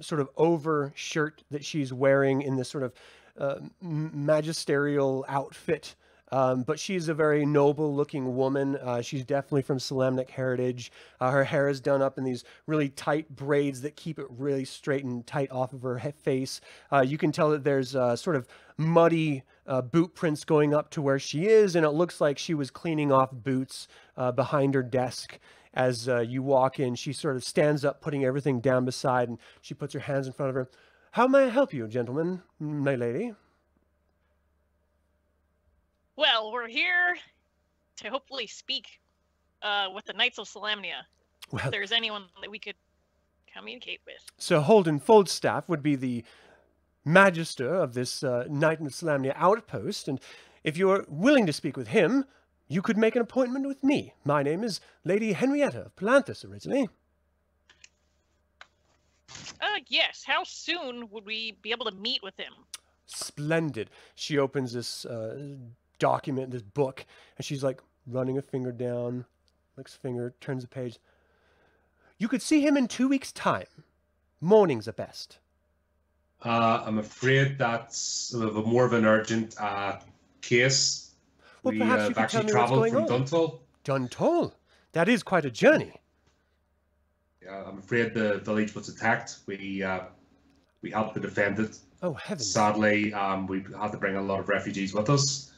sort of over shirt that she's wearing in this sort of uh, magisterial outfit um, but she's a very noble looking woman. Uh, she's definitely from Solamnic heritage. Uh, her hair is done up in these really tight braids that keep it really straight and tight off of her face. Uh, you can tell that there's uh, sort of muddy uh, boot prints going up to where she is, and it looks like she was cleaning off boots uh, behind her desk. As you walk in, she sort of stands up, putting everything down beside, and she puts her hands in front of her. How may I help you, gentlemen, my lady? Well, we're here to hopefully speak uh, with the Knights of Solamnia. Well, If there's anyone that we could communicate with. So Holden Foldstaff would be the magister of this uh, Knight of Solamnia outpost, and if you're willing to speak with him, you could make an appointment with me. My name is Lady Henrietta of Palanthas originally. Uh, yes. How soon would we be able to meet with him? Splendid. She opens this uh, document, this book, and she's like running a finger down, licks finger, turns the page. You could see him in two weeks' time. Mornings are best. Uh, I'm afraid that's a more of an urgent uh, case. Well, we perhaps uh, you have actually travelled from on. Duntol. Duntol. That is quite a journey. Yeah, I'm afraid the village was attacked. We uh, we helped to defend it. Oh heavens! Sadly, um, we had to bring a lot of refugees with us.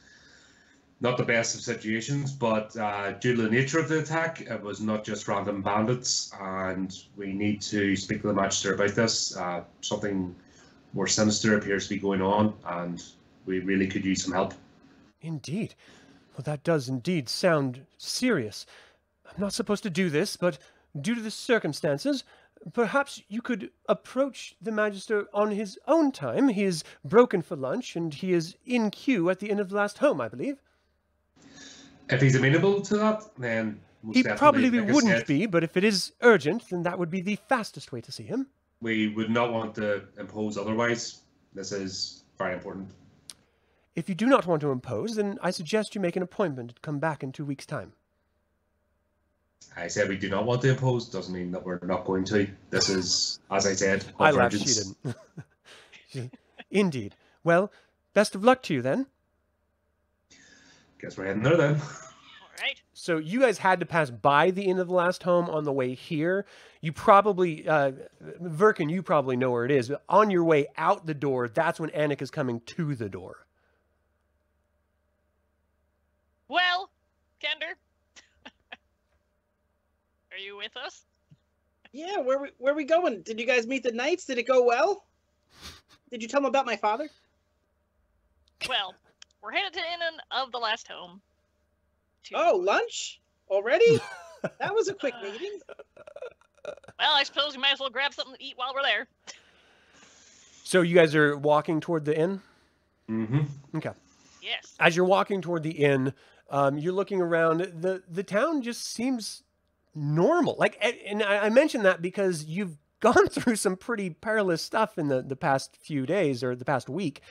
Not the best of situations, but uh, due to the nature of the attack, it was not just random bandits, and we need to speak to the magister about this. Uh, something more sinister appears to be going on, and we really could use some help. Indeed. Well, that does indeed sound serious. I'm not supposed to do this, but due to the circumstances, perhaps you could approach the Magister on his own time. He is broken for lunch, and he is in queue at the inn of the last home, I believe. If he's amenable to that, then he probably like wouldn't said, be, but if it is urgent, then that would be the fastest way to see him. We would not want to impose otherwise. This is very important. If you do not want to impose, then I suggest you make an appointment and come back in two weeks' time. I said we do not want to impose. Doesn't mean that we're not going to. This is, as I said, of I laughed, she didn't. Indeed. Well, best of luck to you then. Guess we're heading there then. All right. So you guys had to pass by the end of the last home on the way here. You probably, uh, Verkin, you probably know where it is. But on your way out the door, that's when Anik is coming to the door. Well, Kender, are you with us? Yeah, where we where we going? Did you guys meet the knights? Did it go well? Did you tell them about my father? Well, we're headed to Inn of the Last Home. to- Oh, lunch already? that was a quick meeting. Well, I suppose we might as well grab something to eat while we're there. So you guys are walking toward the inn? Mm hmm Okay. Yes. As you're walking toward the inn, um, you're looking around. The the town just seems normal. Like, and- and I I mention that because you've gone through some pretty perilous stuff in the the past few days or the past week,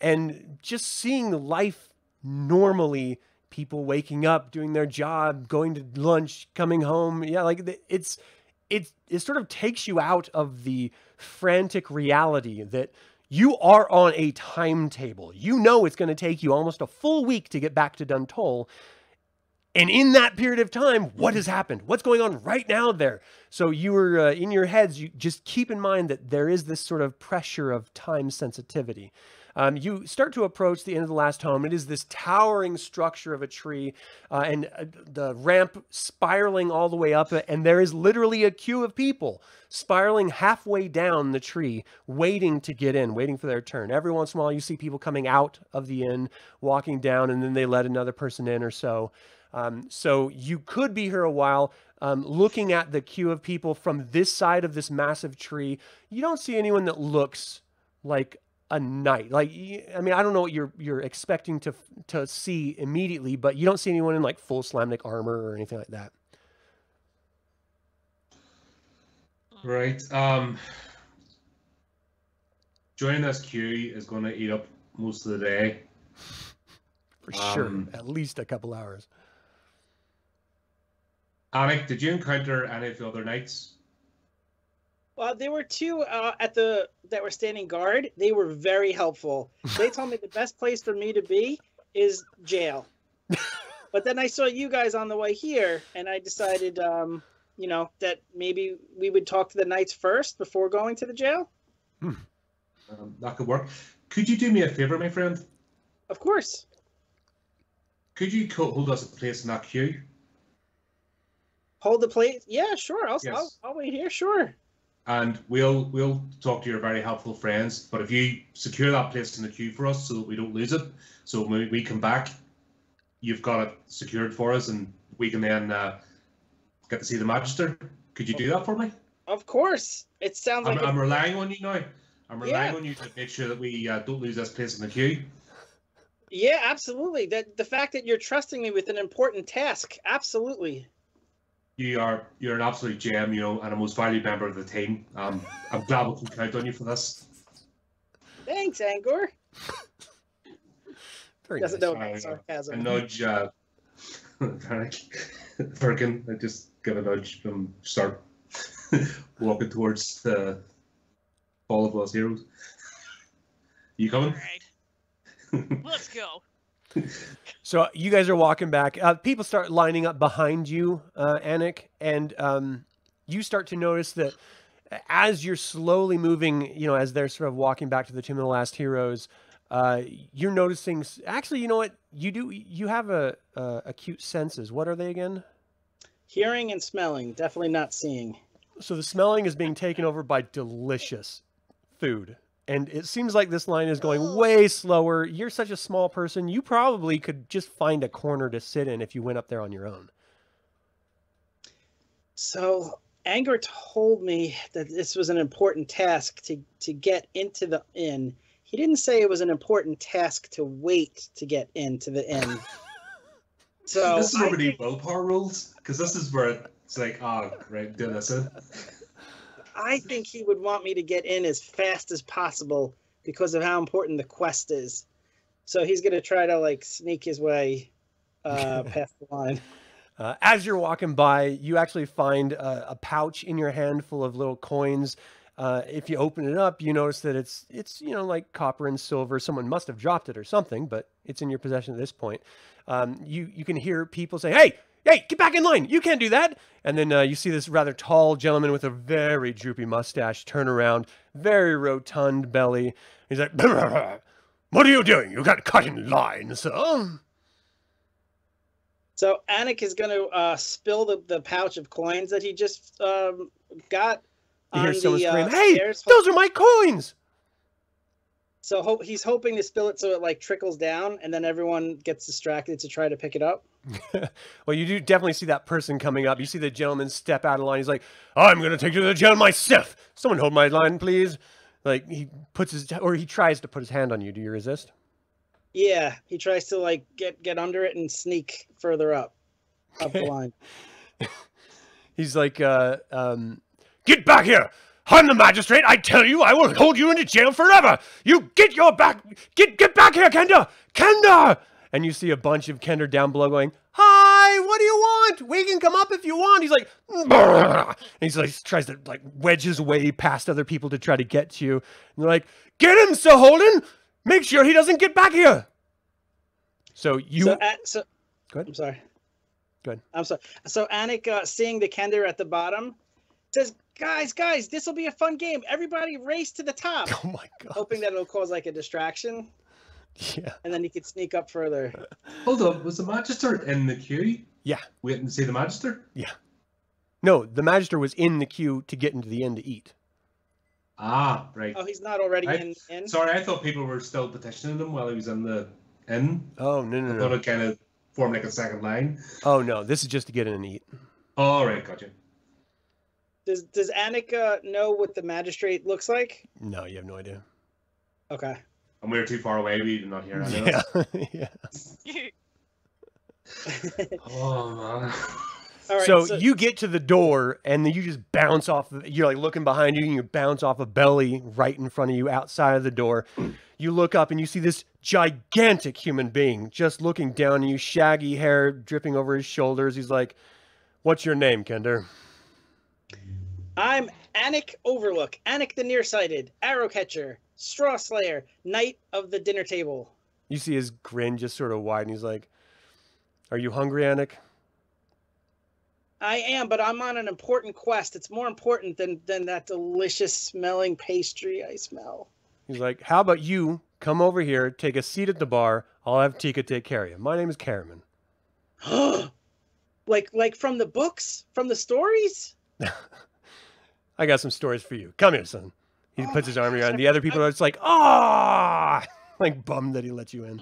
and just seeing life normally. People waking up, doing their job, going to lunch, coming home. Yeah, like it's it it sort of takes you out of the frantic reality that you are on a timetable. You know it's going to take you almost a full week to get back to Duntol. And in that period of time, what has happened? What's going on right now there? So you were uh, in your heads, you just keep in mind that there is this sort of pressure of time sensitivity. Um, you start to approach the end of the last home. It is this towering structure of a tree, uh, and uh, the ramp spiraling all the way up, and there is literally a queue of people spiraling halfway down the tree, waiting to get in, waiting for their turn. Every once in a while, you see people coming out of the inn, walking down, and then they let another person in or so. Um, so you could be here a while. Um, looking at the queue of people from this side of this massive tree, you don't see anyone that looks like a knight. Like, I mean, I don't know what you're you're expecting to to see immediately, but you don't see anyone in like full Solamnic armor or anything like that. Right. Um, joining this queue is going to eat up most of the day. For sure, Um, at least a couple hours. Anik, did you encounter any of the other knights? Well, there were two uh, at the that were standing guard. They were very helpful. They told me the best place for me to be is jail. but then I saw you guys on the way here, and I decided, um, you know, that maybe we would talk to the knights first before going to the jail. Um, that could work. Could you do me a favor, my friend? Of course. Could you hold us a place in that queue? Hold the plate. Yeah, sure. I'll, Yes. I'll, I'll wait here. Sure. And we'll we'll talk to your very helpful friends. But if you secure that place in the queue for us so that we don't lose it, so when we come back, you've got it secured for us, and we can then uh, get to see the magister. Could you do that for me? Of course. It sounds I'm, like. I'm relying on you now. I'm relying Yeah. on you to make sure that we uh, don't lose this place in the queue. yeah, absolutely. That the fact that you're trusting me with an important task. Absolutely. You are you're an absolute gem, you know, and a most valued member of the team. Um, I'm glad we can count on you for this. Thanks, Angor. Very Doesn't nice. know Sorry, about A nudge. Uh, Verkin, I just give a nudge and start walking towards the Hall of Lost Heroes. You coming? right, let's go. So you guys are walking back. Uh, people start lining up behind you, uh, Anik, and um, you start to notice that as you're slowly moving, you know, as they're sort of walking back to the Tomb of the Last Heroes, uh, you're noticing. Actually, you know what? You do. You have a, a acute senses. What are they again? Hearing and smelling, definitely not seeing. So the smelling is being taken over by delicious food. And it seems like this line is going oh. way slower. You're such a small person. You probably could just find a corner to sit in if you went up there on your own. So Angor told me that this was an important task to to get into the inn. He didn't say it was an important task to wait to get into the inn. So this is I where we need think, rules, because this is where it's like, ah, oh, right, do this. I think he would want me to get in as fast as possible because of how important the quest is. So he's gonna try to like sneak his way uh, past the line. Uh, as you're walking by, you actually find a, a pouch in your hand full of little coins. Uh, if you open it up, you notice that it's it's you know like copper and silver. Someone must have dropped it or something, but it's in your possession at this point. Um, you you can hear people say, "Hey, hey, get back in line! You can't do that!" And then uh, you see this rather tall gentleman with a very droopy mustache turn around, very rotund belly. He's like, "What are you doing? You got cut in line, sir." So Anik is going to uh, spill the, the pouch of coins that he just um, got. You hear on someone the, scream, uh, "Hey, those are my coins!" So ho- he's hoping to spill it so it like trickles down, and then everyone gets distracted to try to pick it up. well, you do definitely see that person coming up. You see the gentleman step out of line. He's like, "I'm going to take you to the jail myself. Someone hold my line, please." Like he puts his or he tries to put his hand on you. Do you resist? Yeah, he tries to like get get under it and sneak further up up the line. He's like, uh, um, "Get back here! I'm the magistrate. I tell you, I will hold you into jail forever. You get your back. Get get back here, Kenda. Kenda!" And you see a bunch of Kender down below going, "Hi, what do you want? We can come up if you want." He's like, "Brr." and he's like tries to like wedge his way past other people to try to get to you. And they're like, "Get him, Sir Holden. Make sure he doesn't get back here." So you so, A- so Go ahead. I'm sorry. Go ahead. I'm sorry. So Anik, uh, seeing the Kender at the bottom, says, "Guys, guys, this will be a fun game. Everybody race to the top." Oh my god. hoping that it'll cause like a distraction, Yeah. and then he could sneak up further. Hold on, was the Magister in the queue? Yeah. Waiting to see the Magister? Yeah. No, the magister was in the queue to get into the inn to eat. Ah, right. Oh, he's not already I- in. in? Sorry, I thought people were still petitioning him while he was in the inn. Oh no I no thought it kind of formed like a second line. Oh no, this is just to get in and eat. All right, gotcha. Does Does Anik uh, know what the magistrate looks like? No, you have no idea. Okay. And we were too far away. We did not hear any Yeah, yeah. Oh man. All right. so, you get to the door and then you just bounce off. of- You're like looking behind you and you bounce off a belly right in front of you outside of the door. You look up and you see this gigantic human being just looking down at you, shaggy hair dripping over his shoulders. He's like, "What's your name, Kender?" I'm Anik Overlook, Anik the Nearsighted, Arrow Catcher, Straw Slayer, Knight of the Dinner Table. You see his grin just sort of widen. He's like, "Are you hungry, Anik?" I am, but I'm on an important quest. It's more important than than that delicious smelling pastry I smell. He's like, "How about you come over here, take a seat at the bar. I'll have Tika take care of you. My name is Caramon." like like from the books, from the stories. I got some stories for you. Come here, son. He puts his arm around. The other people are just like, ah, like bummed that he let you in.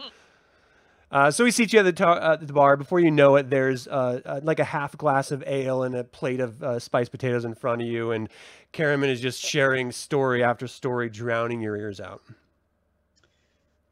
Uh, so he seats you at the, ta- uh, the bar. Before you know it, there's uh, uh, like a half glass of ale and a plate of uh, spiced potatoes in front of you, and Caramon is just sharing story after story, drowning your ears out.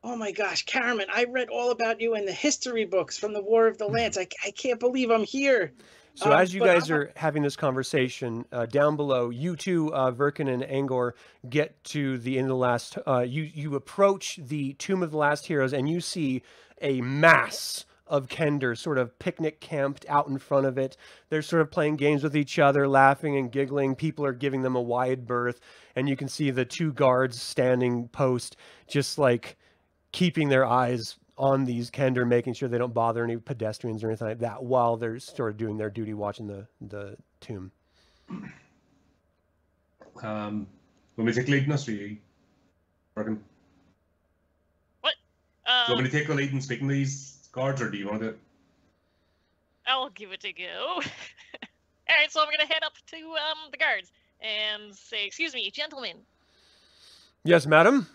Oh my gosh, Caramon, I read all about you in the history books from the War of the Lance. I, I can't believe I'm here. So Um, as you guys I'm- are having this conversation uh, down below, you two, uh, Verkin and Angor, get to the end of the last. Uh, you you approach the tomb of the last heroes, and you see a mass of Kender sort of picnic camped out in front of it. They're sort of playing games with each other, laughing and giggling. People are giving them a wide berth, and you can see the two guards standing post, just like keeping their eyes on these Kender, making sure they don't bother any pedestrians or anything like that while they're sort of doing their duty watching the, the tomb. Um, when we take lead in this, are you working? Um, Do you want me to take the lead in speaking to these guards, or do you want to do it? I'll give it a go. All right, so I'm gonna head up to um the guards and say, "Excuse me, gentlemen. Yes, madam.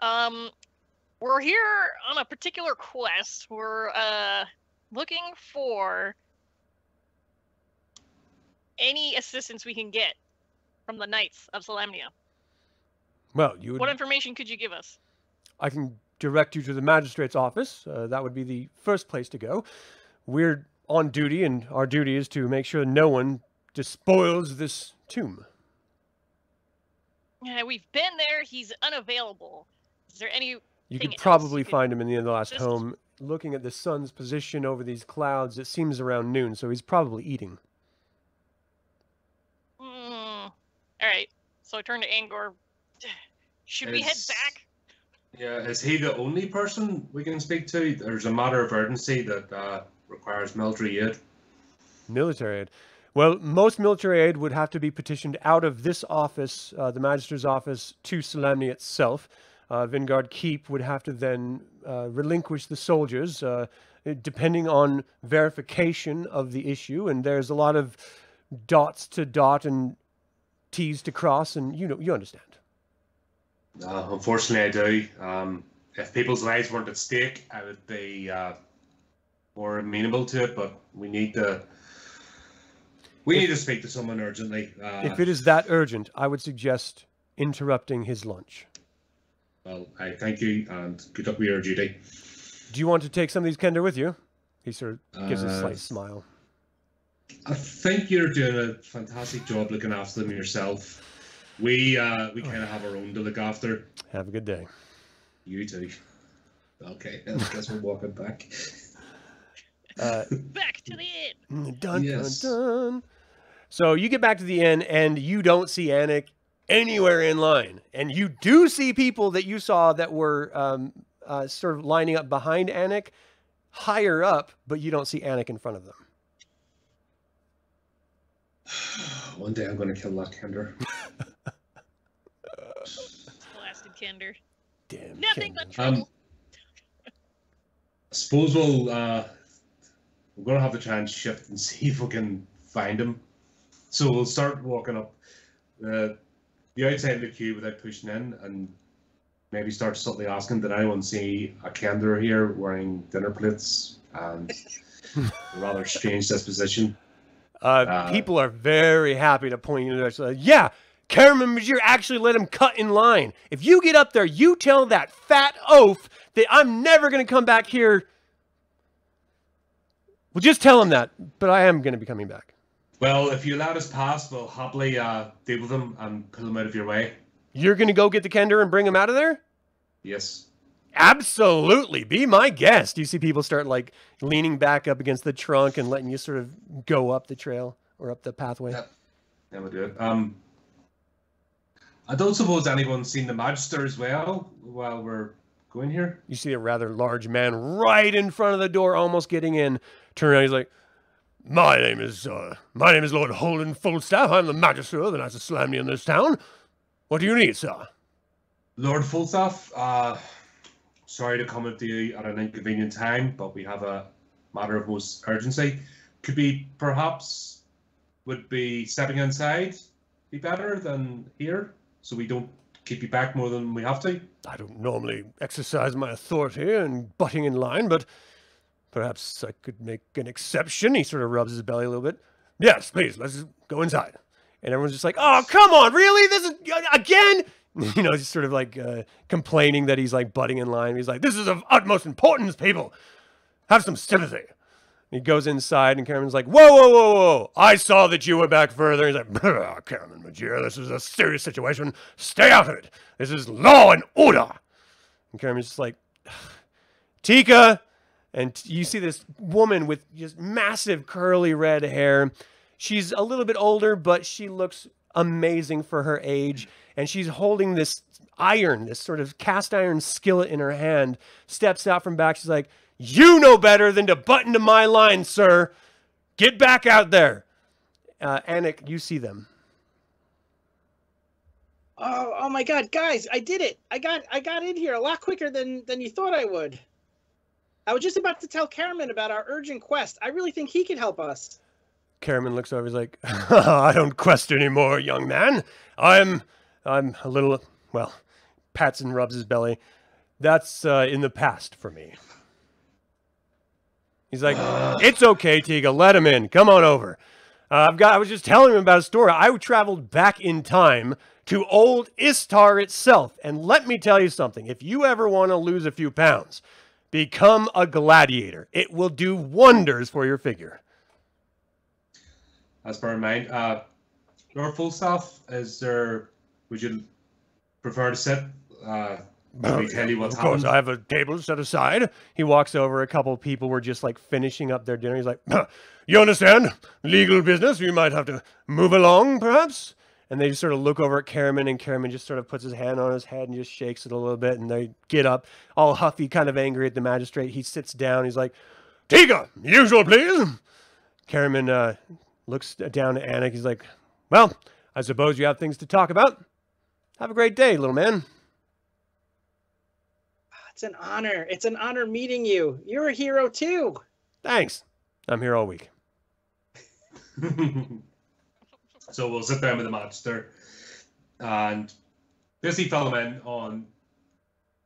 Um, we're here on a particular quest. We're uh looking for any assistance we can get from the Knights of Solamnia. Well, you would What information could you give us? I can direct you to the magistrate's office. Uh, that would be the first place to go. We're on duty, and our duty is to make sure no one despoils this tomb. Yeah, we've been there. He's unavailable. Is there any? You could probably you could find him in the end. last just- home. Looking at the sun's position over these clouds, it seems around noon, so he's probably eating. Mm, all right. So I turn to Angor. Should we head back? Yeah, is he the only person we can speak to? There's a matter of urgency that uh, requires military aid. Military aid. Well, most military aid would have to be petitioned out of this office, uh, the Magister's office, to Solamnia itself. Uh, Vingaard Keep would have to then uh, relinquish the soldiers, uh, depending on verification of the issue. And there's a lot of dots to dot and T's to cross, and you know, you understand. Uh, unfortunately, I do. Um, if people's lives weren't at stake, I would be uh, more amenable to it. But we need to. We need to speak to someone urgently. Uh, if it is that urgent, I would suggest interrupting his lunch. Well, I thank you and good luck with your duty. Do you want to take some of these Kender with you? He sort of gives a Uh, slight smile. I think you're doing a fantastic job looking after them yourself. We uh, we kind of have our own to look after. Have a good day. You too. Okay, I guess we're walking back. Uh, Back to the inn. dun, Yes. dun, dun. So you get back to the inn and you don't see Anik anywhere in line. And you do see people that you saw that were um, uh, sort of lining up behind Anik higher up, but you don't see Anik in front of them. One day I'm going to kill that Kender. Blasted Kender. Damn. Nothing but Kender. trouble. Um, I suppose we'll uh, we're gonna have to try and shift and see if we can find him. So we'll start walking up the the outside of the queue without pushing in, and maybe start subtly asking, "Did anyone see a Kender here wearing dinner plates and a rather strange disposition?" Uh, Uh, people are very happy to point you the direction. Yeah, Caramon Majere actually let him cut in line. If you get up there, you tell that fat oaf that I'm never going to come back here. Well, just tell him that, but I am going to be coming back. Well, if you allowed us past, we'll happily uh, deal with him and pull him out of your way. You're going to go get the Kender and bring him out of there? Yes. Absolutely. Be my guest. You see people start like leaning back up against the trunk and letting you sort of go up the trail or up the pathway. Yeah. Yeah, we'll do it. Um, I don't suppose anyone's seen the Magister as well while we're going here. You see a rather large man right in front of the door, almost getting in. Turn around, he's like, "My name is uh, my name is Lord Holden Falstaff. I'm the magistrate of the Knights of Solamnia in this town. What do you need, sir?" Lord Falstaff, uh, sorry to come to you at an inconvenient time, but we have a matter of most urgency. Could be perhaps would be stepping inside be better than here, so we don't keep you back more than we have to. I don't normally exercise my authority and butting in line, but perhaps I could make an exception. He sort of rubs his belly a little bit. Yes, please, let's go inside. And everyone's just like, oh, come on, really? This is again? You know, just sort of like uh, complaining that he's like butting in line. He's like, this is of utmost importance, people. Have some sympathy. He goes inside, and Caramon's like, whoa, whoa, whoa, whoa. I saw that you were back further. He's like, "Brr, Caramon Majere, this is a serious situation. Stay out of it. This is law and order. And Caramon's just like, Tika, and you see this woman with just massive curly red hair. She's a little bit older, but she looks amazing for her age. And she's holding this iron, this sort of cast iron skillet in her hand. Steps out from back. She's like, "You know better than to butt into my line, sir. Get back out there." Uh, Anik, you see them. Oh, oh my God, guys! I did it. I got, I got in here a lot quicker than than you thought I would. I was just about to tell Caramon about our urgent quest. I really think he could help us. Caramon looks over. He's like, "I don't quest anymore, young man. I'm, I'm a little, well." Pats and rubs his belly. That's uh, in the past for me. He's like, "It's okay, Tika. Let him in. Come on over." Uh, I've got. I was just telling him about a story. I traveled back in time to old Istar itself, and let me tell you something. If you ever want to lose a few pounds, become a gladiator. It will do wonders for your figure. As bear in mind, uh, your full staff is there. Would you prefer to sit? Uh, let me tell you what's of course, happened. I have a table set aside. He walks over. A couple of people were just like finishing up their dinner. He's like, "You understand? Legal business. You might have to move along, perhaps." And they just sort of look over at Caramon, and Caramon just sort of puts his hand on his head and just shakes it a little bit. And they get up, all huffy, kind of angry at the magistrate. He sits down. He's like, "Tika, usual, please." Caramon uh, looks down at Anik. He's like, "Well, I suppose you have things to talk about. Have a great day, little man." It's an honor. It's an honor meeting you. You're a hero too. Thanks. I'm here all week. so we'll sit down with the magister and basically fill him in on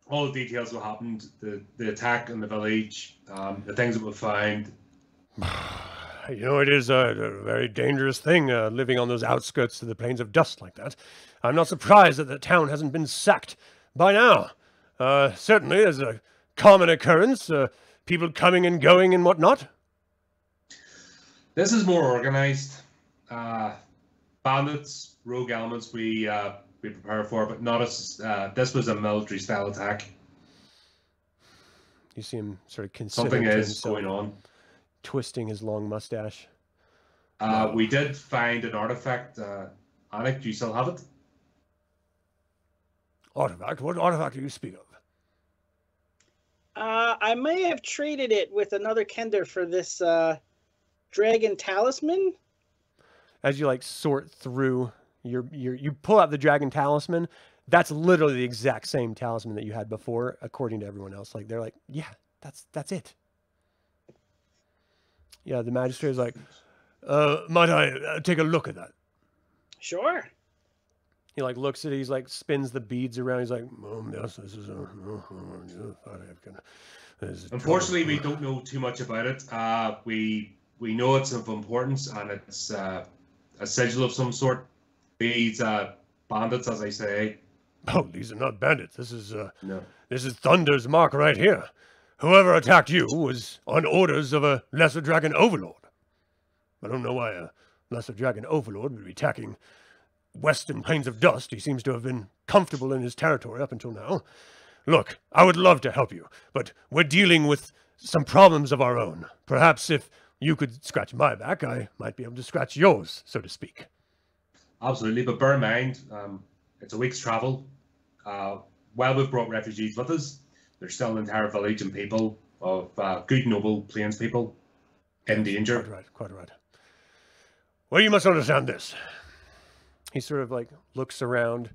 all the details of what happened, the, the attack on the village, um, the things that we found. You know, it is a, a very dangerous thing uh, living on those outskirts of the plains of dust like that. I'm not surprised that the town hasn't been sacked by now. Uh, certainly, there's a common occurrence, uh, people coming and going and whatnot. This is more organized. Bandits, rogue elements we uh, we prepare for, but not as uh, this was a military style attack. You see him sort of considering Something to is himself, going on. twisting his long mustache. Uh, we did find an artifact. Uh, Anik, do you still have it? Artifact? What artifact do you speak of? Uh, I may have traded it with another Kender for this uh, dragon talisman. As you like sort through your your you pull out the dragon talisman that's literally the exact same talisman that you had before according to everyone else like they're like yeah that's that's it yeah the magistrate is like uh might i uh, take a look at that Sure. he like looks at it he's like spins the beads around he's like oh yes this is a oh, oh, I've got- this is Unfortunately, we don't know too much about it. Uh, we we know it's of importance and it's uh, a sigil of some sort. These uh, bandits, as I say. oh these are not bandits this is uh No. This is Thunder's mark right here. Whoever attacked you was on orders of a Lesser Dragon Overlord. I don't know why a Lesser Dragon Overlord would be attacking Western Plains of Dust. He seems to have been comfortable in his territory up until now. Look, I would love to help you, but we're dealing with some problems of our own. Perhaps if you could scratch my back, I might be able to scratch yours, so to speak. Absolutely, but bear in mind, um, it's a week's travel. Uh, while we've brought refugees with us, there's still an entire village and people of uh, good, noble plains people in danger. Quite right, quite right. Well, you must understand this. He sort of like looks around,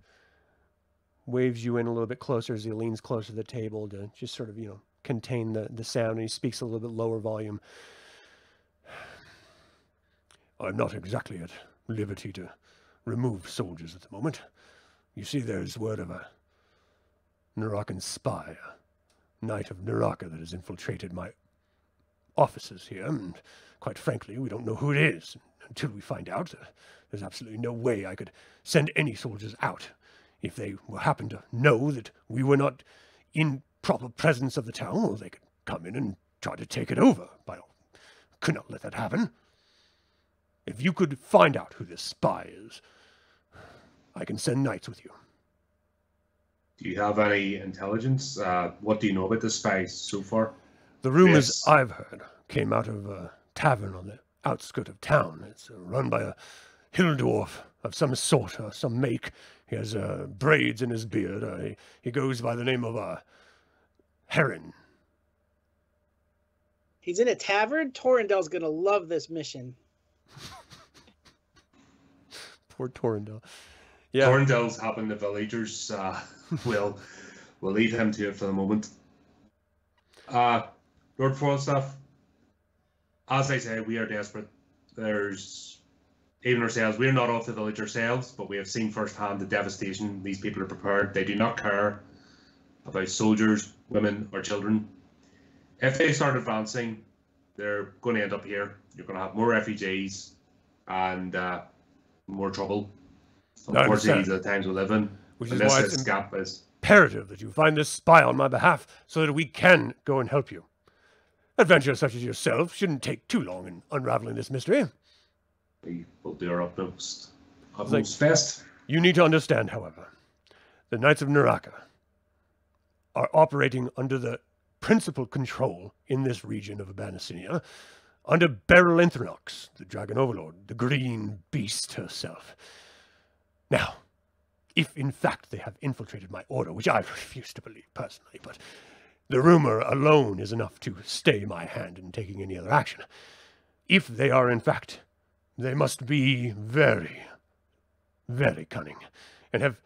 waves you in a little bit closer as he leans closer to the table to just sort of, you know, contain the, the sound, and he speaks a little bit lower volume. I'm not exactly at liberty to remove soldiers at the moment. You see, there's word of a Nerakan spy, a knight of Neraka that has infiltrated my offices here, and quite frankly, we don't know who it is. Until we find out, there's absolutely no way I could send any soldiers out. If they were happen to know that we were not in proper presence of the town, well, they could come in and try to take it over. By all, could not let that happen. If you could find out who this spy is, I can send knights with you. Do you have any intelligence? Uh, what do you know about the spy so far? The rumors Yes. I've heard came out of a tavern on the outskirt of town. It's uh, run by a hill dwarf of some sort or some make. He has uh, braids in his beard. Uh, he, he goes by the name of uh, Heron. He's in a tavern. Torrendil's gonna love this mission. Poor Torrendil. Yeah. Helping the villagers. Uh, we'll we'll leave him to it for the moment. Uh, Lord Falstaff, as I say, we are desperate. There's even ourselves. We're not off the village ourselves, but we have seen firsthand the devastation these people are prepared. They do not care about soldiers, women, or children. If they start advancing, they're going to end up here. You're going to have more refugees and uh, more trouble. Unfortunately, these are the times we live in. Which is why this it's gap is imperative that you find this spy on my behalf so that we can go and help you. Adventurers such as yourself shouldn't take too long in unraveling this mystery. we will do our utmost, like- utmost best. You need to understand, however, the Knights of Neraka are operating under the principal control in this region of Abanasinia under Beryllinthranox, the Dragon Overlord, the green beast herself. Now, if in fact they have infiltrated my order, which I refuse to believe personally, but the rumor alone is enough to stay my hand in taking any other action. If they are in fact, they must be very, very cunning, and have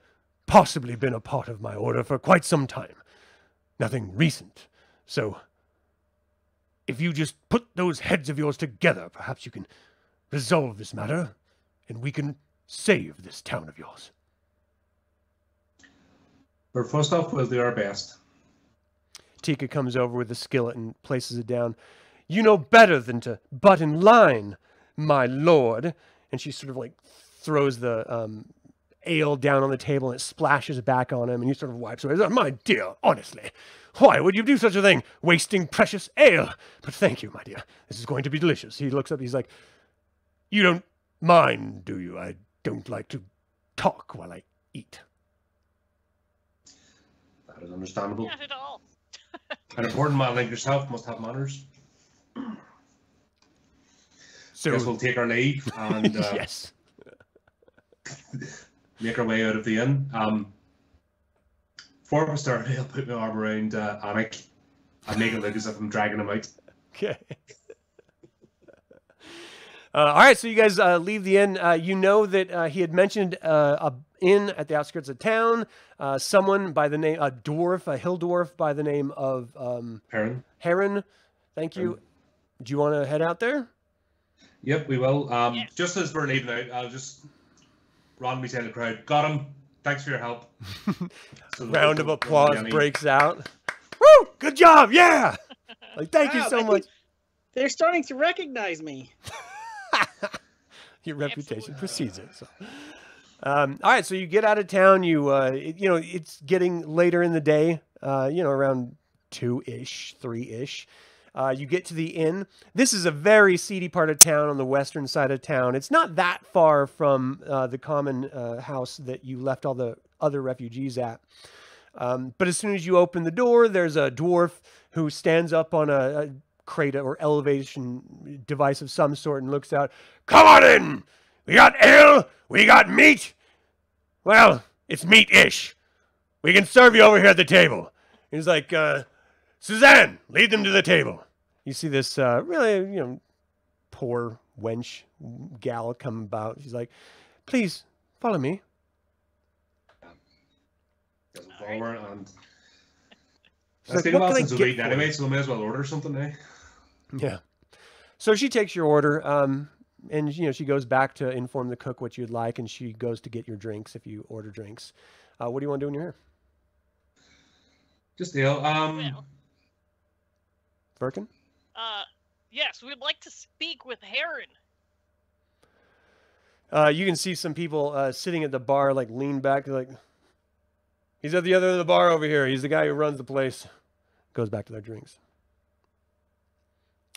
possibly been a part of my order for quite some time. Nothing recent. So, if you just put those heads of yours together, perhaps you can resolve this matter, and we can save this town of yours. But first off, we'll do our best. Tika comes over with the skillet and places it down. You know better than to butt in line, my lord. And she sort of like throws the um, ale down on the table and it splashes back on him. And he sort of wipes away. My dear, honestly, why would you do such a thing? Wasting precious ale. But thank you, my dear. This is going to be delicious. He looks up. He's like, You don't mind, do you? I don't like to talk while I eat. That is understandable. Not at all. An important man like yourself must have manners. So, Guess we'll take our leave and uh, yes. make our way out of the inn. Um, before we start, I'll put my arm around uh, Anik and make it look as if I'm dragging him out. Okay. Uh, all right, so you guys uh, leave the inn. Uh, you know that uh, he had mentioned uh, a inn at the outskirts of town. Uh, someone by the name, a dwarf, a hill dwarf by the name of um, Perrin. Heron. Thank you. Do you want to head out there? Yep, we will. Um, Yes. Just as we're leaving out, I'll just randomly say to the crowd, "Got him. Thanks for your help." So Round of applause any- breaks out. Woo! Good job! Yeah. Like, thank you so I much. They're starting to recognize me. Your reputation Absolutely. precedes it. So. Um, all right, so you get out of town. You uh, it- you know it's getting later in the day. Uh, you know around two ish, three ish. Uh, you get to the inn. This is a very seedy part of town on the western side of town. It's not that far from uh, the common uh, house that you left all the other refugees at. Um, but as soon as you open the door, there's a dwarf who stands up on a, a crate or elevation device of some sort and looks out. Come on in! We got ale! We got meat! Well, it's meat-ish. We can serve you over here at the table. He's like, uh, Suzanne, lead them to the table. You see this uh, really, you know, poor wench gal come about. She's like, please follow me. Guess and. It's like, been a while since we've eaten anyway, so we may as well order something now. Yeah. So she takes your order, um, and you know she goes back to inform the cook what you'd like, and she goes to get your drinks if you order drinks. Uh, what do you want to do when you're here, Just ale. Um, Well, Verkin? Uh, yes, we'd like to speak with Heron. Uh, you can see some people uh, sitting at the bar, like lean back, like he's at the other end of the bar over here. He's the guy who runs the place. Goes back to their drinks.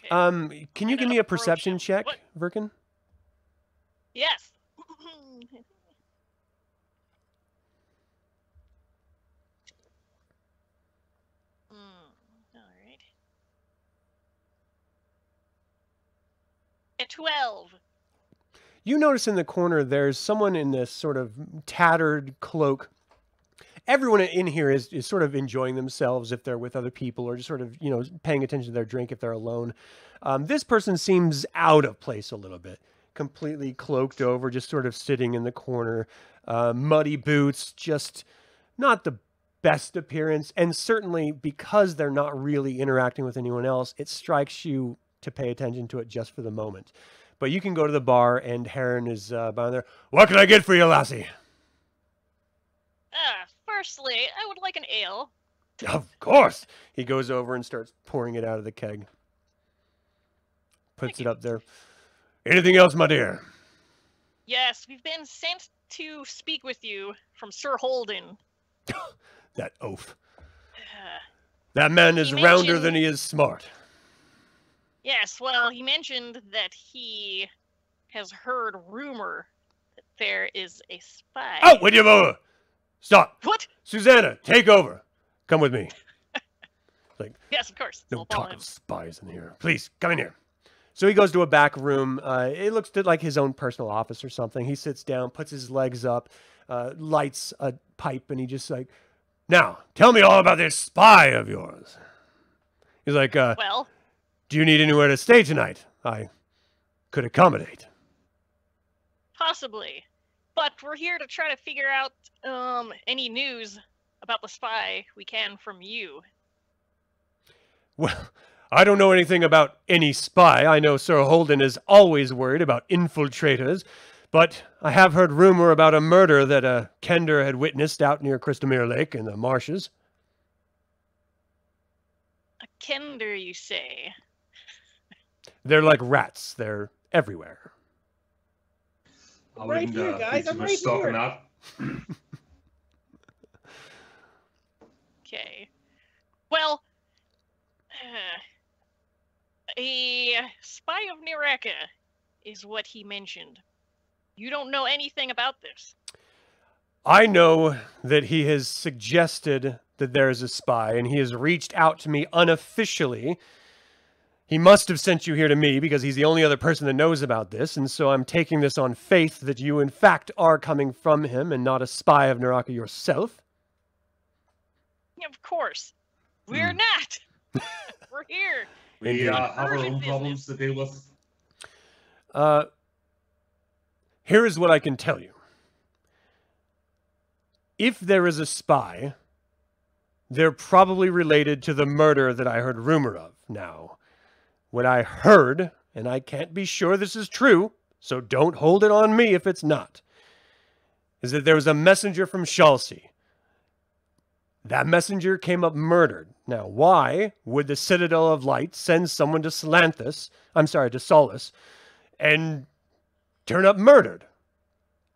Okay. Um, can you give me a perception him. check, What? Verkin? Yes. Hmm. All right. at 12. You notice in the corner there's someone in this sort of tattered cloak. Everyone in here is, is sort of enjoying themselves if they're with other people or just sort of, you know, paying attention to their drink if they're alone. Um, this person seems out of place a little bit, completely cloaked over, just sort of sitting in the corner. Uh, muddy boots, just not the best appearance. And certainly because they're not really interacting with anyone else, it strikes you to pay attention to it just for the moment. But you can go to the bar, and Heron is uh, behind there. What can I get for you, lassie? Ah, firstly, I would like an ale. Of course. He goes over and starts pouring it out of the keg. Puts Thank it you. up there. Anything else, my dear? Yes, we've been sent to speak with you from Sir Holden. That oaf. Uh, That man is rounder than he is smart. Yes, well, he mentioned that he has heard rumor that there is a spy. Out with you! Stop. What? Susanna, take over. Come with me. Like Yes, of course. No talk him. of spies in here. Please, come in here. So he goes to a back room. Uh, it looks to like his own personal office or something. He sits down, puts his legs up, uh, lights a pipe, and he just like, now, tell me all about this spy of yours. He's like, uh, Well, do you need anywhere to stay tonight? I could accommodate. possibly. But we're here to try to figure out um any news about the spy we can from you. Well, I don't know anything about any spy. I know Sir Holden is always worried about infiltrators, but I have heard rumor about a murder that a Kender had witnessed out near Crystalmir Lake in the marshes. A kender, you say? They're like rats. They're everywhere. I Right wouldn't here, uh, guys, put I'm right stock here. that. Okay. Well, a spy of Neraka is what he mentioned. You don't know anything about this. I know that he has suggested that there is a spy, and he has reached out to me unofficially. He must have sent you here to me because he's the only other person that knows about this, and so I'm taking this on faith that you, in fact, are coming from him and not a spy of Neraka yourself. Of course. We're Hmm. not. We're here. We uh, have our own business. problems to deal with. Uh, here is what I can tell you. If there is a spy, they're probably related to the murder that I heard rumor of. Now, what I heard, and I can't be sure this is true, so don't hold it on me if it's not, is that there was a messenger from Schallsea. That messenger came up murdered. Now, why would the Citadel of Light send someone to Salanthus, I'm sorry, to Solace, and turn up murdered?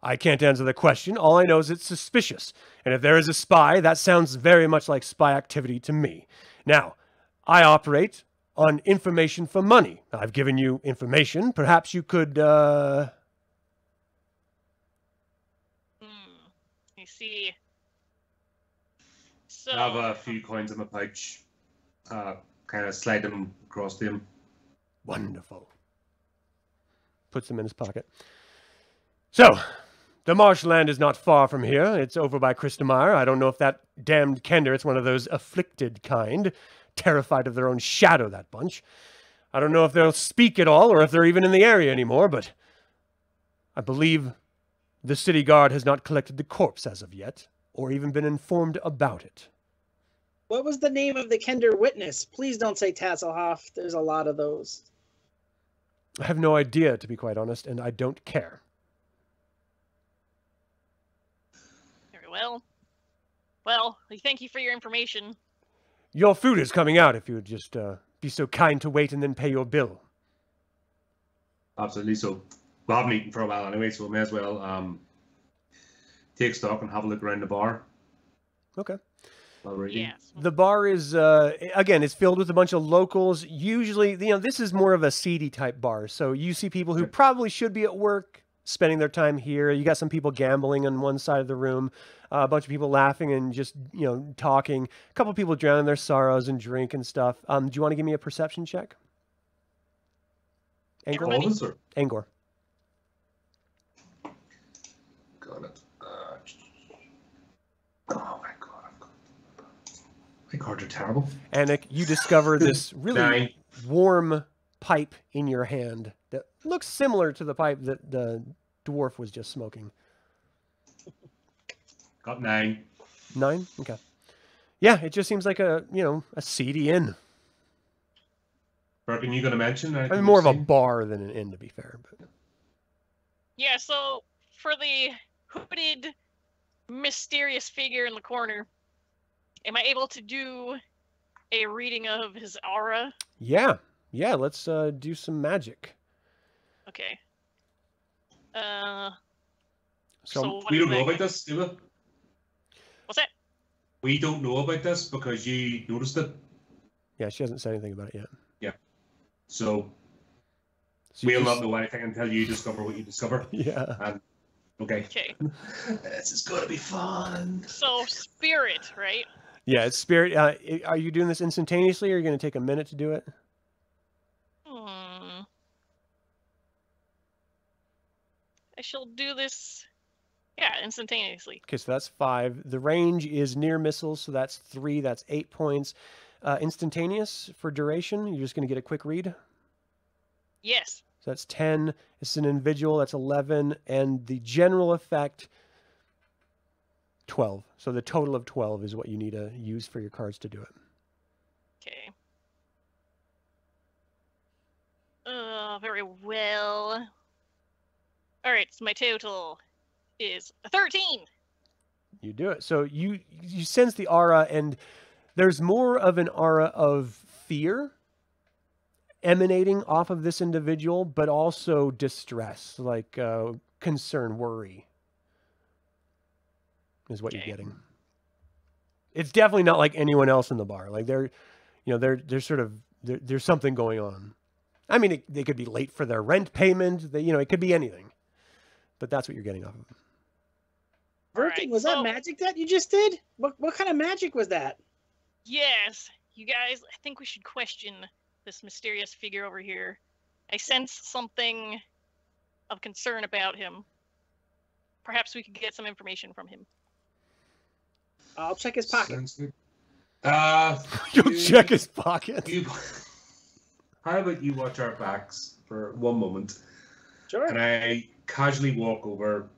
I can't answer the question. All I know is it's suspicious. And if there is a spy, that sounds very much like spy activity to me. Now, I operate on information for money. I've given you information. Perhaps you could, uh, Hmm. You see. So I have a few coins in my pouch. Uh, kind of slide them across to him. Wonderful. Puts them in his pocket. So, the marshland is not far from here. It's over by Crystalmir. I don't know if that damned Kender, it's one of those afflicted kind, terrified of their own shadow, that bunch. I don't know if they'll speak at all or if they're even in the area anymore, but I believe the city guard has not collected the corpse as of yet, or even been informed about it. What was the name of the Kender witness? Please don't say Tasslehoff. There's a lot of those. I have no idea, to be quite honest, and I don't care. very well. Well, we thank you for your information. Your food is coming out if you would just uh, be so kind to wait and then pay your bill. Absolutely. So we haven't eaten for a while anyway, so we may as well um, take stock and have a look around the bar Okay. while we're eating. Yes. The bar is uh, again, it's filled with a bunch of locals. Usually, you know, this is more of a seedy type bar. So you see people who probably should be at work spending their time here. You got some people gambling on one side of the room, uh, a bunch of people laughing and just you know talking. A couple people drowning their sorrows and drink and stuff. Um, do you want to give me a perception check? Angor. Everybody- All of us or Angor. got it. Uh, oh my god, I've got my cards are terrible. Anik, you discover this really Nine. warm pipe in your hand looks similar to the pipe that the dwarf was just smoking. Got nine. Nine? Okay. Yeah, it just seems like a, you know, a seedy inn. Verkin, you gonna mention? I anything mean, more of a bar than an inn, to be fair. But Yeah, so for the hooded, mysterious figure in the corner, am I able to do a reading of his aura? yeah, yeah, let's uh, do some magic. Okay. Uh, So, so We don't know about this, do we? What's that? We don't know about this because you noticed it. yeah, she hasn't said anything about it yet. So So we'll just- not know anything until you discover what you discover. Yeah. Okay. Okay. this is gonna be fun. So spirit, right? Yeah, it's spirit. Uh, are you doing this instantaneously, or are you going to take a minute to do it? Hmm. I shall do this. Yeah, instantaneously. Okay, so that's five. The range is near missiles, so that's three. That's eight points. Uh, instantaneous for duration. You're just going to get a quick read. Yes. So that's 10. It's an individual. That's 11. And the general effect, 12. So the total of 12 is what you need to use for your cards to do it. Okay. Uh, very well. All right, so my total is a 13. You do it. So you you sense the aura, and there's more of an aura of fear emanating off of this individual, but also distress, like uh, concern, worry, is what Okay. you're getting. It's definitely not like anyone else in the bar. Like they're, you know, they're they're sort of there, there's something going on. I mean, it, they could be late for their rent payment. They, you know, it could be anything, but that's what you're getting off of. them. Alright, Verkin, was that magic that you just did? What what kind of magic was that? Yes, you guys, I think we should question this mysterious figure over here. I sense something of concern about him. Perhaps we could get some information from him. I'll check his pocket. Sounds. Uh, You'll you- check his pockets. You, how about you watch our backs for one moment, Sure. and I casually walk over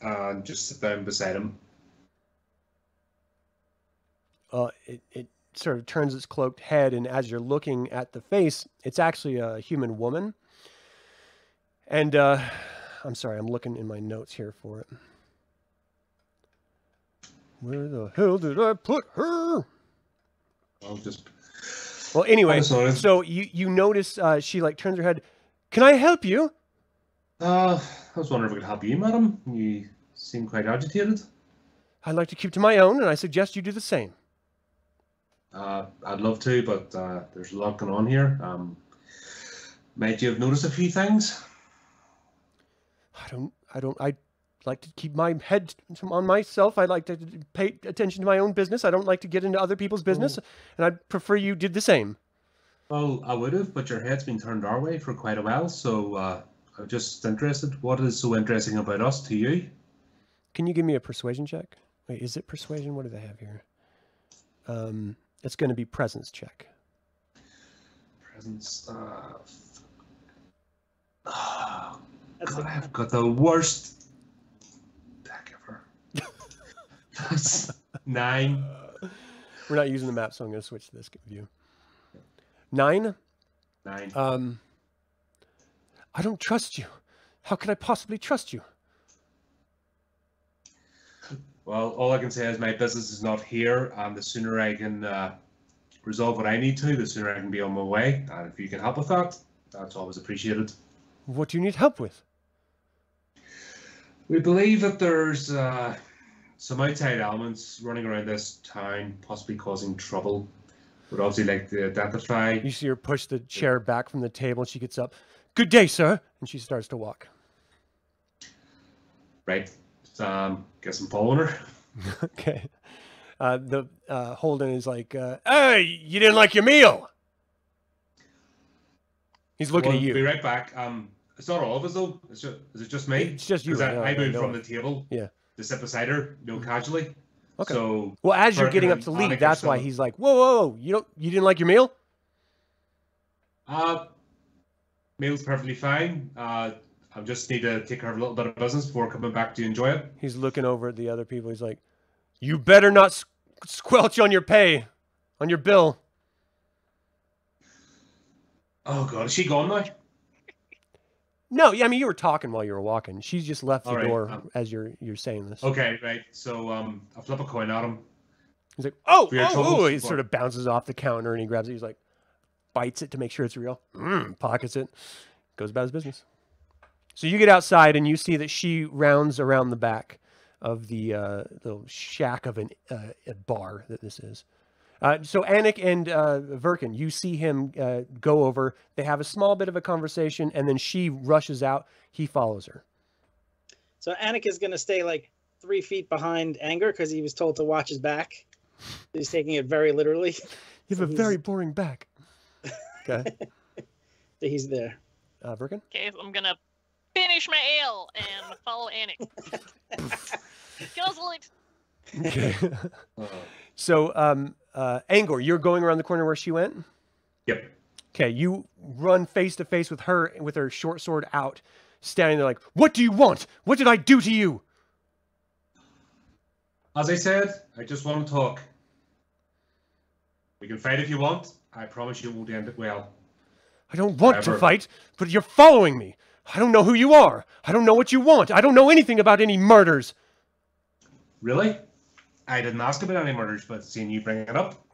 and just sit down beside him. uh, it, it sort of turns its cloaked head, and as you're looking at the face, it's actually a human woman. And uh, I'm sorry, I'm looking in my notes here for it. Where the hell did I put her? I'll just. Well, anyway, so you you notice uh, she like turns her head. Can I help you? Uh, I was wondering if I could help you, madam. You seem quite agitated. I'd like to keep to my own, and I suggest you do the same. Uh, I'd love to, but uh, there's a lot going on here. Um, might you have noticed a few things? I don't. I don't. I like to keep my head on myself. I like to pay attention to my own business. I don't like to get into other people's business, and I'd prefer you did the same. Well, I would have, but your head's been turned our way for quite a while, so uh, I'm just interested. What is so interesting about us to you? Can you give me a persuasion check? Wait, is it persuasion? What do they have here? Um, it's going to be presence check. Presence. Uh, oh, That's God, a- I've got the worst deck ever. That's nine. We're not using the map, so I'm going to switch to this view. Nine. Nine. Um, I don't trust you. How could I possibly trust you? Well, all I can say is my business is not here, and the sooner I can uh, resolve what I need to, the sooner I can be on my way. And if you can help with that, that's always appreciated. What do you need help with? We believe that there's uh, some outside elements running around this town, possibly causing trouble. Would obviously like to identify. You see her push the chair back from the table, and she gets up. Good day, sir. And she starts to walk. Right. Um, guess I'm following her. okay. Uh, the uh, Holden is like, uh, "Hey, you didn't like your meal." He's looking We'll at you. Be right back. Um, it's not all of us though. It's just, is it just me? It's just you. 'Cause I, I moved from the table. Yeah. To sit beside her, you know, casually. Okay. So Well, as you're getting up to leave, that's why he's like, "Whoa, whoa, whoa! You don't, you didn't like your meal?" Uh, meal's perfectly fine. Uh, I just need to take care of a little bit of business before coming back to enjoy it. He's looking over at the other people. He's like, "You better not squelch on your pay, on your bill." Oh god, is she gone now? No, yeah, I mean you were talking while you were walking. She's just left the right, door um, as you're you're saying this. Okay, right. So um, I flip a coin at him. He's like, "Oh, oh, oh!" He sort of bounces off the counter and he grabs it. He's like, bites it to make sure it's real. Mm, pockets it, goes about his business. So you get outside and you see that she rounds around the back of the uh, little shack of an, uh, a bar that this is. Uh, so Anik and uh, Verkin, you see him uh, go over. They have a small bit of a conversation, and then she rushes out. He follows her. So Anik is gonna stay like three feet behind Angor because he was told to watch his back. He's taking it very literally. You have a very boring back. Okay, that He's there. uh, Verkin. Okay, so I'm gonna finish my ale and follow Anik. Guzzle it. Okay. So, um, uh, Angor, you're going around the corner where she went. yep. Okay, you run face to face with her with her short sword out, standing there like, "What do you want? What did I do to you?" As I said, I just want to talk. We can fight if you want. I promise you it won't end it well. I don't want to fight, but you're following me. I don't know who you are. I don't know what you want. I don't know anything about any murders. Really? I didn't ask about any murders, but seeing you bring it up,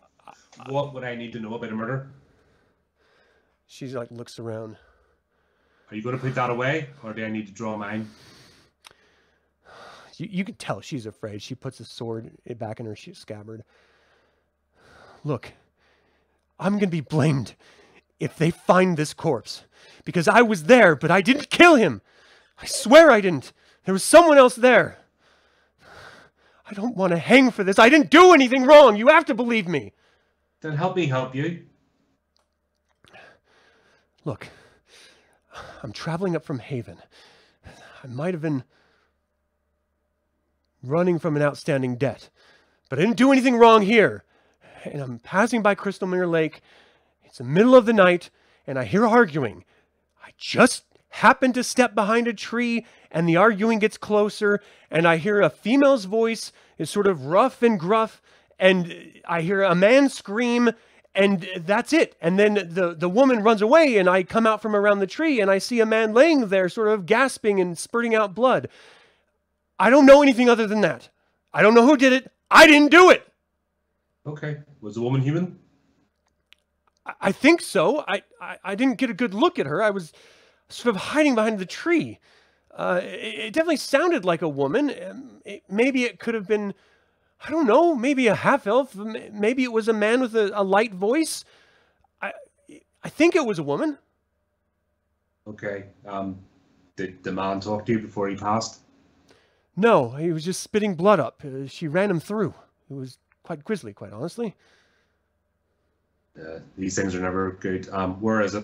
what would I need to know about a murder? She like looks around. Are you going to put that away, or do I need to draw mine? You, you can tell she's afraid. She puts the sword back in her scabbard. Look, I'm going to be blamed if they find this corpse because I was there, but I didn't kill him. I swear I didn't. There was someone else there. I don't want to hang for this. I didn't do anything wrong. You have to believe me. Then help me help you. Look, I'm traveling up from Haven. I might have been running from an outstanding debt, but I didn't do anything wrong here. And I'm passing by Crystalmir Lake. It's the middle of the night, and I hear arguing. I just happen to step behind a tree, and the arguing gets closer, and I hear a female's voice is sort of rough and gruff, and I hear a man scream, and that's it. And then the, the woman runs away, and I come out from around the tree, and I see a man laying there, sort of gasping and spurting out blood. I don't know anything other than that. I don't know who did it. I didn't do it. Okay. Was the woman human? I- I think so. I, I, I didn't get a good look at her. I was sort of hiding behind the tree. Uh, it, it definitely sounded like a woman. Um, it- maybe it could have been, I don't know, maybe a half elf. Maybe it was a man with a, a light voice. I, I think it was a woman. Okay. Um, did the man talk to you before he passed? No, he was just spitting blood up. Uh, she ran him through. It was quite grisly, quite honestly. Uh, these things are never good. Um, where is it?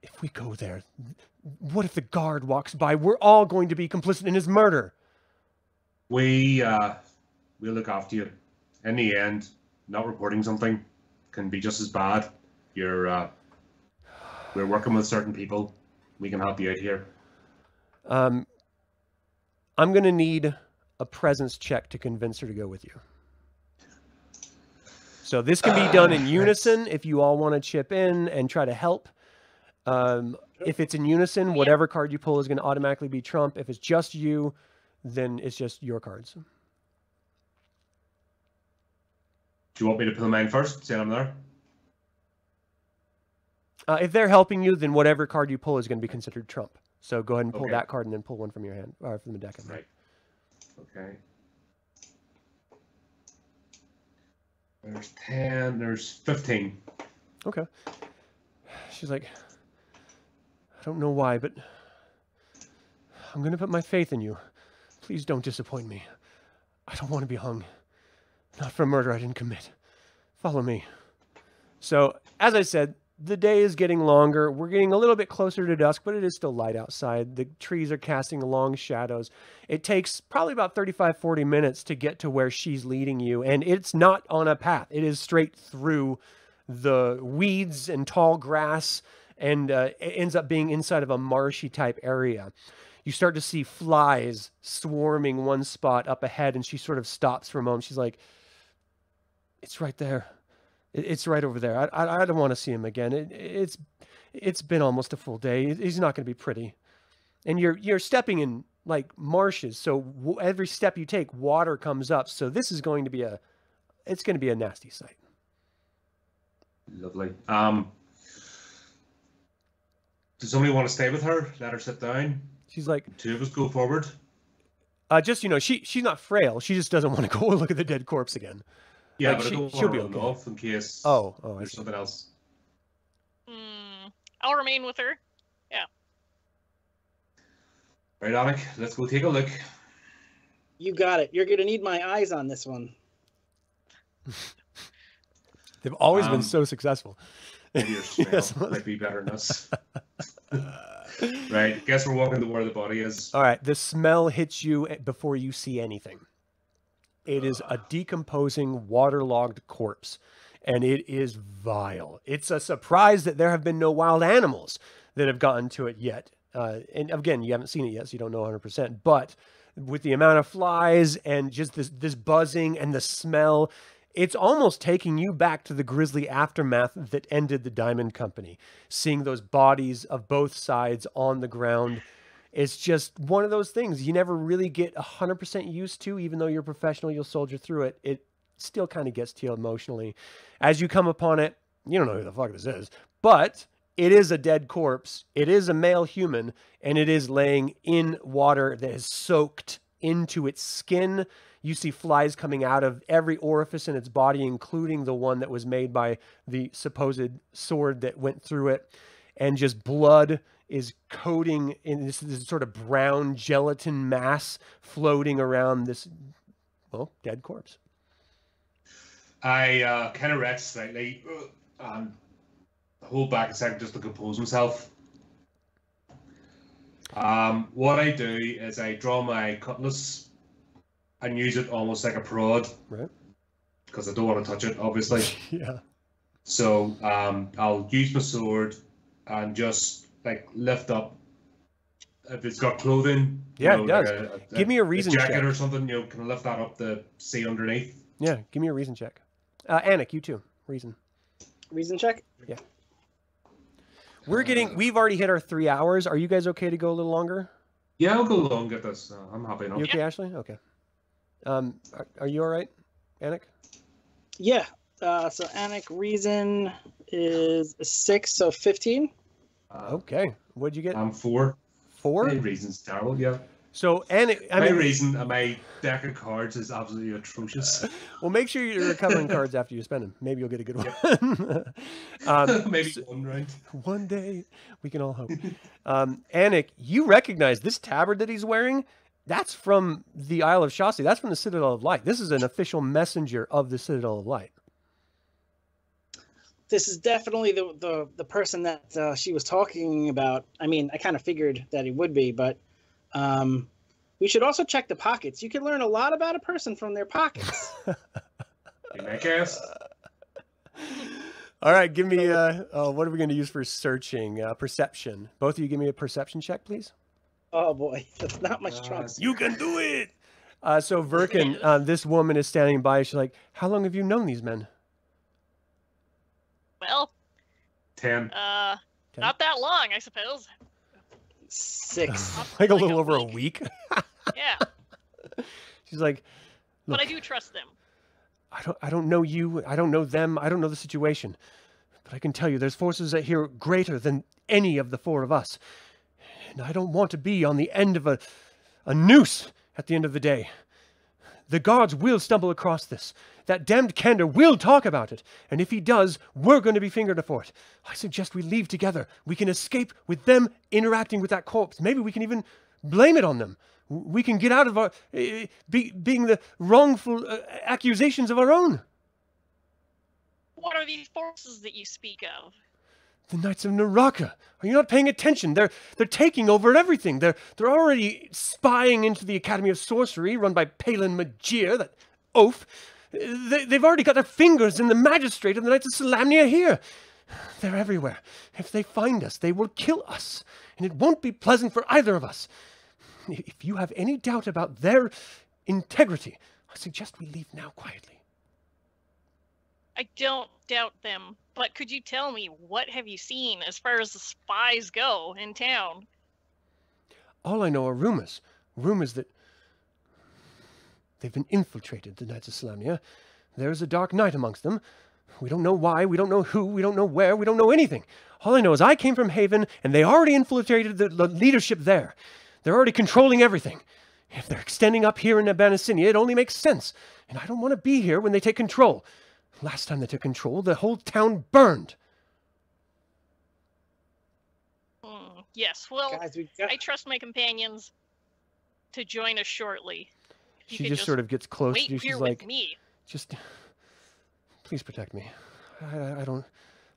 If we go there, what if the guard walks by? We're all going to be complicit in his murder. We uh, we'll look after you. In the end, not reporting something can be just as bad. You're uh, we're working with certain people. We can help you out here. Um, I'm going to need a presence check to convince her to go with you. So this can be done in Ah, unison if you all want to chip in and try to help. Um, if it's in unison, whatever card you pull is going to automatically be trump. If it's just you, then it's just your cards. Do you want me to pull mine first? Say I'm there. Uh, if they're helping you, then whatever card you pull is going to be considered trump. So go ahead and pull Okay. that card and then pull one from your hand or from the deck. Right. Okay. There's ten. There's fifteen. Okay. She's like, I don't know why, but I'm going to put my faith in you. Please don't disappoint me. I don't want to be hung. Not for murder I didn't commit. Follow me. So, as I said, the day is getting longer. We're getting a little bit closer to dusk, but it is still light outside. The trees are casting long shadows. It takes probably about 35, 40 minutes to get to where she's leading you. And it's not on a path, it is straight through the weeds and tall grass. And uh, it ends up being inside of a marshy type area. You start to see flies swarming one spot up ahead, and she sort of stops for a moment. She's like, It's right there. It- It's right over there. I, I, I don't want to see him again. It, it's it's been almost a full day. He's not going to be pretty. And you're you're stepping in like marshes, so w- every step you take, water comes up. So this is going to be a it's going to be a nasty sight. Lovely. Um, does somebody want to stay with her? Let her sit down. She's like, Two of us go forward. uh, just you know, she she's not frail. She just doesn't want to go look at the dead corpse again. Yeah, Like, but she- I don't she'll be to run okay. off in case Oh, oh, there's see. something else. Hmm. I'll remain with her. Yeah. Right, Alec, let's go take a look. You got it. You're gonna need my eyes on this one. They've always been Um, so successful. Maybe your smell Yes. might be better than us. right, guess we're walking to where the body is. All right, the smell hits you before you see anything. It is a decomposing, waterlogged corpse, and it is vile. It's a surprise that there have been no wild animals that have gotten to it yet. Uh, and again, you haven't seen it yet, so you don't know 100%. But with the amount of flies and just this, this buzzing and the smell, it's almost taking you back to the grisly aftermath that ended the Diamond Company. Seeing those bodies of both sides on the ground it's just one of those things you never really get 100% used to even though you're professional you'll soldier through it. It still kind of gets to you emotionally. As you come upon it you don't know who the fuck this is but it is a dead corpse. It is a male human and it is laying in water that has soaked into its skin. You see flies coming out of every orifice in its body including the one that was made by the supposed sword that went through it and just blood is coating in this, this sort of brown gelatin mass floating around this well dead corpse I uh, kind of retch slightly uh, and hold back a second just to compose myself. Um, what I do is I draw my cutlass and use it almost like a prod right because I don't want to touch it, obviously. yeah So um, I'll use my sword and just like lift up. If it's got clothing, you Yeah, it does. like a- Give me a reason check. jacket check. or something. You know, can lift that up to see underneath? yeah give me a reason check uh anik you too reason Reason check. Yeah. We're getting we've already hit our three hours are you guys okay to go a little longer Yeah, I'll go along get this. Uh, I'm happy enough. you okay ashley okay um are, are you all right anik Yeah. Uh, so Anik reason is six, so fifteen. Uh, okay what'd you get I'm four. four My reason's terrible. Yeah. so anik i my mean reason my deck of cards is absolutely atrocious. well make sure you're recovering cards after you spend them maybe you'll get a good one um, Maybe so- one round. One day, we can all hope. Um, Anik, you recognize this tabard that he's wearing? That's from the Isle of Schallsea. That's from the Citadel of Light. This is an official messenger of the Citadel of Light. This is definitely the the, the person that uh, she was talking about. I mean, I kind of figured that it would be, but um, we should also check the pockets. You can learn a lot about a person from their pockets. You make ass. All right, give me. Uh, oh, what are we going to use for searching? Uh, perception. Both of you, give me a perception check, please. oh boy, that's not my Uh, strong. You can do it. Uh, so Verkin, uh, this woman is standing by. She's like, "How long have you known these men?" Well, Ten. uh, Ten? not that long, I suppose. Six. like a Like little a over a week. week. Yeah, She's like, but I do trust them. I don't I don't know you. I don't know them. I don't know the situation. But I can tell you there's forces out here greater than any of the four of us. And I don't want to be on the end of a a noose at the end of the day. The guards will stumble across this. That damned Kender will talk about it. And if he does, we're going to be fingered for it. I suggest we leave together. We can escape with them interacting with that corpse. Maybe we can even blame it on them. We can get out of our uh, be, being the wrongful uh, accusations of our own. What are these forces that you speak of? The Knights of Neraka. Are you not paying attention? They're they're taking over everything. They're they're already spying into the Academy of Sorcery, run by Palin Majere, that oaf. They, they've already got their fingers in the magistrate of the Knights of Solamnia here. They're everywhere. If they find us, they will kill us, and it won't be pleasant for either of us. If you have any doubt about their integrity, I suggest we leave now quietly. I don't doubt them, but could you tell me what have you seen as far as the spies go in town? All I know are rumors. Rumors that they've been infiltrated, the Knights of Solamnia. There is a dark knight amongst them. We don't know why, we don't know who, we don't know where, we don't know anything. All I know is I came from Haven, and they already infiltrated the, the leadership there. They're already controlling everything. If they're extending up here in Abanasinia, it only makes sense. And I don't want to be here when they take control. Last time they took control, the whole town burned. Hmm, yes, well, Guys, we got, I trust my companions to join us shortly. You She could just, sort of gets close to wait you. here She's with like, me. just please protect me. I, I, I don't.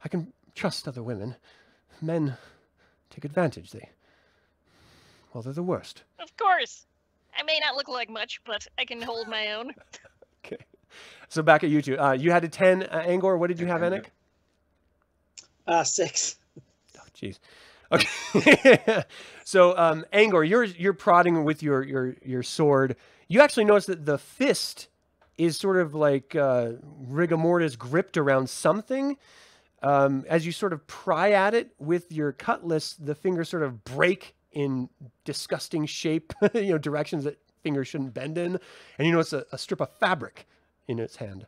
I can trust other women. Men take advantage. They. Well, they're the worst. Of course. I may not look like much, but I can hold my own. So back at you two. Uh, you had a ten, uh, Angor. What did you have, Anik? uh, six. Oh, jeez. Okay. so, um, Angor, you're you're prodding with your your your sword. You actually notice that the fist is sort of like uh, rigor mortis gripped around something. Um, as you sort of pry at it with your cutlass, the fingers sort of break in disgusting shape, you know, directions that fingers shouldn't bend in, and you notice a, a strip of fabric in its hand.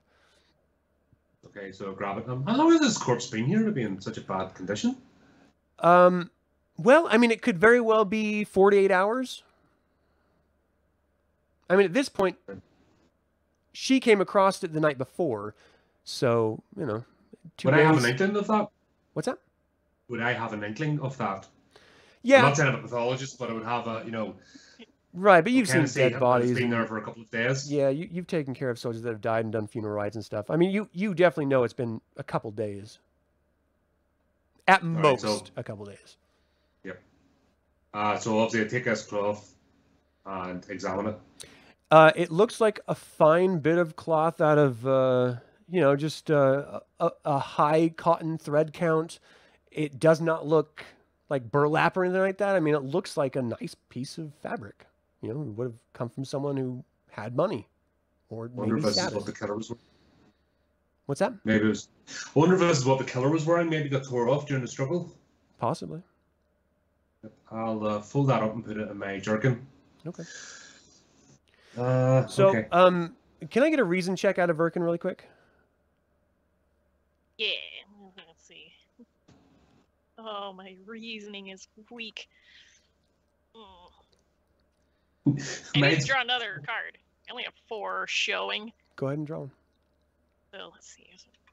Okay, so grab it. Um, how long has this corpse been here to be in such a bad condition? Um, well, I mean, it could very well be 48 hours. I mean, at this point, she came across it the night before, so you know, two Would days. I have an inkling of that? What's that? Would I have an inkling of that? Yeah. I'm not saying I'm a pathologist, but I would have a, you know, right. But you've seen dead bodies. Been there for a couple of days. yeah, you, you've taken care of soldiers that have died and done funeral rites and stuff. I mean, you you definitely know it's been a couple days. At right, most, so- a couple days. Uh, so obviously I take this cloth and examine it. Uh, it looks like a fine bit of cloth out of, uh, you know, just uh, a, a high cotton thread count. It does not look like burlap or anything like that. I mean, it looks like a nice piece of fabric. You know, it would have come from someone who had money, or Wonder maybe if this is status. what the killer was. wearing. What's that? Maybe it was. I wonder if this is what the killer was wearing. Maybe got tore off during the struggle. Possibly. I'll uh, fold that up and put it in my jerkin. Okay. Uh, So, okay. um, can I get a reason check out of Verkin really quick? Yeah, let's see. Oh, my reasoning is weak. I need to draw another card. I only have four showing, Go ahead and draw one. so let's see.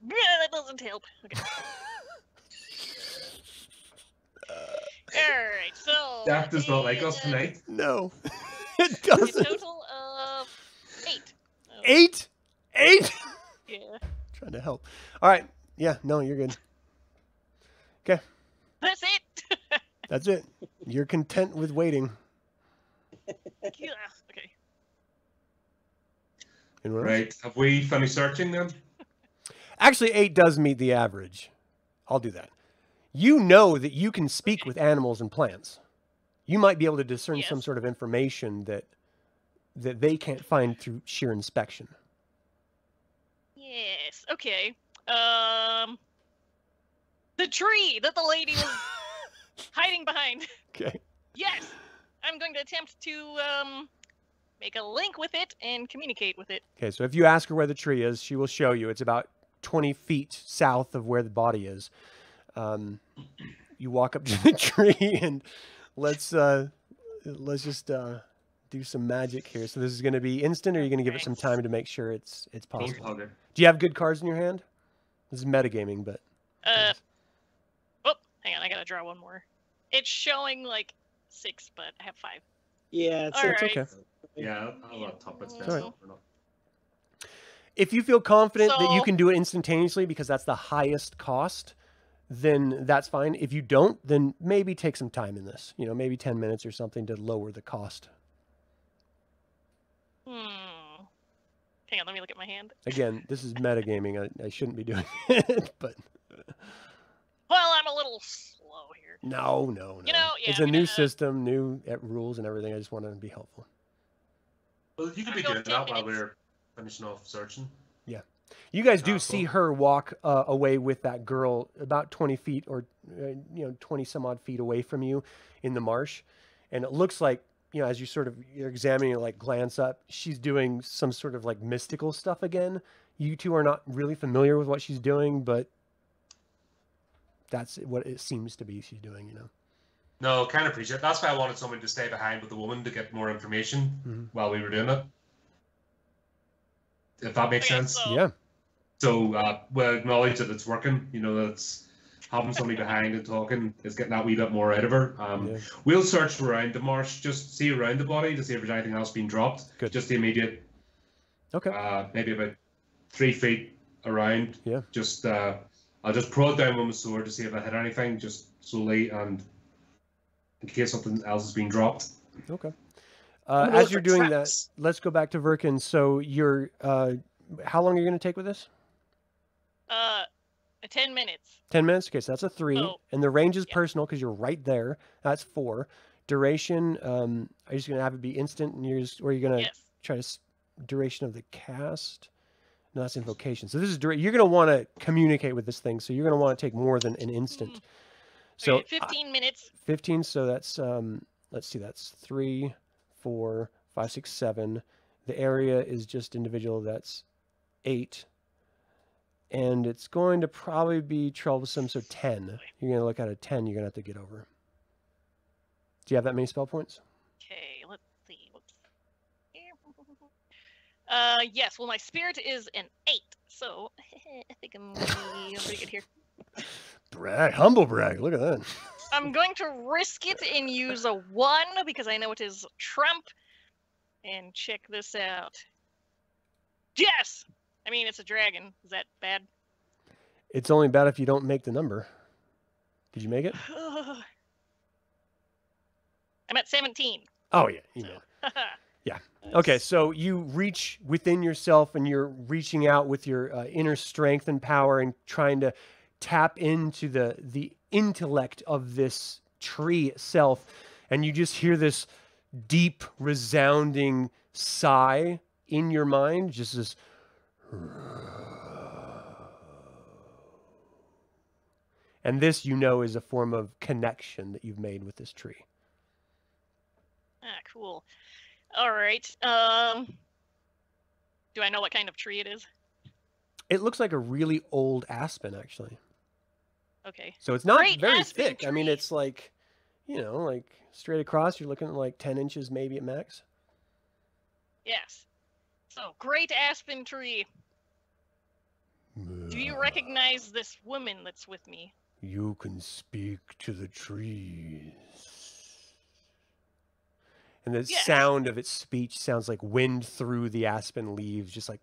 Yeah, that doesn't help. Okay. Alright, so. Jack does not like us tonight. No, it doesn't. total of eight. Oh, Eight, eight. Yeah. Trying to help. All right. Yeah. No, you're good. Okay. That's it. That's it. You're content with waiting. Yeah. Okay. Anyone else? Right. Have we finished searching then? Actually, eight does meet the average. I'll do that. You know that you can speak with animals and plants. You might be able to discern some sort of information that that they can't find through sheer inspection. Yes. Okay. Um. The tree that the lady was hiding behind. Okay. Yes. I'm going to attempt to um make a link with it and communicate with it. Okay. So if you ask her where the tree is, she will show you. It's about 20 feet south of where the body is. Um, you walk up to the tree and let's uh, let's just uh, do some magic here. So this is going to be instant, or are you going to give it some time to make sure it's it's possible? Do you have good cards in your hand? This is metagaming, but Uh. Oh, hang on. I gotta draw one more. It's showing like six, but I have five. Yeah, it's, it's right. okay. Yeah, I'll top it. Sorry. If you feel confident that you can do it instantaneously because that's the highest cost, then that's fine. If you don't, then maybe take some time in this. You know, maybe 10 minutes or something to lower the cost. Hmm. Hang on, let me look at my hand. Again, this is metagaming. I, I shouldn't be doing it, but Well, I'm a little slow here. No, no, no. You know, yeah, it's I'm a new gonna- system, new uh, rules and everything. I just want to be helpful. Well, you could be go doing that while we're finishing off searching. Yeah. You guys do Ah, see her walk uh, away with that girl about 20 feet or, uh, you know, 20 some odd feet away from you in the marsh. And it looks like, you know, as you sort of, you're examining it, like glance up, she's doing some sort of like mystical stuff again. You two are not really familiar with what she's doing, but that's what it seems to be she's doing, you know. No, kind of appreciate. That's why I wanted someone to stay behind with the woman to get more information Mhm. while we were doing it. If that makes Okay, sense. so- Yeah. So uh, we'll acknowledge that it's working. You know, that's having somebody behind and talking is getting that wee bit more out of her. Um, Yeah. We'll search around the marsh, just see around the body to see if there's anything else being dropped. Good. Just the immediate, Okay. uh, maybe about three feet around. Yeah. Just uh, I'll just prod down with my sword to see if I hit anything, just slowly and in case something else is being dropped. Okay. Uh, as you're doing traps. that, let's go back to Verkin. So you're, uh, how long are you going to take with this? Uh, 10 minutes. 10 minutes. Okay, so that's a three. Oh, and the range is yeah. personal because you're right there. That's four. Duration, um, are you just going to have it be instant and you're just, or are you going to Yes. try to, duration of the cast? No, that's invocation. So this is, direct. you're going to want to communicate with this thing. So you're going to want to take more than an instant. Mm. So Okay, 15 minutes. 15 so that's um let's see that's three four five six seven the area is just individual that's eight and it's going to probably be troublesome so 10 you're going to look at a 10 you're going to have to get over do you have that many spell points Okay, let's see. Whoops. Uh, yes. Well, my spirit is an eight, so I think I'm, gonna pretty good here. brag humble brag look at that I'm going to risk it and use a one because I know it is Trump. And check this out. Yes. I mean, it's a dragon. Is that bad? it's only bad if you don't make the number did you make it I'm at 17. oh yeah you know Okay, so you reach within yourself and you're reaching out with your uh, inner strength and power and trying to tap into the the intellect of this tree itself and you just hear this deep resounding sigh in your mind just this and this you know is a form of connection that you've made with this tree ah, cool. All right. Um, do I know what kind of tree it is? it looks like a really old aspen actually Okay. So it's not Great very thick. I mean, it's like, you know, like straight across, you're looking at like 10 inches maybe at max. Yes. So, great aspen tree. Do you recognize this woman that's with me? You can speak to the trees. And the Yes. sound of its speech sounds like wind through the aspen leaves, just like.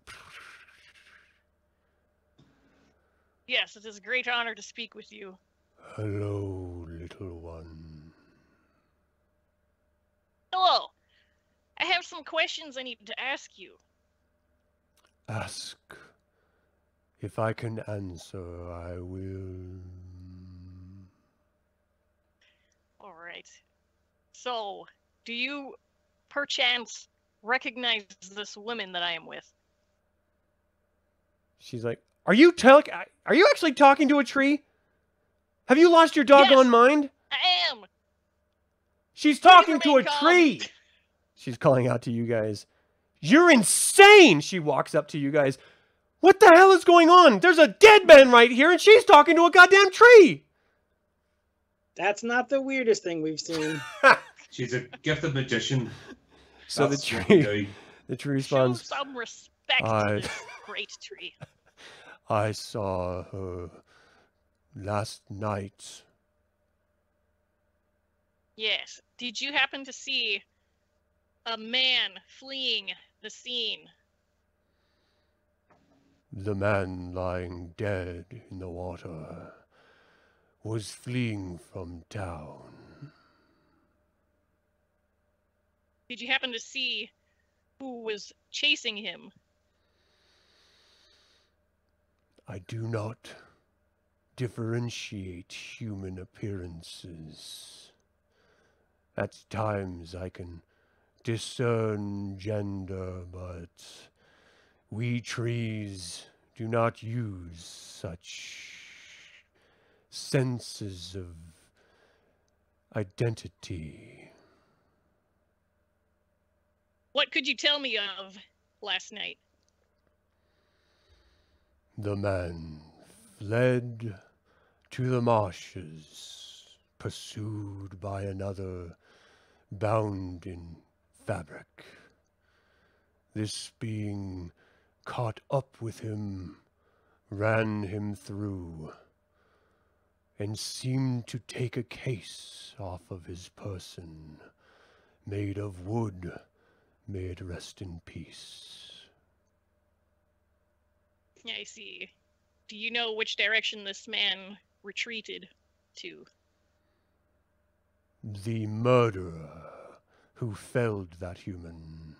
Yes, it is a great honor to speak with you. Hello, little one. Hello. I have some questions I need to ask you. Ask. If I can answer, I will. All right. So, do you perchance recognize this woman that I am with? She's like, "Are you tell? Are you actually talking to a tree? Have you lost your doggone Yes. mind? I am. She's talking to a remain calm. tree." She's calling out to you guys. You're insane! She walks up to you guys. What the hell is going on? There's a dead man right here, and she's talking to a goddamn tree. That's not the weirdest thing we've seen. She's a gifted magician. so the That's what we tree, the tree Show responds. some respect I- to this great tree. I saw her last night. Yes. Did you happen to see a man fleeing the scene? The man lying dead in the water. was fleeing from town. Did you happen to see who was chasing him? I do not differentiate human appearances. At times I can discern gender, but we trees do not use such senses of identity. What could you tell me of last night? The man fled to the marshes, pursued by another bound in fabric. This being caught up with him, ran him through, and seemed to take a case off of his person, made of wood. May it rest in peace. I see. Do you know which direction this man retreated to? The murderer who felled that human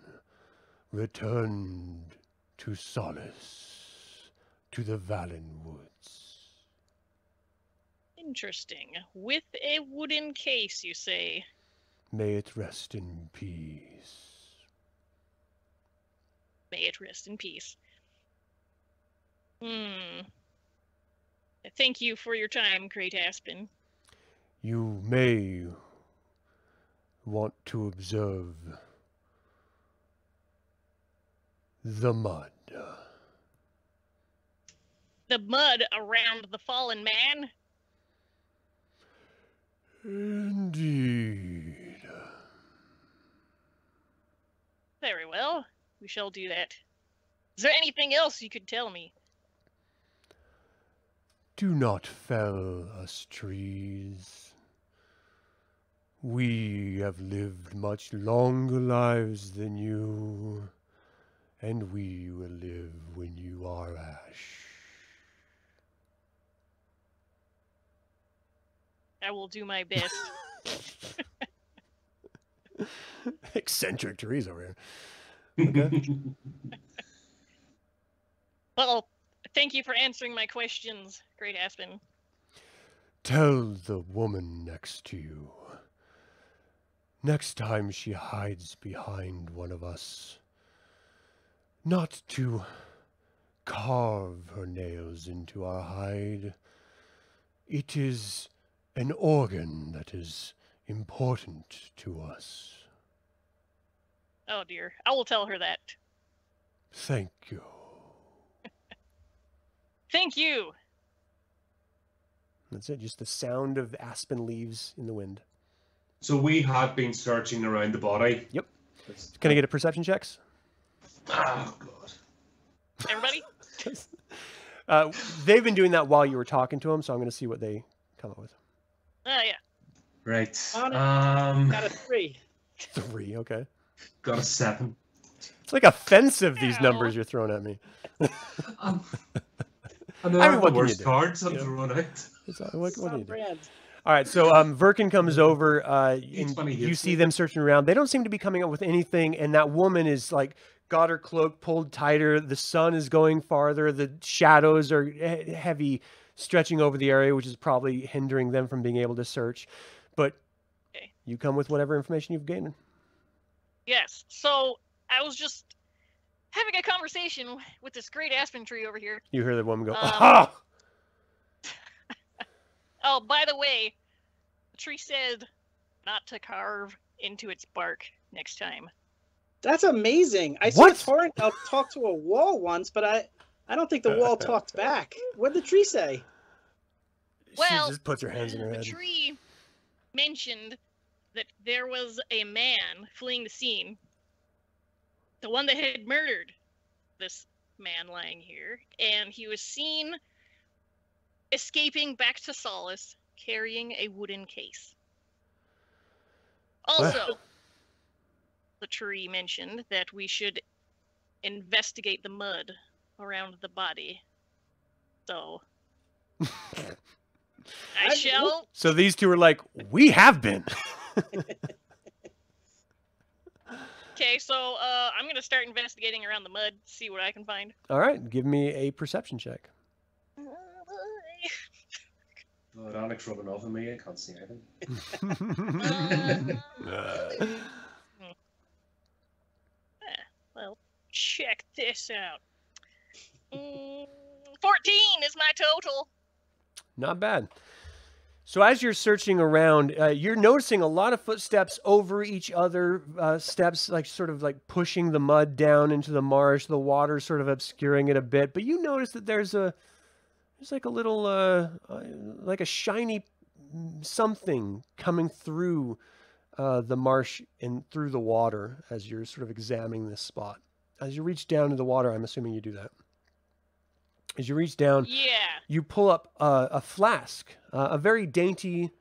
returned to Solace to the Vallenwoods. Interesting. With a wooden case, you say? May it rest in peace. May it rest in peace. Hmm. Thank you for your time, Great Aspen. You may want to observe the mud. The mud around the fallen man? Indeed. Very well. We shall do that. Is there anything else you could tell me? Do not fell us trees. We have lived much longer lives than you, and we will live when you are ash. I will do my best. Eccentric trees over here. well, thank you for answering my questions, Great Aspen. Tell the woman next to you. Next time she hides behind one of us, not to carve her nails into our hide. It is an organ that is important to us. Oh dear. I will tell her that. Thank you. Thank you. That's it, just the sound of aspen leaves in the wind. So we have been searching around the body. Yep. It's- Can I get a perception checks? Oh god. Everybody? Uh, they've been doing that while you were talking to them, so I'm going to see what they come up with. Oh yeah. Right. Um, Got a three. Three, okay. Got a seven. It's like offensive, these numbers you're throwing at me. Um, and they I mean, what the worst cards I've Yeah. thrown out. It's, what, what do you do? All right, so um, Verkin comes over, uh, and funny, you see them searching around. They don't seem to be coming up with anything, and that woman is like got her cloak pulled tighter. The sun is going farther. The shadows are he- heavy, stretching over the area, which is probably hindering them from being able to search. But Okay. you come with whatever information you've gained. Yes. So I was just having a conversation with this great aspen tree over here. You hear the woman go, Um, "Aha!" Oh, by the way, the tree said not to carve into its bark next time. That's amazing. I What? saw Torrent talk to a wall once, but I, I don't think the wall talked back. What did the tree say? Well, she just puts her hands in her the head. The tree mentioned that there was a man fleeing the scene, the one that had murdered this man lying here, and he was seen escaping back to Solace carrying a wooden case. Also, the tree mentioned that we should investigate the mud around the body. So, I I- shall. So these two are like, we have been. Okay, so uh, I'm gonna start investigating around the mud, see what I can find. All right, give me a perception check. Oh, Anik's rubbing off on me. I can't see anything. well, check this out. Mm, 14 is my total. Not bad. So as you're searching around, uh, you're noticing a lot of footsteps over each other, uh, steps like sort of like pushing the mud down into the marsh, the water sort of obscuring it a bit. But you notice that there's a there's like a little uh, uh, like a shiny something coming through uh, the marsh and through the water as you're sort of examining this spot. As you reach down to the water, I'm assuming you do that. As you reach down, Yeah. you pull up uh, a flask, uh, a very dainty,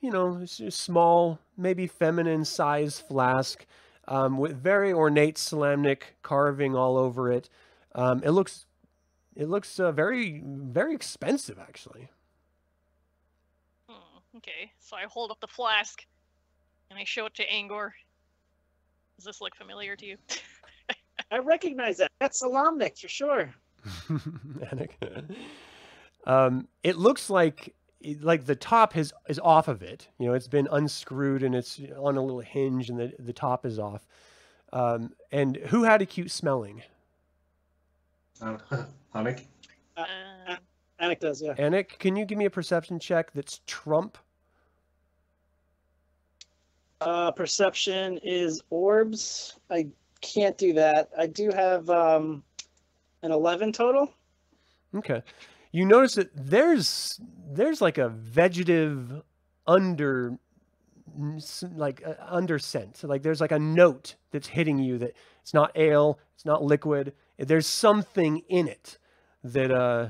you know, s- s- small, maybe feminine size flask um, with very ornate Solamnic carving all over it. Um, it looks, it looks uh, very, very expensive actually. Hmm, okay, so I hold up the flask and I show it to Angor. Does this look familiar to you? I recognize that. That's Solamnic for sure. Anik. um, it looks like like the top is is off of it. You know, it's been unscrewed and it's on a little hinge, and the the top is off. Um, and who had a cute smelling? An- Anik? Um, Anik does, yeah. Anik, can you give me a perception check that's Trump? Uh, perception is orbs. I can't do that. I do have um, an 11 total. Okay. You notice that there's there's like a vegetative under like uh, under scent. Like there's like a note that's hitting you that it's not ale, it's not liquid. There's something in it that uh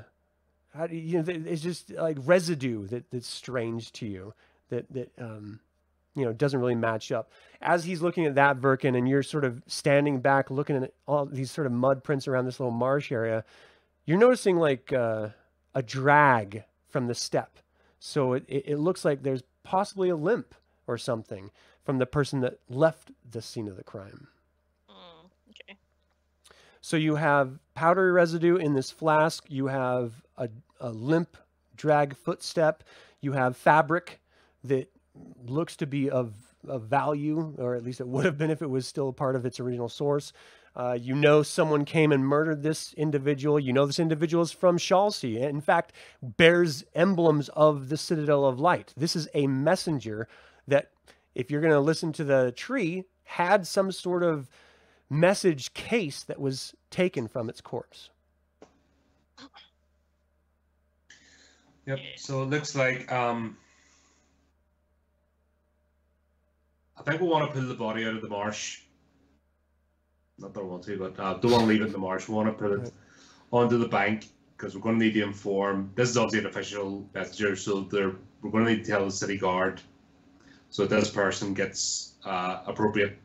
how do you, you know it's just like residue that that's strange to you that that um you know doesn't really match up. As he's looking at that Verkin and you're sort of standing back looking at all these sort of mud prints around this little marsh area, you're noticing like uh, a drag from the step. So it, it, looks like there's possibly a limp or something from the person that left the scene of the crime. hmm, okay. So you have powdery residue in this flask. You have a, a limp drag footstep. You have fabric that looks to be of, of value, or at least it would have been if it was still a part of its original source. Uh, you know someone came and murdered this individual. You know this individual is from Schallsea. and In fact, bears emblems of the Citadel of Light. This is a messenger that, if you're going to listen to the tree, had some sort of message case that was taken from its corpse. Yep. So it looks like um, I think we want to pull the body out of the marsh. Not that I want to, but uh, don't want to leave it in the marsh. We want to put it onto the bank because we're going to need to inform. This is obviously an official messenger, so they're, we're going to need to tell the city guard so this person gets uh, appropriate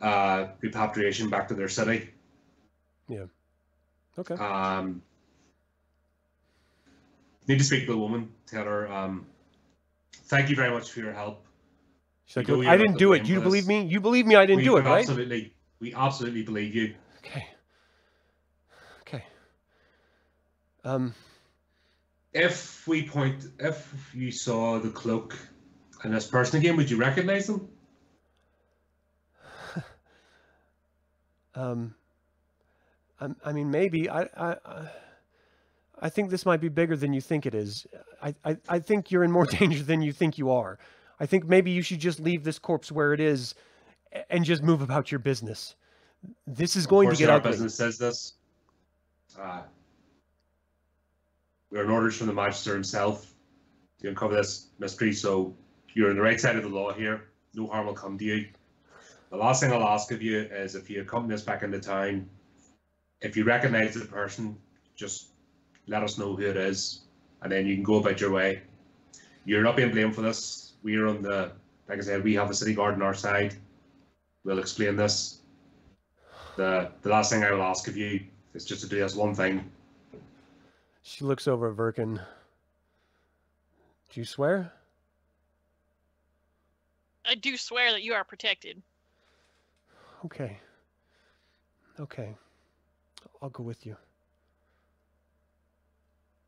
uh, repatriation back to their city. Yeah. Okay. Um, need to speak to the woman. Tell her, um, thank you very much for your help. She's like, we know "Look, you're I didn't do it. You believe me? You believe me? I didn't we do it, right? Absolutely, we absolutely believe you. Okay. Okay. Um, If we point, if you saw the cloak and this person again, would you recognize them? um, I, I mean, maybe. I, I, I- I think this might be bigger than you think it is. I, I, I think you're in more danger than you think you are. I think maybe you should just leave this corpse where it is and just move about your business. This is going to get our ugly. business says this. Uh, we are in orders from the Magister himself to uncover this mystery, so you're on the right side of the law here. No harm will come to you. The last thing I'll ask of you is if you accompany us back into town, if you recognize the person, just let us know who it is, and then you can go about your way. You're not being blamed for this. We are on the, like I said, we have a city guard on our side. We'll explain this. The the last thing I will ask of you is just to do this one thing. She looks over at Verkin. Do you swear? I do swear that you are protected. Okay. Okay. I'll go with you.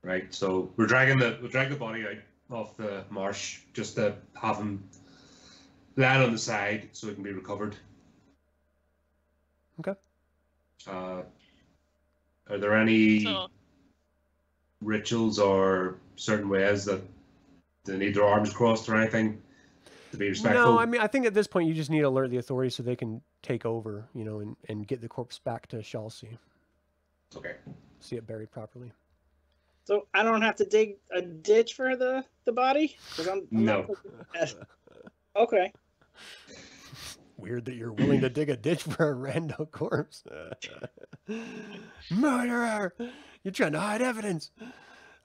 Right. So we're dragging the we're dragging the body out of the marsh just to have him land on the side so it can be recovered. Okay. Uh, are there any So rituals or certain ways that they need their arms crossed or anything to be respectful? No, I mean I think at this point you just need to alert the authorities so they can take over, you know, and, and get the corpse back to Schallsea. Okay. See it buried properly. So I don't have to dig a ditch for the the body. 'Cause I'm, I'm not- okay. Weird that you're willing to dig a ditch for a rando corpse. Murderer! You're trying to hide evidence. All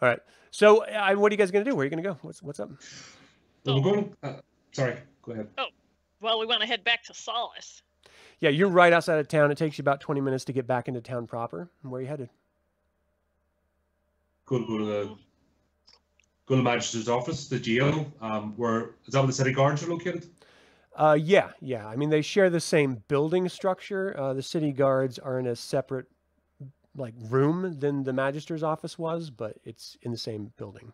right. So, uh, what are you guys gonna do? Where are you gonna go? What's what's up? Well, we're going. Uh, sorry. Go ahead. Oh, well, we want to head back to Solace. Yeah, you're right outside of town. It takes you about 20 minutes to get back into town proper. Where are you headed? Go to go to the go to the magistrate's office, the jail. Um, where is that where the city guards are located? Uh, yeah, yeah. I mean, they share the same building structure. Uh, the city guards are in a separate, like, room than the magister's office was, but it's in the same building.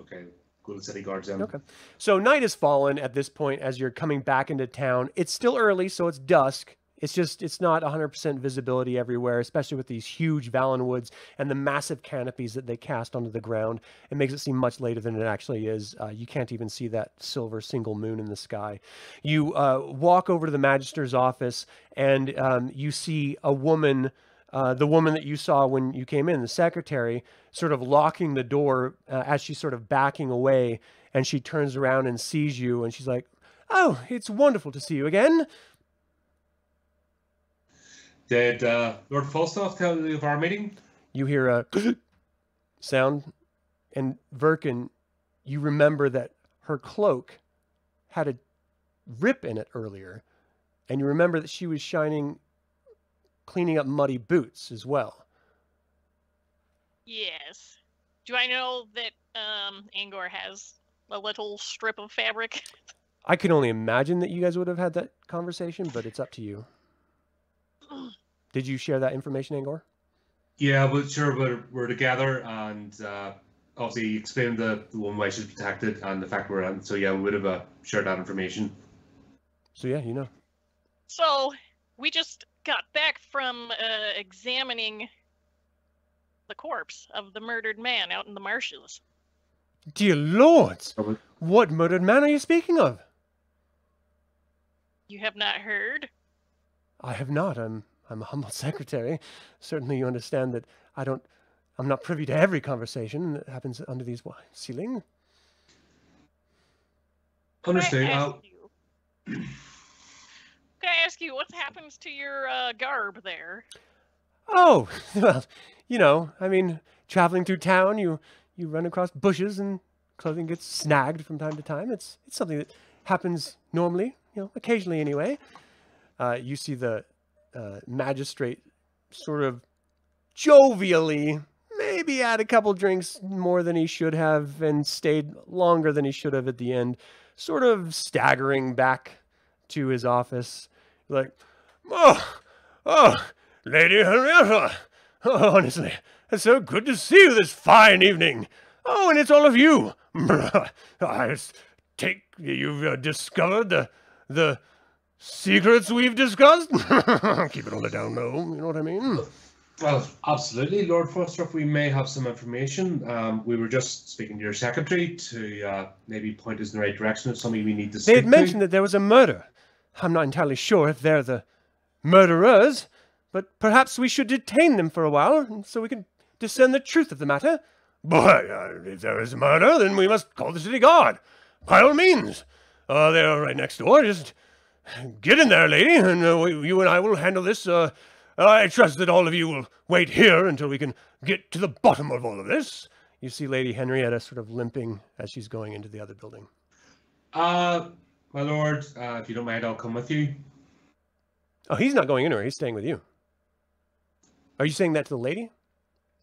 Okay. Go to the city guards then. Okay. So night has fallen at this point as you're coming back into town. It's still early, so it's dusk. It's just it's not 100% visibility everywhere, especially with these huge Vallenwoods and the massive canopies that they cast onto the ground. It makes it seem much later than it actually is. Uh, you can't even see that silver single moon in the sky. You uh, walk over to the magister's office and um, you see a woman. Uh, the woman that you saw when you came in, the secretary, sort of locking the door uh, as she's sort of backing away, and she turns around and sees you, and she's like, "Oh, it's wonderful to see you again." Did uh, Lord Falstaff tell you of our meeting? You hear a sound, and Verkin, you remember that her cloak had a rip in it earlier, and you remember that she was shining, cleaning up muddy boots as well. Yes. Do I know that um, Angor has a little strip of fabric? I can only imagine that you guys would have had that conversation, but it's up to you. Did you share that information, Angor? Yeah, but sure, we're, we're together, and uh, obviously explained the, the one way she's protected and the fact we're in. So yeah, we would have uh, shared that information. So yeah, you know. So we just got back from uh, examining the corpse of the murdered man out in the marshes. Dear lords, Oh, what murdered man are you speaking of? You have not heard? I have not. I'm I'm a humble secretary. Certainly, you understand that I don't. I'm not privy to every conversation that happens under these wi- ceiling. Could I Understood. ask Uh, you- I ask you what happens to your uh, garb there? Oh, well, you know, I mean, traveling through town, you you run across bushes and clothing gets snagged from time to time. It's it's something that happens normally, you know, occasionally anyway. Uh, you see the uh, magistrate sort of jovially, maybe had a couple drinks more than he should have and stayed longer than he should have at the end, sort of staggering back to his office, like, oh, oh, Lady Henrietta. Oh, honestly, it's so good to see you this fine evening. Oh, and it's all of you. I take you've uh, discovered the the secrets we've discussed. Keep it on the down low. You know what I mean? Well, absolutely, Lord Falstaff. We may have some information. Um, we were just speaking to your secretary to uh, maybe point us in the right direction of something we need to They had to. mentioned that there was a murder. I'm not entirely sure if they're the murderers, but perhaps we should detain them for a while so we can discern the truth of the matter. But uh, if there is a murder, then we must call the city guard. By all means. Uh, they're right next door. Just get in there, lady, and uh, you and I will handle this. Uh, I trust that all of you will wait here until we can get to the bottom of all of this. You see Lady Henrietta sort of limping as she's going into the other building. Uh, my lord, uh, if you don't mind, I'll come with you. Oh, he's not going anywhere. He's staying with you. Are you saying that to the lady?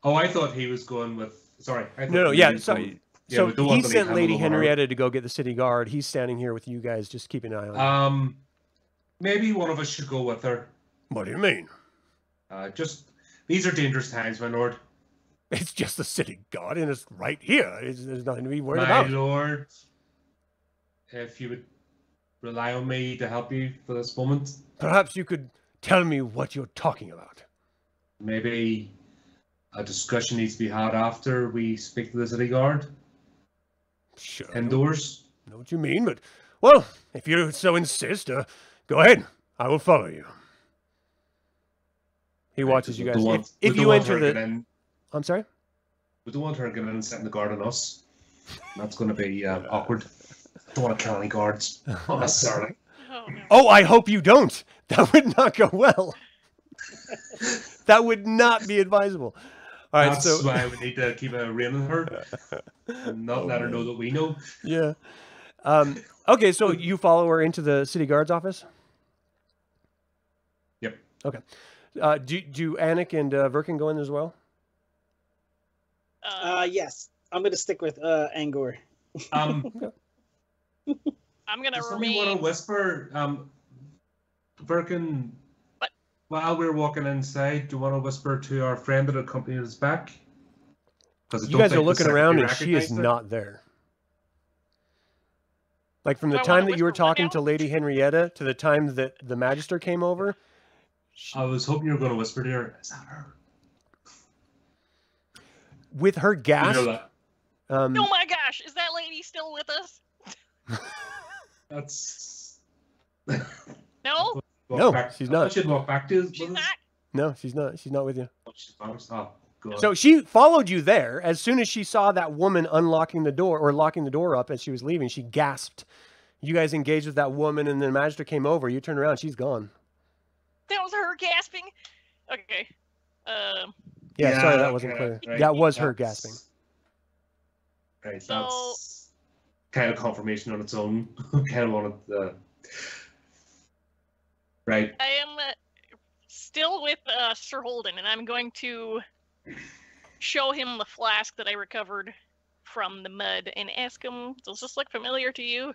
Oh, I thought he was going with. Sorry. I thought No, no, yeah, sorry. Yeah, so we don't want he sent Lady. Henrietta to go get the city guard. He's standing here with you guys, just keeping an eye on. him. Um, maybe one of us should go with her. what do you mean? Uh, just these are dangerous times, my lord. It's just the city guard, and it's right here. It's, there's nothing to be worried my about. lord, if you would rely on me to help you for this moment, Perhaps you could tell me what you're talking about. maybe a discussion needs to be had after we speak to the city guard Sure. I indoors. know what you mean, but well, if you so insist, uh, go ahead. I will follow you. He watches you guys. don't If, if you enter the, get in- I'm sorry. we don't want her getting in and setting the guard on us. That's going to be uh, awkward. Don't want to kill any guards unnecessarily. Oh, no. Oh, I hope you don't. That would not go well. that would not be advisable. All right, That's so why we need to keep a rein on her and not Oh, let her know that we know. yeah. Um, okay, so you follow her into the city guard's office. Yep. Okay. Uh, do do Anik and uh, Verkin go in as well? Uh, Uh, yes, I'm gonna stick with uh Angor. Um, I'm gonna does somebody want to whisper? Um, Verkin, What? while we're walking inside, do you want to whisper to our friend that accompanied us back? 'Cause I You guys are looking around, and she is recognized her. not there. Like from the I time that you were talking now? to Lady Henrietta to the time that the Magister came over, she, I was hoping you were going to whisper to her. Is that her? with her You gasp, know um, Oh my gosh, is that lady still with us? That's. No, No, back- she's not. She'd walk back to. she's not. no, she's not. She's not with you. Oh, she's not. So she followed you there. As soon as she saw that woman unlocking the door or locking the door up as she was leaving, she gasped. You guys engaged with that woman, and then the Magister came over. You turned around, she's gone. That was her gasping. Okay. Um. Yeah, sorry, that wasn't okay, clear. right, That was her gasping. Right, So- that's kind of confirmation on its own. kind of wanted the. Right. I am uh, still with uh, Sir Holden, and I'm going to show him the flask that I recovered from the mud and ask him, "Does this look familiar to you?"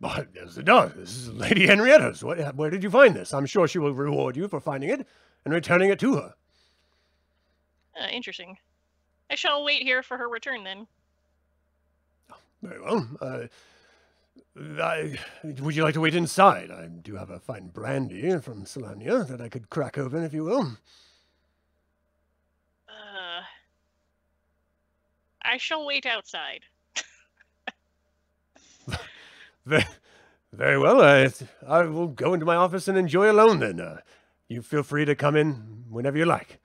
But yes, it does. This is Lady Henrietta's. What, where did you find this? I'm sure she will reward you for finding it and returning it to her. Uh, interesting. I shall wait here for her return then. Very well. Uh, I, would you like to wait inside? I do have a fine brandy from Solamnia that I could crack open, if you will. Uh, I shall wait outside. Very, well. I, I will go into my office and enjoy alone then. Uh, you feel free to come in whenever you like.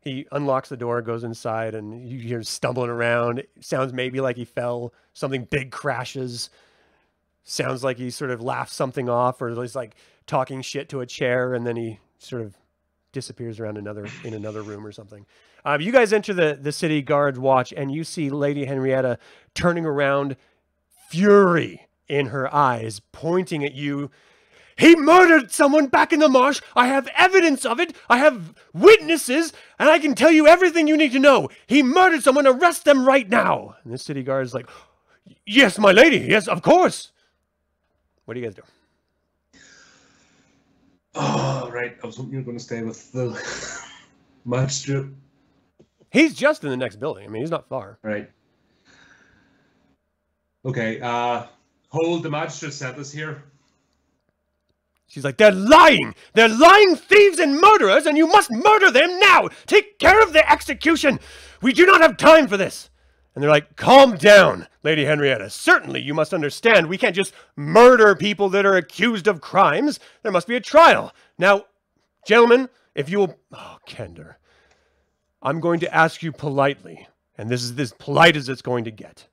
He unlocks the door, goes inside, and you hear him stumbling around. It sounds maybe like he fell. Something big crashes. Sounds like he sort of laughs something off, or he's like talking shit to a chair, and then he sort of disappears around another in another room or something. Um, you guys enter the the city guard's watch, and you see Lady Henrietta turning around, fury in her eyes, pointing at you. He murdered someone back in the marsh. I have evidence of it. I have witnesses, and I can tell you everything you need to know. He murdered someone. Arrest them right now. And the city guard is like, Yes, my lady. Yes, of course. What do you guys do? Oh, right. I was hoping you were going to stay with the magistrate. He's just in the next building. I mean, he's not far. Right. Okay. Uh, hold the magistrate sent us here. She's like, They're lying! They're lying thieves and murderers, and you must murder them now! Take care of the execution! We do not have time for this! And they're like, Calm down, Lady Henrietta. Certainly, you must understand we can't just murder people that are accused of crimes. There must be a trial. Now, gentlemen, if you will. Oh, Kender. I'm going to ask you politely, and this is as polite as it's going to get.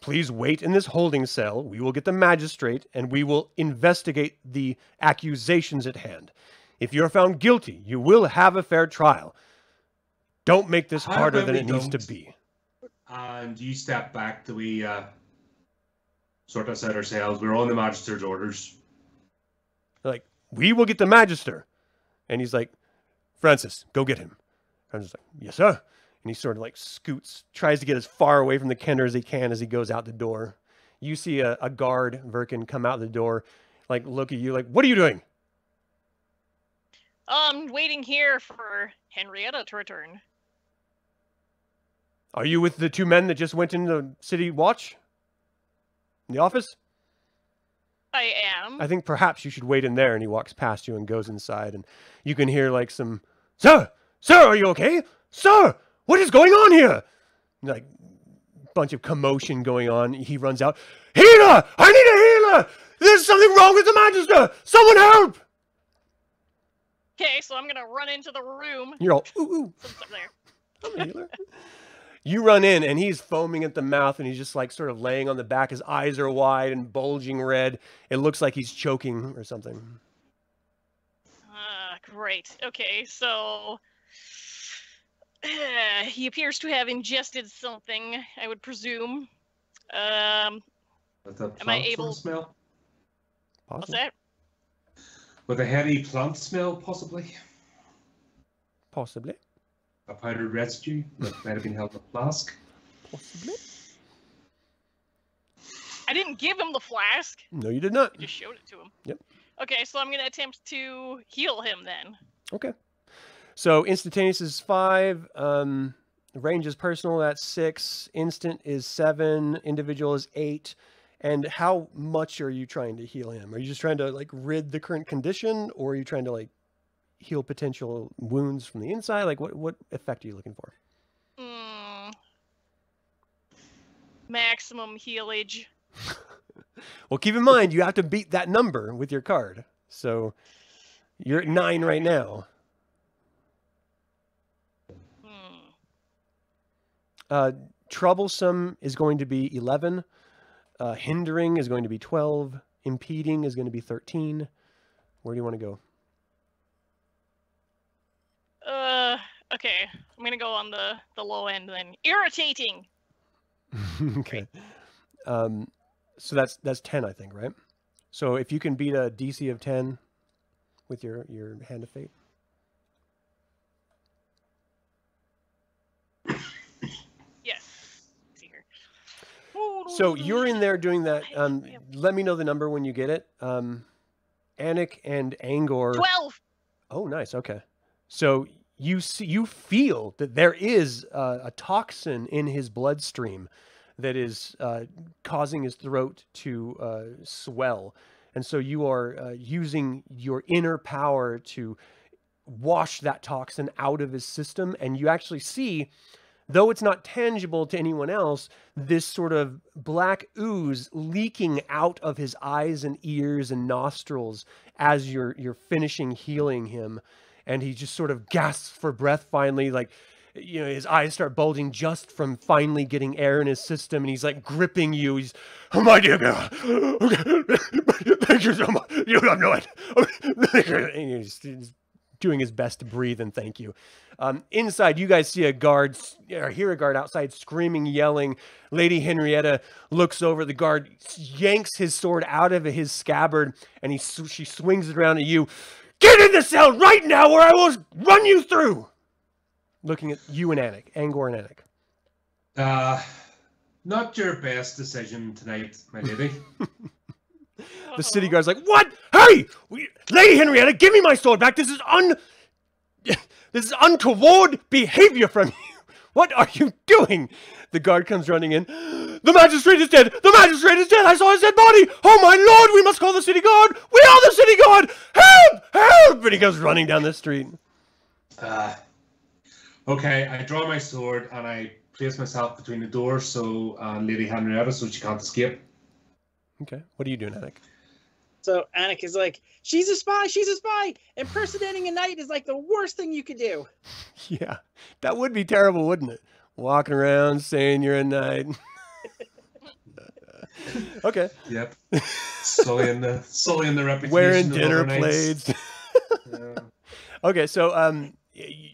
Please wait in this holding cell. We will get the magistrate and we will investigate the accusations at hand. If you're found guilty, you will have a fair trial. Don't make this harder than it needs to be. And you step back till we uh, sort this out ourselves. We're on the magistrate's orders. Like, we will get the magister. And he's like, Francis, go get him. I'm just like, yes, sir. And he sort of like scoots, tries to get as far away from the Kender as he can as he goes out the door. You see a, a guard, Verkin, come out the door, like look at you, like, what are you doing? I'm waiting here for Henrietta to return. Are you with the two men that just went in the city watch? In the office? I am. I think perhaps you should wait in there. And he walks past you and goes inside, and you can hear like some, Sir, sir, are you okay? Sir, what is going on here? Like, bunch of commotion going on. He runs out, Healer! I need a healer! There's something wrong with the Magister! Someone help! Okay, so I'm gonna run into the room. You're all, ooh, ooh, I'm there. I'm a healer. You run in and he's foaming at the mouth and he's just like sort of laying on the back. His eyes are wide and bulging red. It looks like he's choking or something. Ah, great. Okay, so he appears to have ingested something. I would presume. Um, With a Am I plant sort able- of smell? what's that? With a heavy plant smell, possibly. Possibly. A powdered residue that might have been held in a flask. Possibly. I didn't give him the flask. No, you did not. I just showed it to him. Yep. Okay, so I'm gonna attempt to heal him then. Okay. So instantaneous is five. Um, range is personal. That's six. Instant is seven. Individual is eight. And how much are you trying to heal him? Are you just trying to like rid the current condition, or are you trying to like heal potential wounds from the inside? Like what what effect are you looking for? Hmm. Maximum healage. Well, keep in mind you have to beat that number with your card. So you're at nine right now. Uh, troublesome is going to be 11. Uh, hindering is going to be 12. Impeding is going to be 13. Where do you want to go? Uh. Okay, I'm gonna go on the the low end then. Irritating. okay. Um, so that's that's 10, I think, right? So if you can beat a DC of 10 with your, your Hand of Fate. Yes. Let's see here. So you're in there doing that. Um, let me know the number when you get it. Um, Anik and Angor. Twelve. Oh, nice. Okay. So you see, you feel that there is uh, a toxin in his bloodstream that is uh, causing his throat to uh, swell, and so you are uh, using your inner power to wash that toxin out of his system, and you actually see. Though it's not tangible to anyone else, this sort of black ooze leaking out of his eyes and ears and nostrils as you're you're finishing healing him. And he just sort of gasps for breath finally like you know his eyes start bulging just from finally getting air in his system. And he's like gripping you. He's oh my dear girl okay. thank you so much. You have no idea. And he's, he's doing his best to breathe and thank you. Um, inside you guys see a guard or hear a guard outside screaming yelling. Lady henrietta looks over. The guard yanks his sword out of his scabbard and he she swings it around at you. Get in the cell right now or i will run you through! Looking at you and anik angor and anik. Uh, not your best decision tonight, my lady. The city guard's like what? Hey! Lady henrietta give me my sword back. This is un this is untoward behavior from you. What are you doing? The guard comes running in. The magistrate is dead. The magistrate is dead. I saw his dead body. Oh my lord we must call the city guard. We are the city guard. Help! Help! And he goes running down the street. Uh, okay, I draw my sword and I place myself between the door so uh, Lady Henrietta so she can't escape. Okay what are you doing anik So Anik is like, she's a spy, she's a spy. Impersonating a knight is like the worst thing you could do. yeah that would be terrible wouldn't it walking around saying you're a knight okay Yep. sullying the sullying the reputation. wearing of dinner other knights. plates Yeah. Okay, so um, y-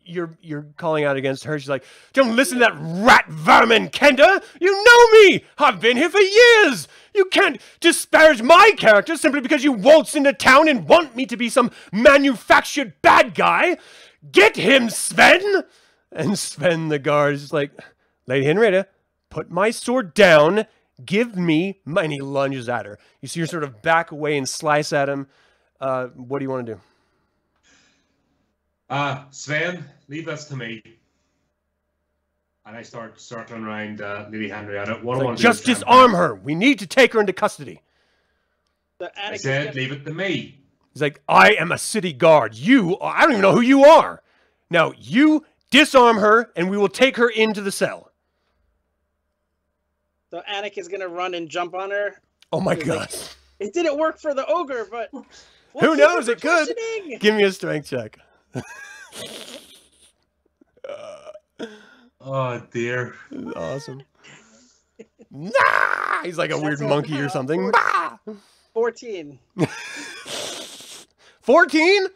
you're you're calling out against her. She's like, "Don't listen to that rat vermin, Kender. You know me. I've been here for years. You can't disparage my character simply because you waltz into town and want me to be some manufactured bad guy. Get him, Sven." And Sven the guard is like, Lady Henrietta, put my sword down. Give me my. And he lunges at her. You see her sort of back away and slice at him. Uh, what do you want to do? Uh, Sven, leave this to me. And I start circling around uh, Lady Henrietta. What It's I like, want to do just try disarm her. We need to take her into custody. So I said, leave it to me. He's like, I am a city guard. You, I don't even know who you are. Now, you disarm her, and we will take her into the cell. so Anik is gonna run and jump on her. Oh my He's god. like- It didn't work for the ogre, but we'll Who knows, it could. Give me a strength check. Oh dear. awesome. Nah! He's like a weird That's a- monkey or something. uh, Fourteen. 14? 14,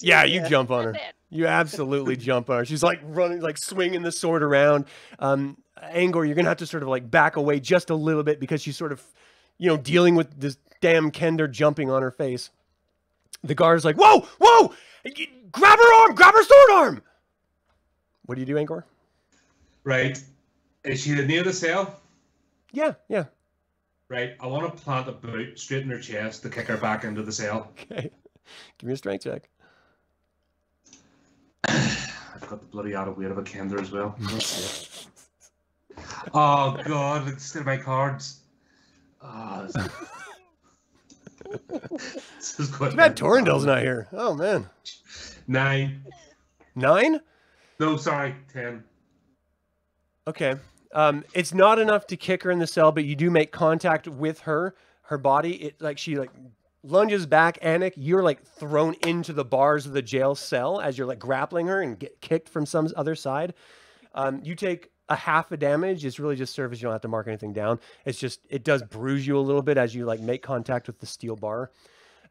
Yeah, you jump on her. You absolutely jump on her. She's like running, like swinging the sword around. Um, Angor, you're gonna have to sort of like back away just a little bit because she's sort of, you know, dealing with this damn Kender jumping on her face. The guard's like, "Whoa, whoa! Grab her arm! Grab her sword arm!" What do you do, Angor? Right. Is she near the cell? Yeah, yeah. Right. I want to plant a boot straight in her chest to kick her back into the cell. Okay. Give me a strength check. I've got the bloody added weight of a kender as well. oh god, it's still my cards. Ah, this, is Too bad Torrendil's not here. Oh man. Nine. Nine? No, sorry, ten. Okay. Um, it's not enough to kick her in the cell, but you do make contact with her, her body. It like she like lunges back. Anik, you're like thrown into the bars of the jail cell as you're like grappling her and get kicked from some other side. Um, you take a half a damage. It's really just surface. You don't have to mark anything down. It's just it does bruise you a little bit as you like make contact with the steel bar.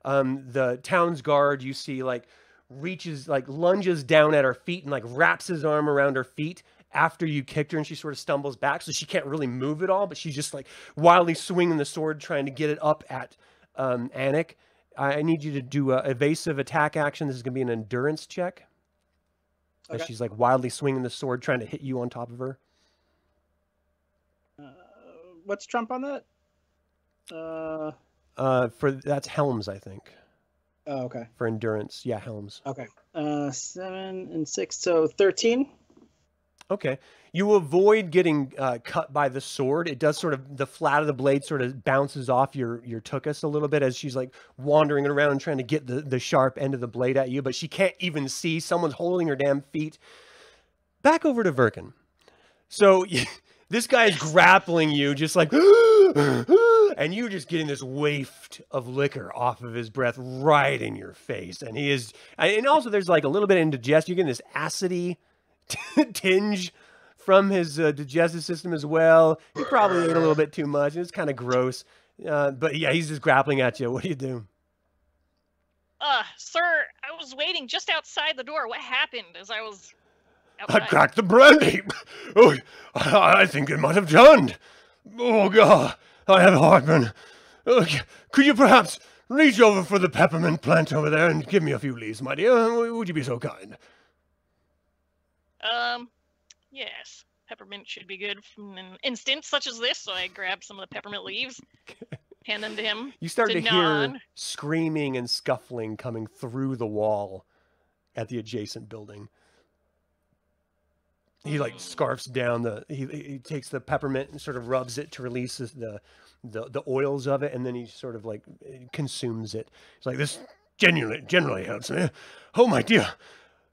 Um, the town's guard you see like reaches like lunges down at her feet and like wraps his arm around her feet after you kicked her and she sort of stumbles back so she can't really move at all but she's just like wildly swinging the sword trying to get it up at um, Anik. I need you to do a evasive attack action. This is going to be an endurance check. As Okay. she's like wildly swinging the sword trying to hit you on top of her. What's Trump on that? Uh, Uh, for that's Helms, I think. oh, okay. For endurance, yeah, Helms. Okay. Uh, seven and six, so thirteen. Okay. You avoid getting uh, cut by the sword. It does sort of the flat of the blade sort of bounces off your your tuchus a little bit as she's like wandering around trying to get the the sharp end of the blade at you, but she can't even see. Someone's holding her damn feet. Back over to Verkin. So this guy is grappling you, just like, and you're just getting this waft of liquor off of his breath right in your face, and he is, and also there's like a little bit of indigestion. You're getting this acidy tinge from his uh, digestive system as well. He probably ate a little bit too much. and It's kind of gross. Uh, but yeah, he's just grappling at you. What do you do? Uh, sir, I was waiting just outside the door. What happened as I was I cracked the brandy. Oh, I I think it might have turned. Oh, God. I have heartburn. Uh, could you perhaps reach over for the peppermint plant over there and give me a few leaves, my dear? Would you be so kind? Um, yes. Peppermint should be good from an instance such as this, so I grab some of the peppermint leaves, hand them to him. You start to To hear screaming and scuffling coming through the wall at the adjacent building. He like scarfs down the. He, he takes the peppermint and sort of rubs it to release the, the the oils of it, and then he sort of like consumes it. He's like, "This genuinely generally helps me." Oh my dear,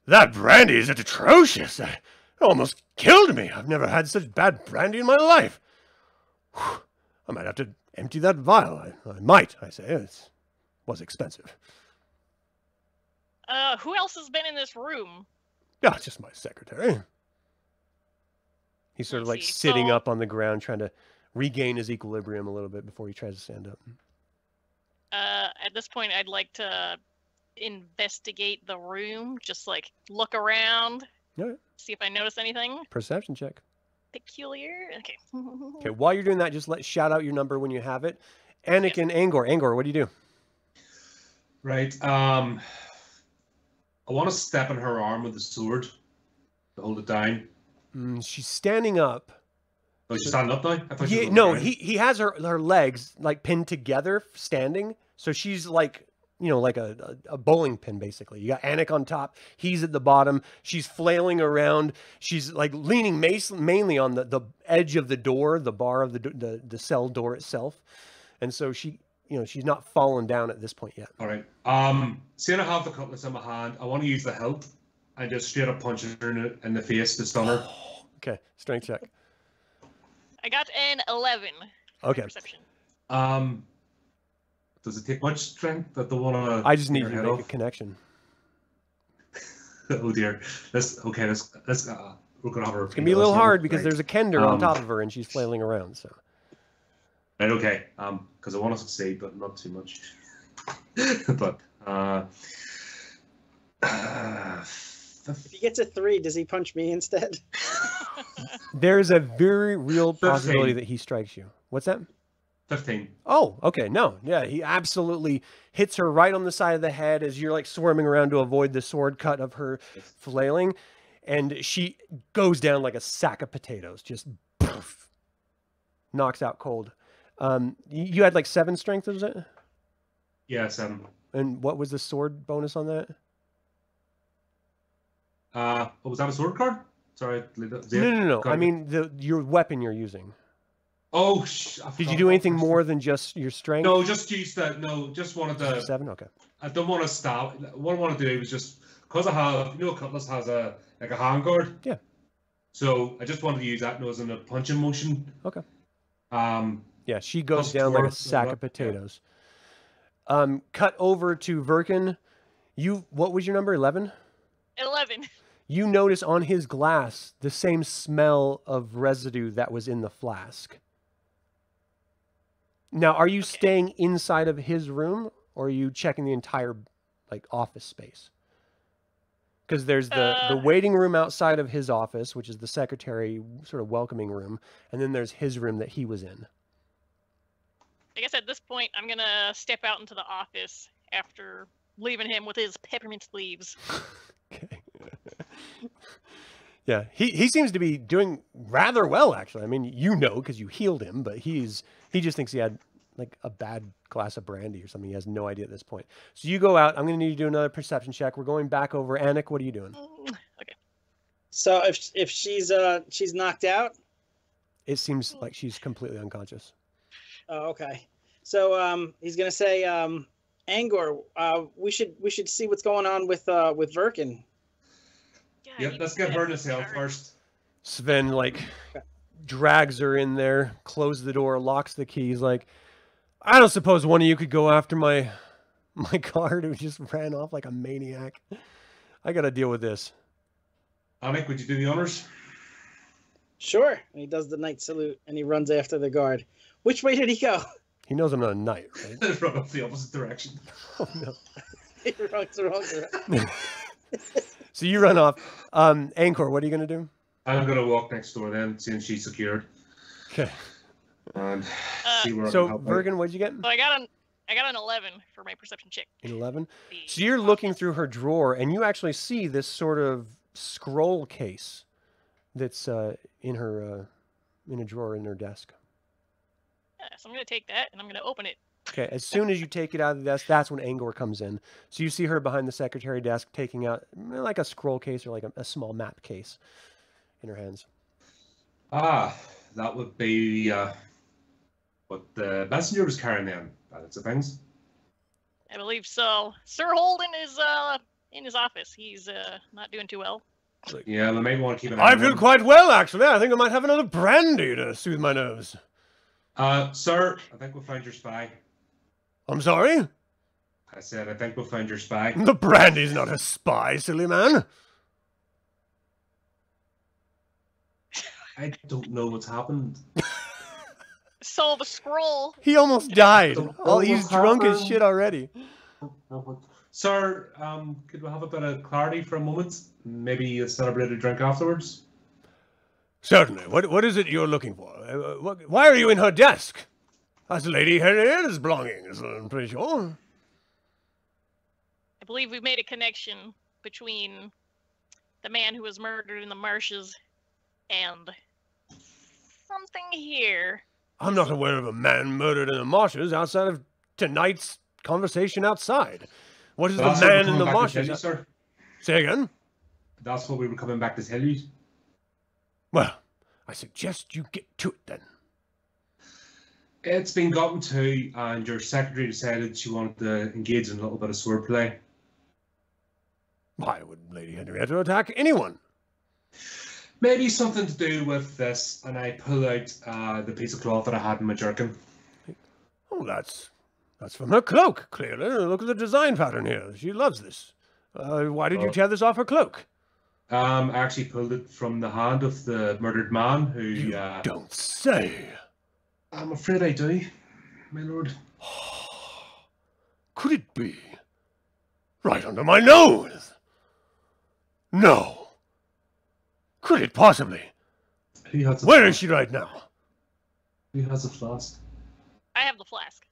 that brandy is atrocious. It almost killed me. I've never had such bad brandy in my life. Whew. I might have to empty that vial. I, I might, I say. It was expensive. Uh, who else has been in this room? Yeah, it's just my secretary. He's sort of like see. sitting So- up on the ground trying to regain his equilibrium a little bit before he tries to stand up. Uh, at this point, I'd like to investigate the room, just like look around, Alright. see if I notice anything Perception check. peculiar. Okay. Okay, while you're doing that, just let shout out your number when you have it. Anik and Angor. Angor, what do you do? Right. Um, I want to step in her arm with the sword. to hold it down. Mm, she's standing up. Oh, she's standing up now. I thought she He, no, he he has her her legs like pinned together, standing. So she's like you know like a, a, bowling pin basically. You got Anik on top. He's at the bottom. She's flailing around. She's like leaning mainly on the, the edge of the door, the bar of the, the the cell door itself. And so she you know she's not fallen down at this point yet. All right. Um, seeing I have the cutlass in my hand, I want to use the hilt and just straight up punch her in the, in the face to stun her. Okay, strength check. I got an 11. Okay. Perception. Um, does it take much strength that the one on a I just need you to head make a connection. oh dear. Let's okay. Let's let's. Uh, we're gonna have her. It's gonna be a little hard because there's a kender on Um, top of her and she's flailing around. So Right. Okay. Um, because I want to succeed, but not too much. but uh, uh, If he gets a three, does he punch me instead? there's a very real possibility Fifteen. that he strikes you. What's that? fifteen. Oh, okay. No, yeah, he absolutely hits her right on the side of the head as you're like swarming around to avoid the sword cut of her flailing, and she goes down like a sack of potatoes, just poof, knocks out cold. Um, you, you had like seven strength, was it? Yeah, seven. And what was the sword bonus on that? Uh, oh, was that a sword card? Sorry, No, no, no. I mean the your weapon you're using. Oh, sh- Did you do anything more than just your strength? No, just use that. No, just wanted Just to. seven. Okay. I don't want to stop. What I want to do was just because I have, you know, Cutlass has a like a hand guard. Yeah. So I just wanted to use that nose in a punching motion. Okay. Um, Yeah, she goes down like a sack what- of yeah. potatoes. Um, cut over to Verkin. You, what was your number? Eleven. 11. You notice on his glass the same smell of residue that was in the flask. Now, are you Okay. staying inside of his room, or are you checking the entire like office space? Because there's the the Uh. waiting room outside of his office, which is the secretary sort of welcoming room, and then there's his room that he was in. I guess at this point, I'm going to step out into the office after leaving him with his peppermint leaves. Okay. yeah, he, he seems to be doing rather well actually. I mean, you know because you healed him, but he's he just thinks he had like a bad glass of brandy or something. He has no idea at this point. So you go out. I'm going to need you to do another perception check. We're going back over. Anik, what are you doing? Mm, Okay. So if if she's uh she's knocked out, It seems like she's completely unconscious. oh, okay. So um he's gonna say um Angor, uh we should we should see what's going on with uh with Verkin. Yeah, yep. Let's get her to the cell start. first. Sven like drags her in there, closes the door, locks the keys. Like, I don't suppose one of you could go after my my guard who just ran off like a maniac. I got to deal with this. Anik, would you do the honors? Sure. And he does the knight salute and he runs after the guard. Which way did he go? He knows I'm not a knight, right? Run off the opposite direction. Oh, no. he runs the wrong direction. So you run off. Um, Angor, what are you gonna do? I'm gonna walk next door then, since she's secured, Okay. and Uh, see where I So can help out. Verkin, what'd you get? So I got an I got an 11 for my perception check. An eleven. So you're looking through her drawer, and you actually see this sort of scroll case that's uh, in her uh, in a drawer in her desk. Yeah, so I'm gonna take that and I'm gonna open it. Okay, as soon as you take it out of the desk, that's when Angor comes in. So you see her behind the secretary desk taking out eh, like a scroll case or like a, a small map case in her hands. Ah, that would be uh, what the messenger was carrying then. By the looks of things. I believe so. Sir Holden is uh in his office. He's uh not doing too well. Yeah, we may want to keep an eye I on feel quite well, actually. I think I might have another brandy to soothe my nerves. Uh, sir, I think we'll find your spy. I'm sorry? I said, I think we'll find your spy. The brandy's not a spy, silly man. I don't know what's happened. Saw the scroll. He almost died. Don't Oh, he's what drunk as shit already. Sir, um, could we have a bit of clarity for a moment? Maybe a celebrated drink afterwards? Certainly. What What is it you're looking for? Uh, what, why are you in her desk? That's Lady Henrietta's belongings, I'm pretty sure. I believe we've made a connection between the man who was murdered in the marshes, and something here. I'm not aware of a man murdered in the marshes outside of tonight's conversation outside. What is That's the man in the back to tell marshes? you, sir. Say again? That's what we were coming back to tell you. Well, I suggest you get to it then. It's been gotten to, and your secretary decided she wanted to engage in a little bit of swordplay. Why would Lady Henrietta attack anyone? Maybe something to do with this, and I pull out uh, the piece of cloth that I had in my jerkin. Oh, that's that's from her cloak, clearly. Look at the design pattern here. She loves this. Uh, why did you Oh. tear this off her cloak? Um, I actually pulled it from the hand of the murdered man who. You Uh, don't say. I'm afraid I do, my lord. Could it be? Right under my nose! No! Could it possibly? Who has a Where flask? is she right now? Who has a flask? I have the flask.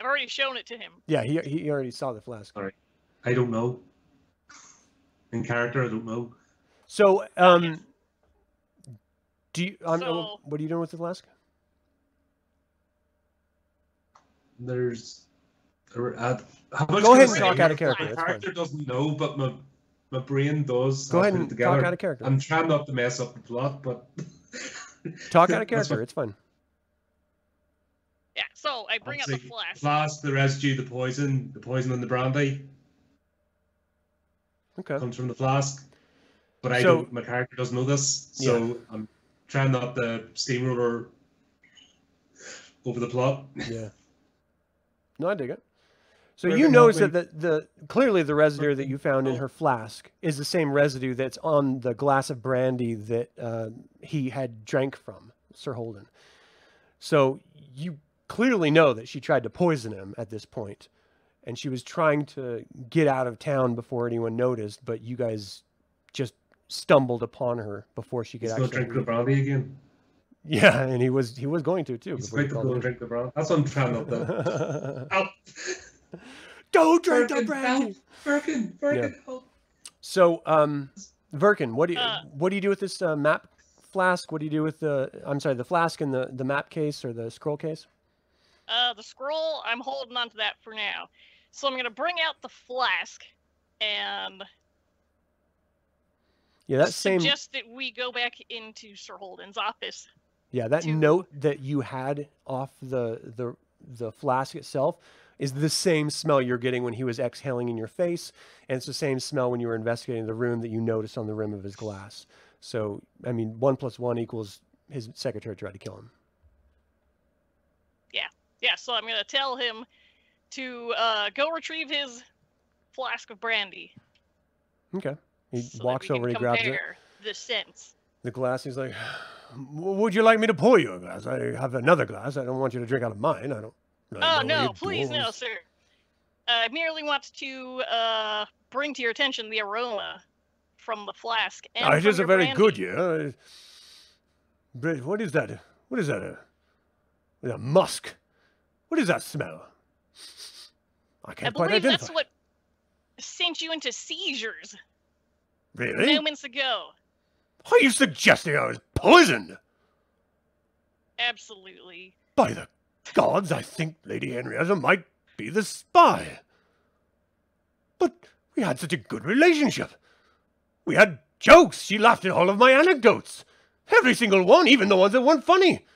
I've already shown it to him. Yeah, he, he already saw the flask. I don't know. In character, I don't know. So, um, do you, um, So- what are you doing with the flask? There's. Uh, uh, how much Go ahead and talk out of character. My That's fine. character doesn't know, but my my brain does. Go ahead and together. talk out of character. I'm trying not to mess up the plot, but Talk out of character. It's fine. Yeah, so I bring up the flask. Flask, the residue, the poison, the poison in the brandy Okay. comes from the flask. But I So- don't. My character doesn't know this, so I'm trying not to steamroller over the plot. Yeah. No, I dig it. So Where you can notice that the, the clearly the residue that you found in her flask is the same residue that's on the glass of brandy that uh, he had drank from, Sir Holden. So you clearly know that she tried to poison him at this point, and she was trying to get out of town before anyone noticed, but you guys just stumbled upon her before she could He's actually. to drink the brandy again. Yeah, and he was he was going to too. He's before you going to go and drink the brandy. That's what I'm trying not to. Help! Don't drink the Verkin, brandy. help! Verkin, Verkin, help! So, um, Verkin, what do you Uh, what do you do with this uh, map flask? What do you do with the I'm sorry, the flask and the the map case or the scroll case? Uh, the scroll, I'm holding on to that for now. So I'm gonna bring out the flask and Yeah, that same suggest that we go back into Sir Holden's office. yeah that to- note that you had off the the the flask itself is the same smell you're getting when he was exhaling in your face, and it's the same smell when you were investigating the room that you noticed on the rim of his glass. So, I mean, one plus one equals his secretary tried to kill him. Yeah, yeah, so I'm gonna tell him to uh, go retrieve his flask of brandy. Okay, he so walks over, he grabs it. the scents. the glass. He's like, "Would you like me to pour you a glass? I have another glass. I don't want you to drink out of mine. I don't." really Oh no, please no, sir. I merely want to uh, bring to your attention the aroma from the flask. And Ah, it is a very brandy. good year. Uh, But what is that? What is that? A, a musk. What is that smell? I I can't quite believe identify. that's what sent you into seizures Really? moments ago. Are you suggesting I was poisoned? Absolutely. By the gods, I think Lady Henrietta might be the spy. But we had such a good relationship. We had jokes. She laughed at all of my anecdotes. Every single one, even the ones that weren't funny.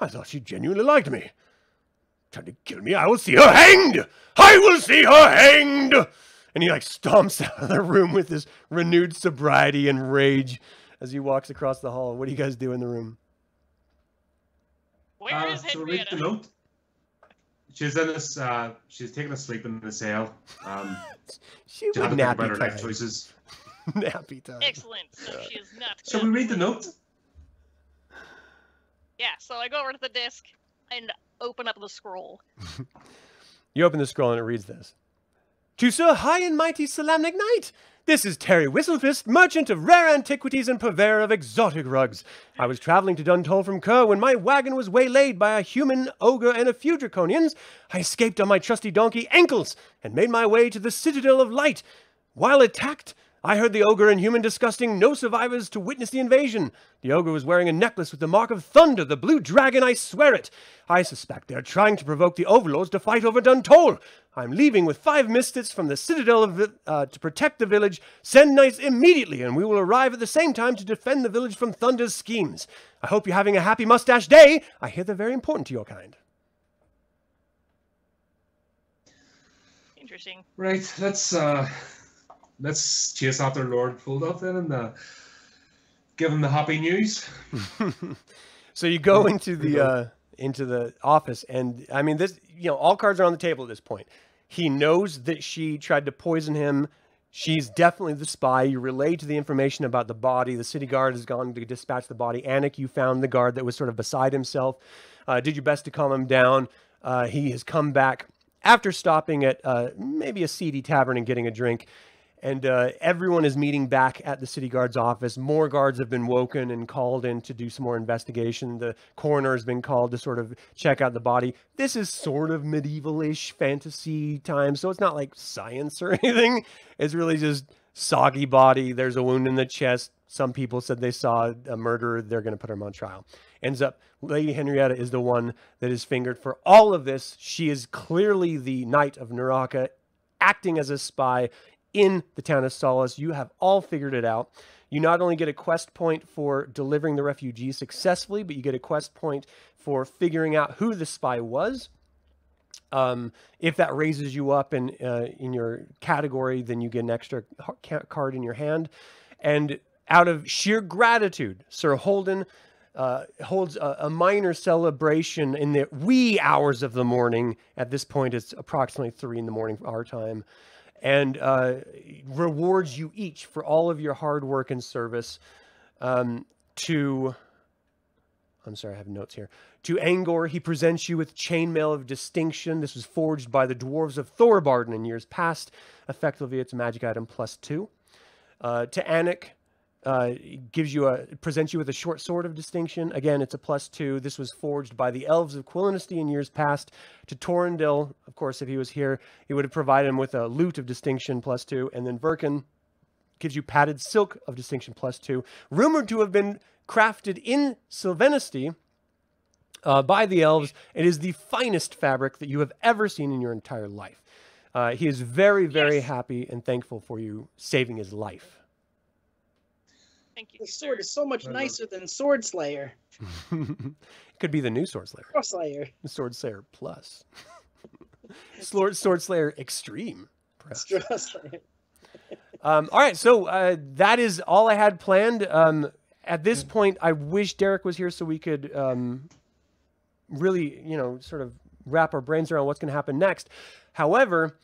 I thought she genuinely liked me. Trying to kill me, I will see her hanged! I will see her hanged! And he like stomps out of the room with this renewed sobriety and rage as he walks across the hall. What do you guys do in the room? Where Uh, is so read Henrietta? the note. She's in this. Uh, she's taking a sleep in the cell. Um, She she would had to think about her time. choices. nappy time. Excellent. So she is not. Shall we read the note? Yeah. So I go over to the desk and open up the scroll. You open the scroll and it reads this. To Sir High and Mighty Solamnic Knight, this is Terry Whistlefist, merchant of rare antiquities and purveyor of exotic rugs. I was traveling to Duntol from Kerr when my wagon was waylaid by a human, ogre, and a few draconians. I escaped on my trusty donkey Ankles and made my way to the Citadel of Light, While attacked, I heard the ogre and human discussing no survivors to witness the invasion. The ogre was wearing a necklace with the mark of thunder, the blue dragon, I swear it. I suspect they are trying to provoke the overlords to fight over Duntol. I'm leaving with five mystics from the citadel of, uh, to protect the village. Send knights immediately, and we will arrive at the same time to defend the village from Thunder's schemes. I hope you're having a happy mustache day. I hear they're very important to your kind. Interesting. Right, let's uh, let's chase after Lord Fulduff then and uh, give him the happy news. so you go into the uh, into the office, and I mean this. You know, all cards are on the table at this point. He knows that she tried to poison him. She's definitely the spy. You relay to the information about the body. The city guard has gone to dispatch the body. Anik, you found the guard that was sort of beside himself. Uh, did your best to calm him down. Uh, he has come back after stopping at uh, maybe a seedy tavern and getting a drink. And uh, everyone is meeting back at the city guard's office. More guards have been woken and called in to do some more investigation. The coroner has been called to sort of check out the body. This is sort of medieval-ish fantasy time, so it's not like science or anything. It's really just soggy body. There's a wound in the chest. Some people said they saw a murderer. They're going to put him on trial. Ends up, Lady Henrietta is the one that is fingered for all of this. She is clearly the Knight of Neraka, acting as a spy in the town of Solace. You have all figured it out. You not only get a quest point for delivering the refugee successfully, but you get a quest point for figuring out who the spy was. Um, if that raises you up in uh, in your category, then you get an extra card in your hand. And out of sheer gratitude, Sir Holden uh, holds a, a, minor celebration in the wee hours of the morning. At this point, it's approximately three in the morning our time and uh, rewards you each for all of your hard work and service um, to I'm sorry, I have notes here. To Angor, he presents you with chainmail of distinction. This was forged by the dwarves of Thorbardin in years past. Effectively, it's a magic item plus two. Uh, to Anik, uh, gives you a presents you with a short sword of distinction. Again, it's a plus two. This was forged by the elves of Qualinesti in years past. To Torrendil, of course, if he was here, he would have provided him with a lute of distinction plus two. And then Verkin gives you padded silk of distinction plus two, rumored to have been crafted in Silvanesti uh, by the elves. It is the finest fabric that you have ever seen in your entire life. Uh, he is very, very yes. happy and thankful for you saving his life. Thank you. The sword is so much nicer than Sword Slayer. it could be the new Sword Slayer. Sword Slayer. Sword Slayer Plus. Sword, Sword Slayer Extreme. Perhaps. um, all right, so uh, that is all I had planned. Um, at this point, I wish Derek was here so we could um, really, you know, sort of wrap our brains around what's going to happen next. However,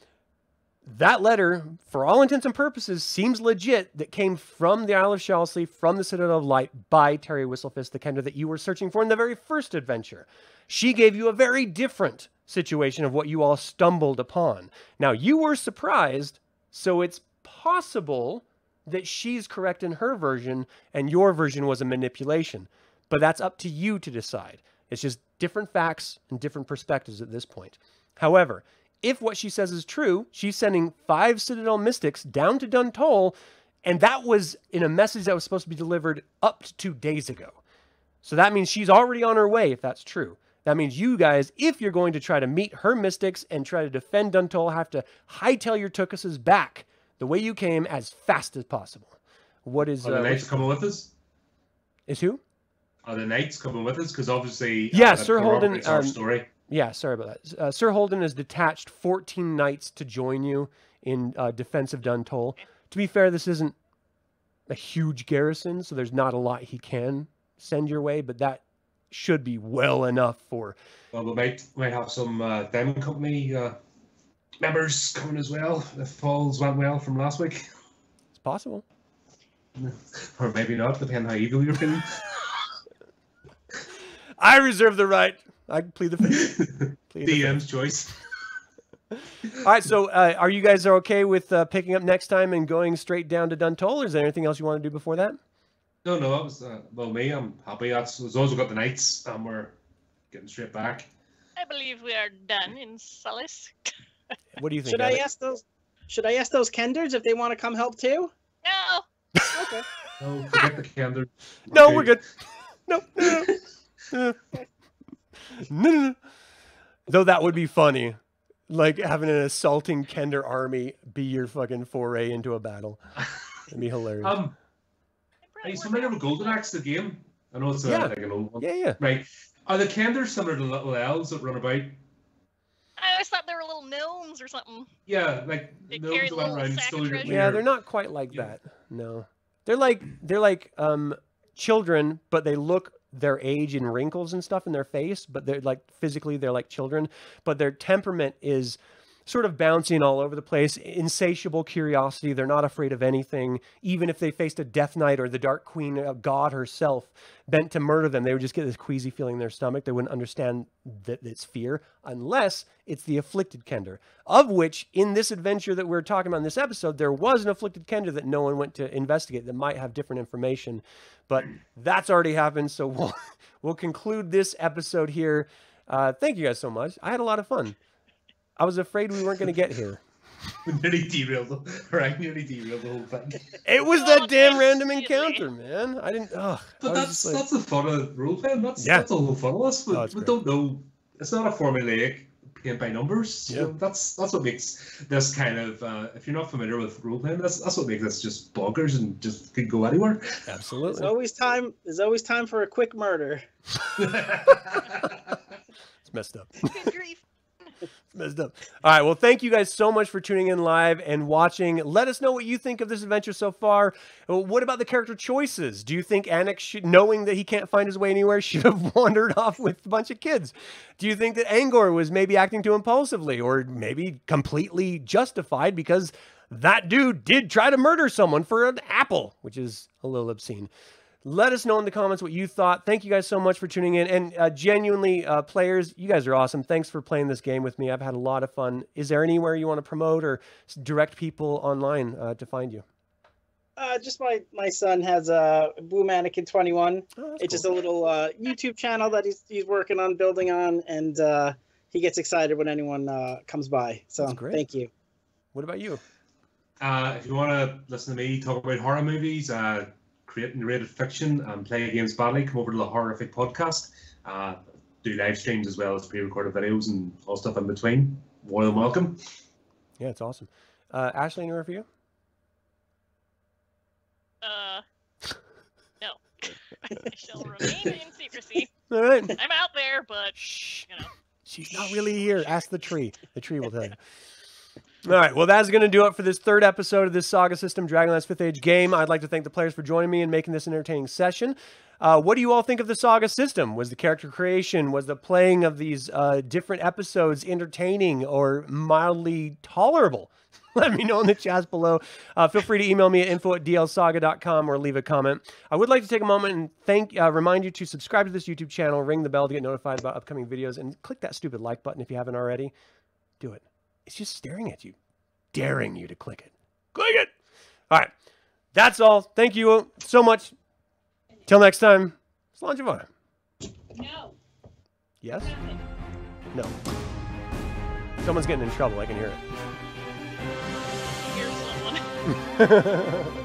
that letter, for all intents and purposes, seems legit that came from the Isle of Schallsea, from the Citadel of Light, by Terry Whistlefist, the Kender that you were searching for in the very first adventure. She gave you a very different situation of what you all stumbled upon. Now, you were surprised, so it's possible that she's correct in her version and your version was a manipulation. But that's up to you to decide. It's just different facts and different perspectives at this point. However, if what she says is true, she's sending five Citadel Mystics down to Duntol, and that was in a message that was supposed to be delivered up to two days ago. So that means she's already on her way, if that's true. That means you guys, if you're going to try to meet her mystics and try to defend Duntol, have to hightail your Tookuses back the way you came as fast as possible. What is... Are the uh, knights coming with us? Is who? Are the knights coming with us? Because obviously... Yeah, uh, Sir Holden... Um, story. Yeah, sorry about that. Uh, Sir Holden has detached 14 knights to join you in uh, defense of Duntol. To be fair, this isn't a huge garrison, so there's not a lot he can send your way, but that should be well enough for. Well, we might might have some uh, Diamond Company uh, members coming as well if falls went well from last week. It's possible. or maybe not, depending how evil you're feeling. I reserve the right I plead the fifth. DM's choice. All right, so uh, are you guys are okay with uh, picking up next time and going straight down to Duntol, or is there anything else you want to do before that? No, no, that was uh, well me. I'm happy. That's as long as we got the knights and we're getting straight back. I believe we are done in Solace. what do you think? Should I ask those? should I ask those Kenders if they want to come help too? No. Okay. No, forget the Kender. No, Okay. we're good. No, no, no. Though that would be funny. Like having an assaulting Kender army be your fucking foray into a battle. That'd be hilarious. Um, I'd are probably you work familiar out with Golden Axe, the game? I know it's a, Yeah. like an old one. yeah, yeah. Right. Are the Kenders similar to little elves that run about? I always thought they were little gnomes or something. Yeah, like They those carry went little around and sack of stole your. Yeah, they're not quite like Yeah. that. No. They're like they're like um children, but they look their age and wrinkles and stuff in their face, but they're like physically they're like children, but their temperament is sort of bouncing all over the place, insatiable curiosity. They're not afraid of anything. Even if they faced a Death Knight or the Dark Queen God herself bent to murder them, they would just get this queasy feeling in their stomach. They wouldn't understand that it's fear unless it's the afflicted Kender, of which in this adventure that we're talking about in this episode, there was an afflicted Kender that no one went to investigate that might have different information. But that's already happened, so we'll we'll conclude this episode here. Uh, thank you guys so much. I had a lot of fun. I was afraid we weren't going to get here. nearly derailed. the- Right, nearly derailed the whole thing. It was Oh, that damn yes, random encounter, man. I didn't. Ugh. But was that's just like- that's the fun of role playing. That's Yeah. that's the whole fun of us. We, Oh, we don't know. It's not a formulaic paint by numbers. Yeah. That's that's what makes this kind of. Uh, if you're not familiar with role playing, that's that's what makes this just bonkers and just could go anywhere. There's absolutely. always time. There's always time for a quick murder. It's messed up. Good grief. It's messed up. All right. Well, thank you guys so much for tuning in live and watching. Let us know what you think of this adventure so far. Uh, What about the character choices? Do you think Anik, should, knowing that he can't find his way anywhere, should have wandered off with a bunch of kids? Do you think that Angor was maybe acting too impulsively or maybe completely justified because that dude did try to murder someone for an apple, which is a little obscene? Let us know in the comments what you thought. Thank you guys so much for tuning in. And uh, genuinely, uh, players, you guys are awesome. Thanks for playing this game with me. I've had a lot of fun. Is there anywhere you want to promote or direct people online uh, to find you? Uh, just my my son has a Blue Mannequin 21. Oh, that's It's just a little uh, YouTube channel that he's he's working on building on, and uh, he gets excited when anyone uh, comes by. So great. thank you. What about you? Uh, if you want to listen to me talk about horror movies, uh, create narrated fiction, and play games badly, come over to the Horrific podcast. Uh, do live streams as well as pre-recorded videos and all stuff in between. More than welcome. Yeah, it's awesome. Uh, Ashley, anywhere for you? Uh, no. I shall remain in secrecy. All right. I'm out there, but Shh. you know. She's not really here. Ask the tree. The tree will tell you. All right. Well, that's going to do it for this third episode of this Saga System Dragonlance Fifth Age game. I'd like to thank the players for joining me and making this an entertaining session. Uh, what do you all think of the Saga system? Was the character creation, was the playing of these uh, different episodes entertaining or mildly tolerable? Let me know in the chat below. Uh, feel free to email me at info at dlsaga.com or leave a comment. I would like to take a moment and thank, uh, remind you to subscribe to this YouTube channel, ring the bell to get notified about upcoming videos, and click that stupid like button if you haven't already. Do it. It's just staring at you, daring you to click it. Click it. All right. That's all. Thank you so much. Till next time, Slanjavon. No. Yes? No. Someone's getting in trouble. I can hear Here's someone. it.